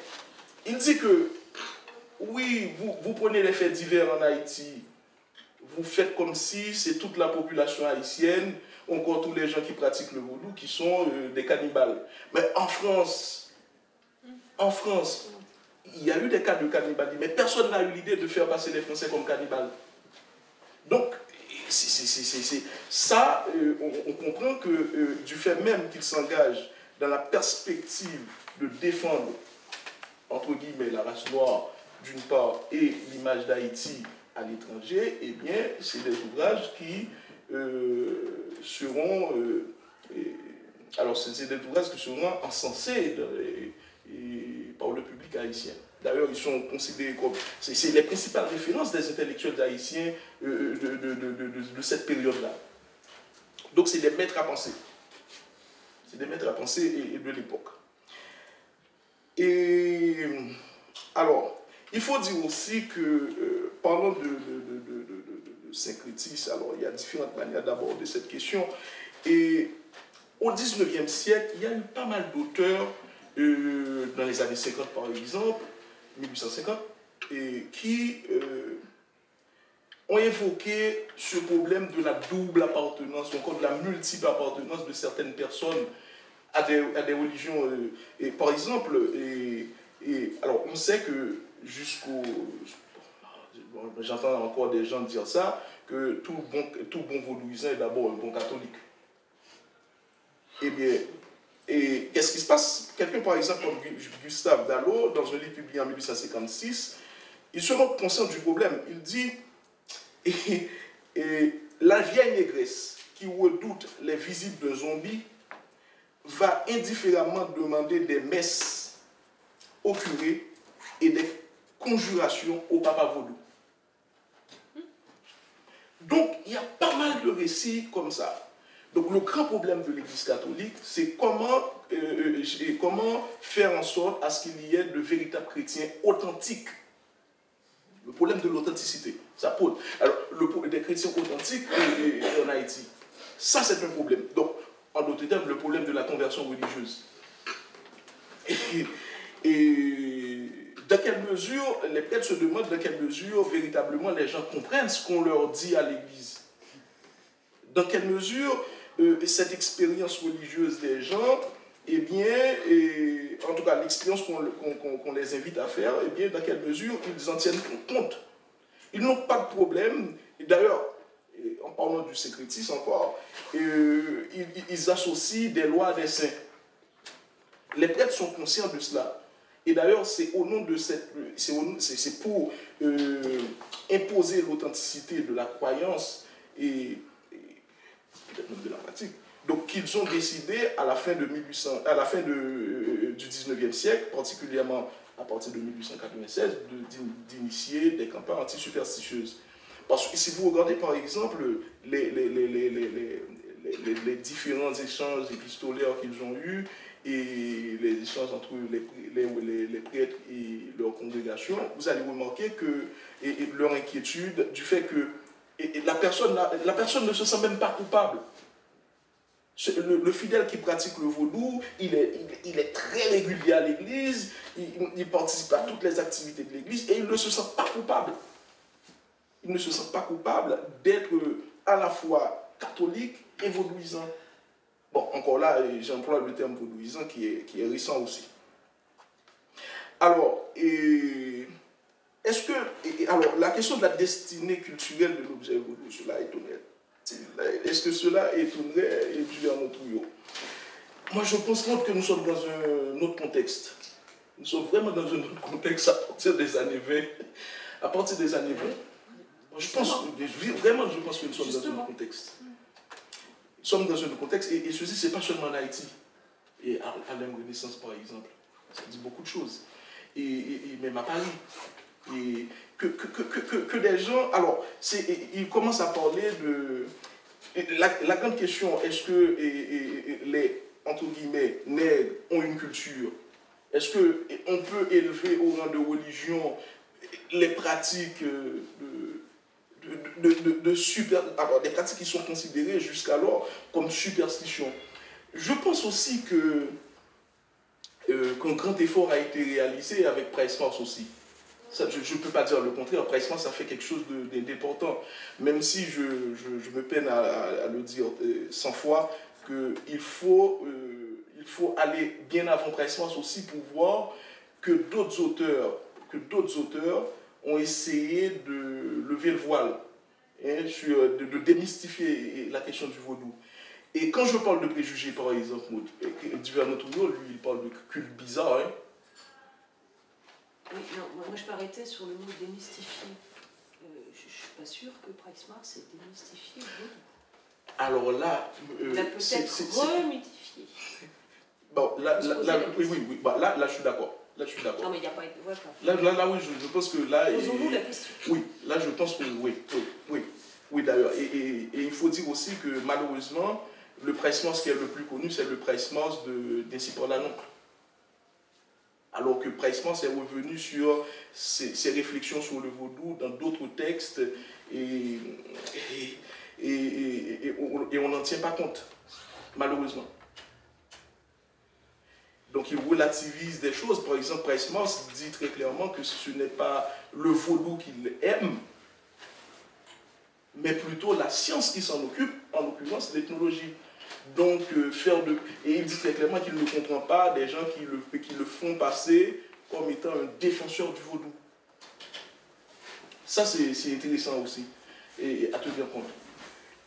il dit que oui, vous, vous prenez les faits divers en Haïti, vous faites comme si c'est toute la population haïtienne, encore tous les gens qui pratiquent le vaudou, qui sont euh, des cannibales. Mais en France, en France, il y a eu des cas de cannibalisme, mais personne n'a eu l'idée de faire passer les Français comme cannibales. Donc, ça, euh, on, comprend que euh, du fait même qu'ils s'engagent dans la perspective de défendre, entre guillemets, la race noire d'une part et l'image d'Haïti à l'étranger, eh bien, c'est des ouvrages qui euh, seront... alors, c'est des ouvrages qui seront encensés public. D'ailleurs, ils sont considérés comme... C'est les principales références des intellectuels haïtiens euh, de, cette période-là. Donc, c'est des maîtres à penser. C'est des maîtres à penser de l'époque. Et alors, il faut dire aussi que, euh, parlant de, syncrétisme, alors il y a différentes manières d'aborder cette question. Et au 19e siècle, il y a eu pas mal d'auteurs, euh, dans les années 50 par exemple, 1850, et qui euh, ont évoqué ce problème de la double appartenance, encore de la multiple appartenance de certaines personnes à des, à des religions. Euh, et par exemple, et, et, alors on sait que jusqu'au... J'entends encore des gens dire ça, que tout bon, tout bon vaudouisant est d'abord un bon catholique. Eh bien, et qu'est-ce qui se passe? Quelqu'un, par exemple, comme Gustave Dallot, dans un livre publié en 1856, il se rend conscient du problème. Il dit Et, la vieille négresse qui redoute les visites de zombies va indifféremment demander des messes au curé et des conjurations au papa vaudou. Donc, il y a pas mal de récits comme ça. Donc, le grand problème de l'Église catholique, c'est comment, euh, euh, comment faire en sorte à ce qu'il y ait de véritables chrétiens authentiques. Le problème de l'authenticité, ça pose. Alors, le, des chrétiens authentiques en Haïti, ça c'est un problème. Donc, en d'autres termes, le problème de la conversion religieuse. et dans quelle mesure, les prêtres se demandent dans quelle mesure véritablement les gens comprennent ce qu'on leur dit à l'Église. Dans quelle mesure euh, cette expérience religieuse des gens, eh bien, et, en tout cas l'expérience qu'on les invite à faire, eh bien, dans quelle mesure ils en tiennent compte. Ils n'ont pas de problème, d'ailleurs, en parlant du sécrétisme encore, euh, ils, associent des lois des saints. Les prêtres sont conscients de cela. Et d'ailleurs, c'est au nom de cette, c'est pour euh, imposer l'authenticité de la croyance et, de la pratique. Donc, qu'ils ont décidé à la fin de 1800, à la fin euh, du 19e siècle, particulièrement à partir de 1896, d'initier des campagnes anti-superstitieuses. Parce que si vous regardez par exemple les, les, les, les différents échanges épistolaires qu'ils ont eus, et les échanges entre les, prêtres et leur congrégation, vous allez remarquer que et, leur inquiétude du fait que et, la, personne, la, personne ne se sent même pas coupable. Le, fidèle qui pratique le vaudou, il est, il, est très régulier à l'église, il, participe à toutes les activités de l'église et il ne se sent pas coupable. Il ne se sent pas coupable d'être à la fois catholique et vaudouisant. Bon, encore là, j'emploie le terme vaudouisant qui est, qui est récent aussi. Alors, est-ce que. alors, la question de la destinée culturelle de l'objet vaudou, cela étonnerait. Est-ce que cela étonnerait Otouyo Moi, je pense que nous sommes dans un autre contexte. Nous sommes vraiment dans un autre contexte à partir des années 20. À partir des années 20. Je pense, vraiment, je pense que nous sommes dans un autre contexte sommes dans un contexte, et, ceci, ce n'est pas seulement en Haïti. Et à, à Renaissance, par exemple, ça dit beaucoup de choses. Et, même à Paris. Et que, que, des gens. Alors, ils commencent à parler de. La, grande question, est-ce que les, entre guillemets, nègres ont une culture? Est-ce qu'on peut élever au rang de religion les pratiques de de, super, alors des pratiques qui sont considérées jusqu'alors comme superstition. Je pense aussi que euh, qu'un grand effort a été réalisé avec Price aussi. Je ne peux pas dire le contraire. Price ça fait quelque chose d'important. Même si je, je, me peine à, le dire 100 euh, fois, qu'il faut, euh, il faut aller bien avant Price aussi pour voir que d'autres auteurs, que d'autres auteurs ont essayé de lever le voile, hein, sur, de, démystifier la question du vaudou. Et quand je parle de préjugés, par exemple, Duverno lui, il parle de culte bizarre. Hein. Oui, non, moi je m'arrêtais sur le mot démystifier. Euh, je ne suis pas sûre que Price Mars ait démystifié. Alors là, euh, a peut-être remythifié. *laughs* Bon, là, là, oui, oui, oui. Bah, là, là, je suis d'accord. Là, je suis d'accord. Non, mais il n'y a pas été. là, là, là, oui, je, pense que là. Posons-nous la question. Oui, là, je pense que oui. Oui, oui, d'ailleurs. Et, et, il faut dire aussi que malheureusement, le pressement, ce qui est le plus connu, c'est le pressement d'Ainsi par l'oncle. Alors que Pressement est revenu sur ses, réflexions sur le vaudou dans d'autres textes et, on n'en tient pas compte, malheureusement. Donc il relativise des choses. Par exemple, Price dit très clairement que ce n'est pas le vaudou qu'il aime, mais plutôt la science qui s'en occupe, en l'occurrence l'ethnologie. Donc euh, faire de... Et il dit très clairement qu'il ne comprend pas des gens qui le, qui le font passer comme étant un défenseur du vaudou. Ça, c'est intéressant aussi et à tenir compte.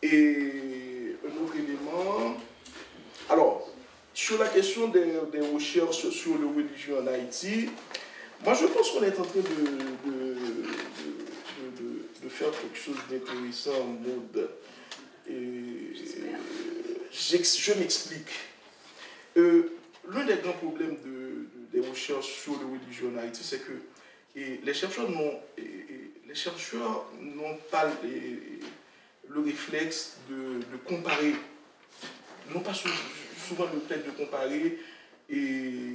Et un autre élément... Alors, sur la question des, recherches sur le religion en Haïti, moi je pense qu'on est en train de, de faire quelque chose d'intéressant en mode. Je m'explique. Euh, l'un des grands problèmes de, des recherches sur le religion en Haïti, c'est que les chercheurs n'ont pas le réflexe de, comparer, n'ont pas souvent le réflexe de comparer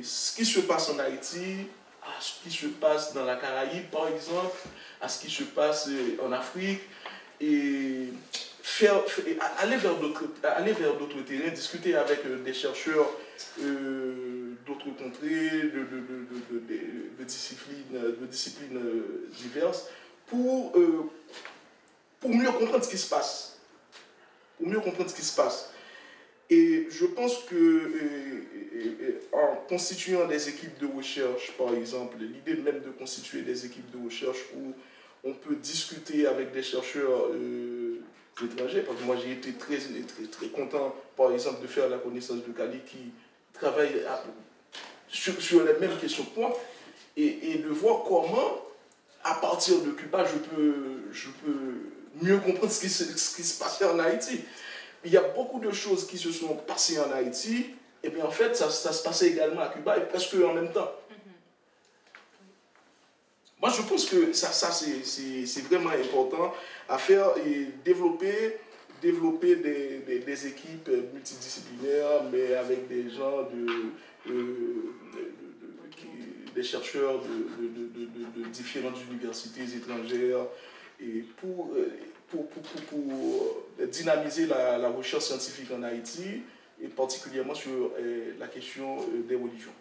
ce qui se passe en Haïti à ce qui se passe dans la Caraïbe, par exemple, à ce qui se passe en Afrique, et aller vers d'autres terrains, discuter avec euh, des chercheurs euh, d'autres contrées, de, de, disciplines, de disciplines euh, diverses, pour, pour mieux comprendre ce qui se passe. Pour mieux comprendre ce qui se passe. Et je pense que en constituant des équipes de recherche, par exemple, l'idée même de constituer des équipes de recherche où on peut discuter avec des chercheurs étrangers, parce que moi j'ai été très, très, très content, par exemple, de faire la connaissance de Kali qui travaille sur, sur, les mêmes questions que moi, et, et, de voir comment, à partir de Cuba, je peux, je peux mieux comprendre ce qui, ce qui se passait en Haïti. Il y a beaucoup de choses qui se sont passées en Haïti, et bien en fait, ça, se passait également à Cuba, et presque en même temps. Moi, je pense que ça, ça c'est vraiment important à faire et développer, développer des, des, équipes multidisciplinaires, mais avec des gens de, des chercheurs de, différentes universités étrangères, et pour, pour, pour, pour, dynamiser la, recherche scientifique en Haïti et particulièrement sur euh, la question euh, des religions.